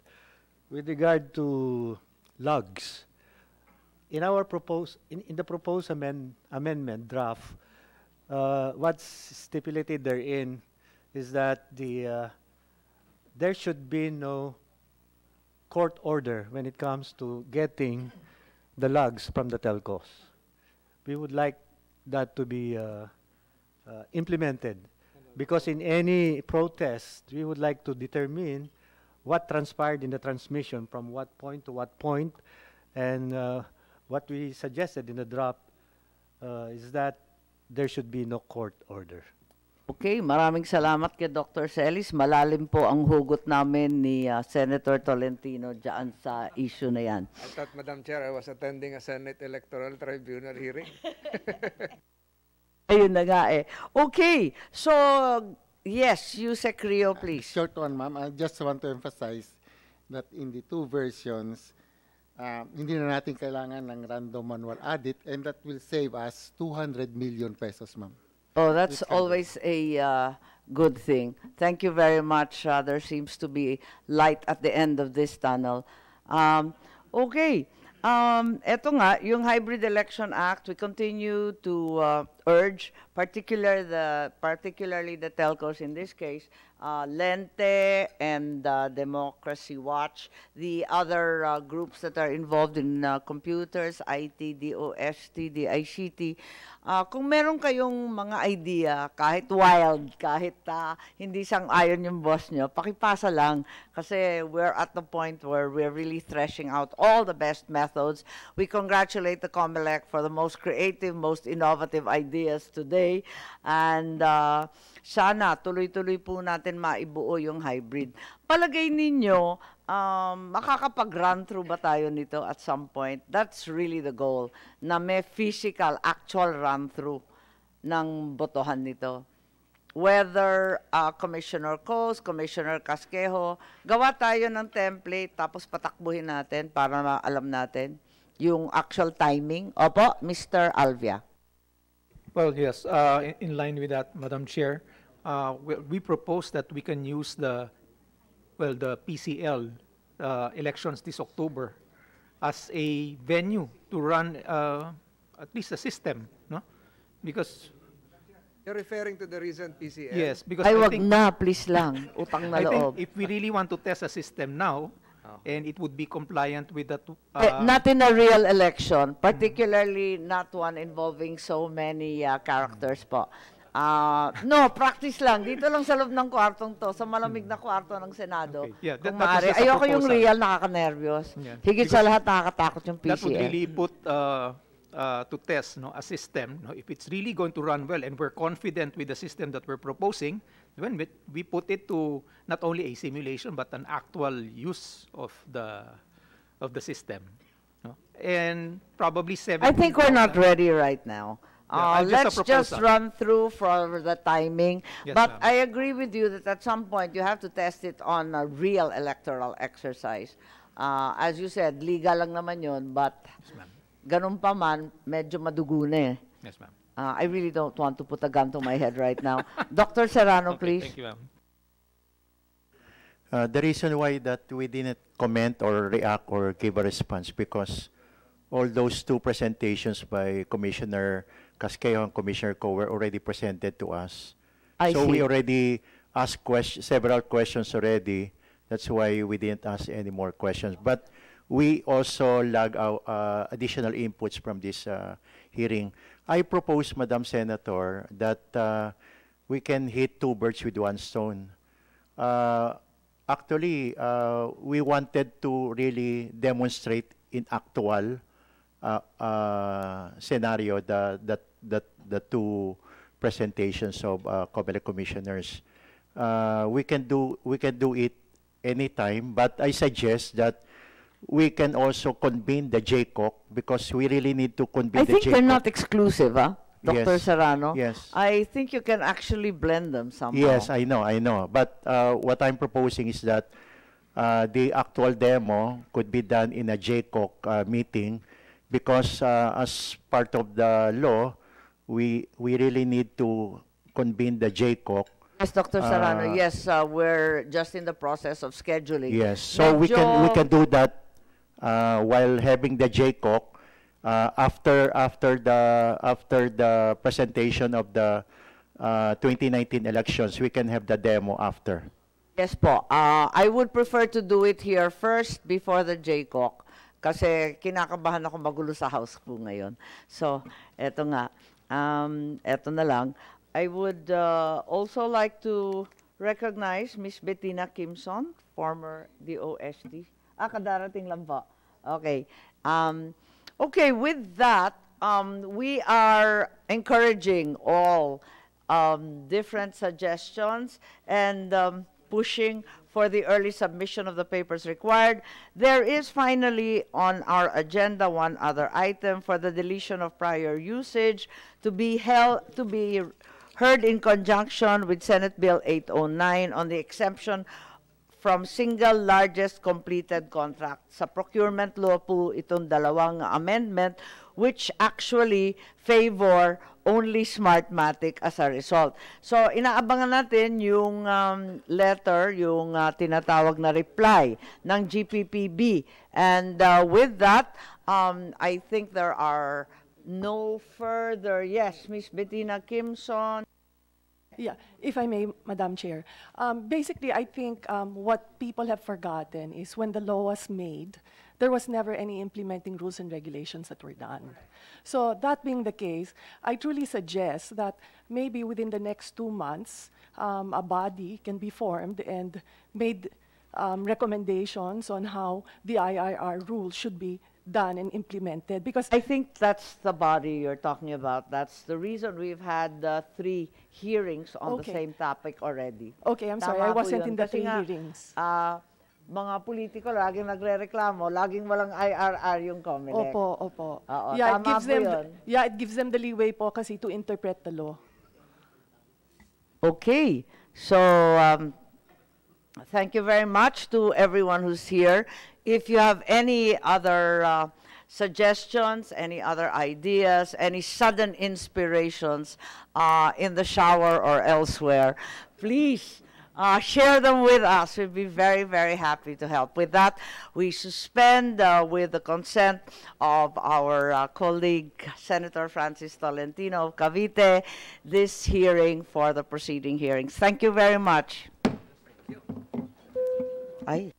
with regard to logs, in our propose in, in the proposed amend, amendment draft, uh, what's stipulated therein is that the uh, there should be no court order when it comes to getting the lugs from the telcos. We would like that to be uh, uh, implemented because in any protest, we would like to determine what transpired in the transmission from what point to what point, and uh, what we suggested in the draft uh, is that there should be no court order. Okay, maraming salamat kay Dr. Celis. Malalim po ang hugot namin ni uh, Senator Tolentino dyan sa issue na yan. I thought, Madam Chair, I was attending a Senate Electoral Tribunal hearing. Ayun na nga eh. Okay, so yes, you Rio, please. Short one, ma'am. I just want to emphasize that in the two versions, uh, hindi na natin kailangan ng random manual audit and that will save us 200 million pesos, ma'am. Oh, that's always a uh, good thing. Thank you very much. Uh, there seems to be light at the end of this tunnel. Um, okay. Um, eto nga, yung Hybrid Election Act, we continue to uh, urge, particular the, particularly the telcos in this case, uh, Lente and uh, Democracy Watch, the other uh, groups that are involved in uh, computers, IT, DOST, DICT. Uh, kung meron kayong mga idea, kahit wild, kahit uh, hindi sang ayon yung boss nyo, pakipasa lang kasi we're at the point where we're really threshing out all the best methods. We congratulate the COMELEC for the most creative, most innovative ideas today. And uh, sana tuloy-tuloy po natin maibuo yung hybrid. Palagay ninyo, um, makakapag-run through ba tayo nito at some point? That's really the goal, na may physical, actual run-through ng botohan nito. Whether uh, Commissioner Cos, Commissioner Casquejo, gawa tayo ng template tapos patakbuhin natin para alam natin yung actual timing. Opo, Mr. Alvia. Well, yes, uh, in line with that, Madam Chair, uh, we, we propose that we can use the, well, the PCL uh, elections this October as a venue to run uh, at least a system, no? Because You're referring to the recent PCL? yes, because Ay, I wag think na, please lang. Utang na I think loob. if we really want to test a system now, and it would be compliant with the two- Eh, uh, not in a real election, particularly not one involving so many uh, characters po. Ah, no, practice lang. Dito lang sa loob ng kwartong to, sa malamig na kwarto ng Senado. Yeah, that- Kung that maaari. Ayoko yung real, nakaka-nervyos. Yeah. Higit sa Because lahat, nakakatakot yung PCL. that would really put uh, uh, to test no, a system. No, if it's really going to run well and we're confident with the system that we're proposing, when we, we put it to not only a simulation but an actual use of the of the system. No? And probably seven. I think we're not ready right now. Yeah, Uh, I'll just a let's just proposal. run through for the timing. Yes, But. I agree with you that at some point you have to test it on a real electoral exercise. Uh, as you said, legal lang naman yun, but ganun pa man, medyo madugo na eh. Yes, ma'am. Uh, I really don't want to put a gun to my head right now. Dr. Serrano, please. Thank you, ma'am. Uh, the reason why that we didn't comment or react or give a response because all those two presentations by Commissioner And Commissioner Co were already presented to us. I so we see. already asked ques- several questions already. That's why we didn't ask any more questions. But we also lag out uh, additional inputs from this uh, hearing. I propose, Madam Senator, that uh, we can hit two birds with one stone. Uh, actually, uh, we wanted to really demonstrate in actual scenario the, the, the, the two presentations of uh, COMELEC commissioners. Uh, we can do we can do it anytime, but I suggest that we can also convene the JCOC because we really need to convene I the think JCOC. they're not exclusive, huh? Dr. Yes. Serrano? Yes. I think you can actually blend them somehow. Yes, I know, I know. But uh, what I'm proposing is that uh, the actual demo could be done in a JCOC uh, meeting because uh, as part of the law, we we really need to convene the JCOC. Yes, Dr. Serrano, Uh, yes, uh, we're just in the process of scheduling. Yes, so we can we Medyo- can do that uh, while having the JCOC uh, after after the after the presentation of the uh, 2019 elections. We can have the demo after. Yes po. Uh, I would prefer to do it here first before the JCOC kasi kinakabahan ako magulo sa house po ngayon. So, eto nga. Um, eto na lang. I would uh, also like to recognize Miss Bettina Kimson, former DOST. Ah, kadarating lang po. Okay. Um, okay, with that, um, we are encouraging all um, different suggestions and um, pushing for the early submission of the papers required. There is finally on our agenda one other item for the deletion of prior usage to be held to be heard in conjunction with Senate Bill 809 on the exemption from single largest completed contract. Sa procurement law po itong dalawang amendment which actually favor only Smartmatic as a result. So inaabangan natin yung um, letter, yung uh, tinatawag na reply ng GPPB. And uh, with that, um, I think there are no further, yes, Miss Bettina Kimson. Yeah, if I may, Madam Chair. Um, basically, I think um, what people have forgotten is when the law was made, there was never any implementing rules and regulations that were done. So that being the case, I truly suggest that maybe within the next two months, um, a body can be formed and made um, recommendations on how the IIR rules should be done and implemented. Because I think that's the body you're talking about. That's the reason we've had uh, three hearings on the same topic already. Okay, I'm sorry, I wasn't in the three hearings. ah, mga politiko laging nagre-reklamo, laging walang IRR yung COMELEC. Opo, opo. Oo, yeah, it tama gives po them yun. yeah, it gives them the leeway po kasi to interpret the law. Okay, so um, thank you very much to everyone who's here. If you have any other uh, suggestions, any other ideas, any sudden inspirations uh, in the shower or elsewhere, please uh, share them with us. We'd be very, very happy to help. With that, we suspend uh, with the consent of our uh, colleague, Senator Francis Tolentino of Cavite, this hearing for the proceeding hearings. Thank you very much. Thank you. Ay.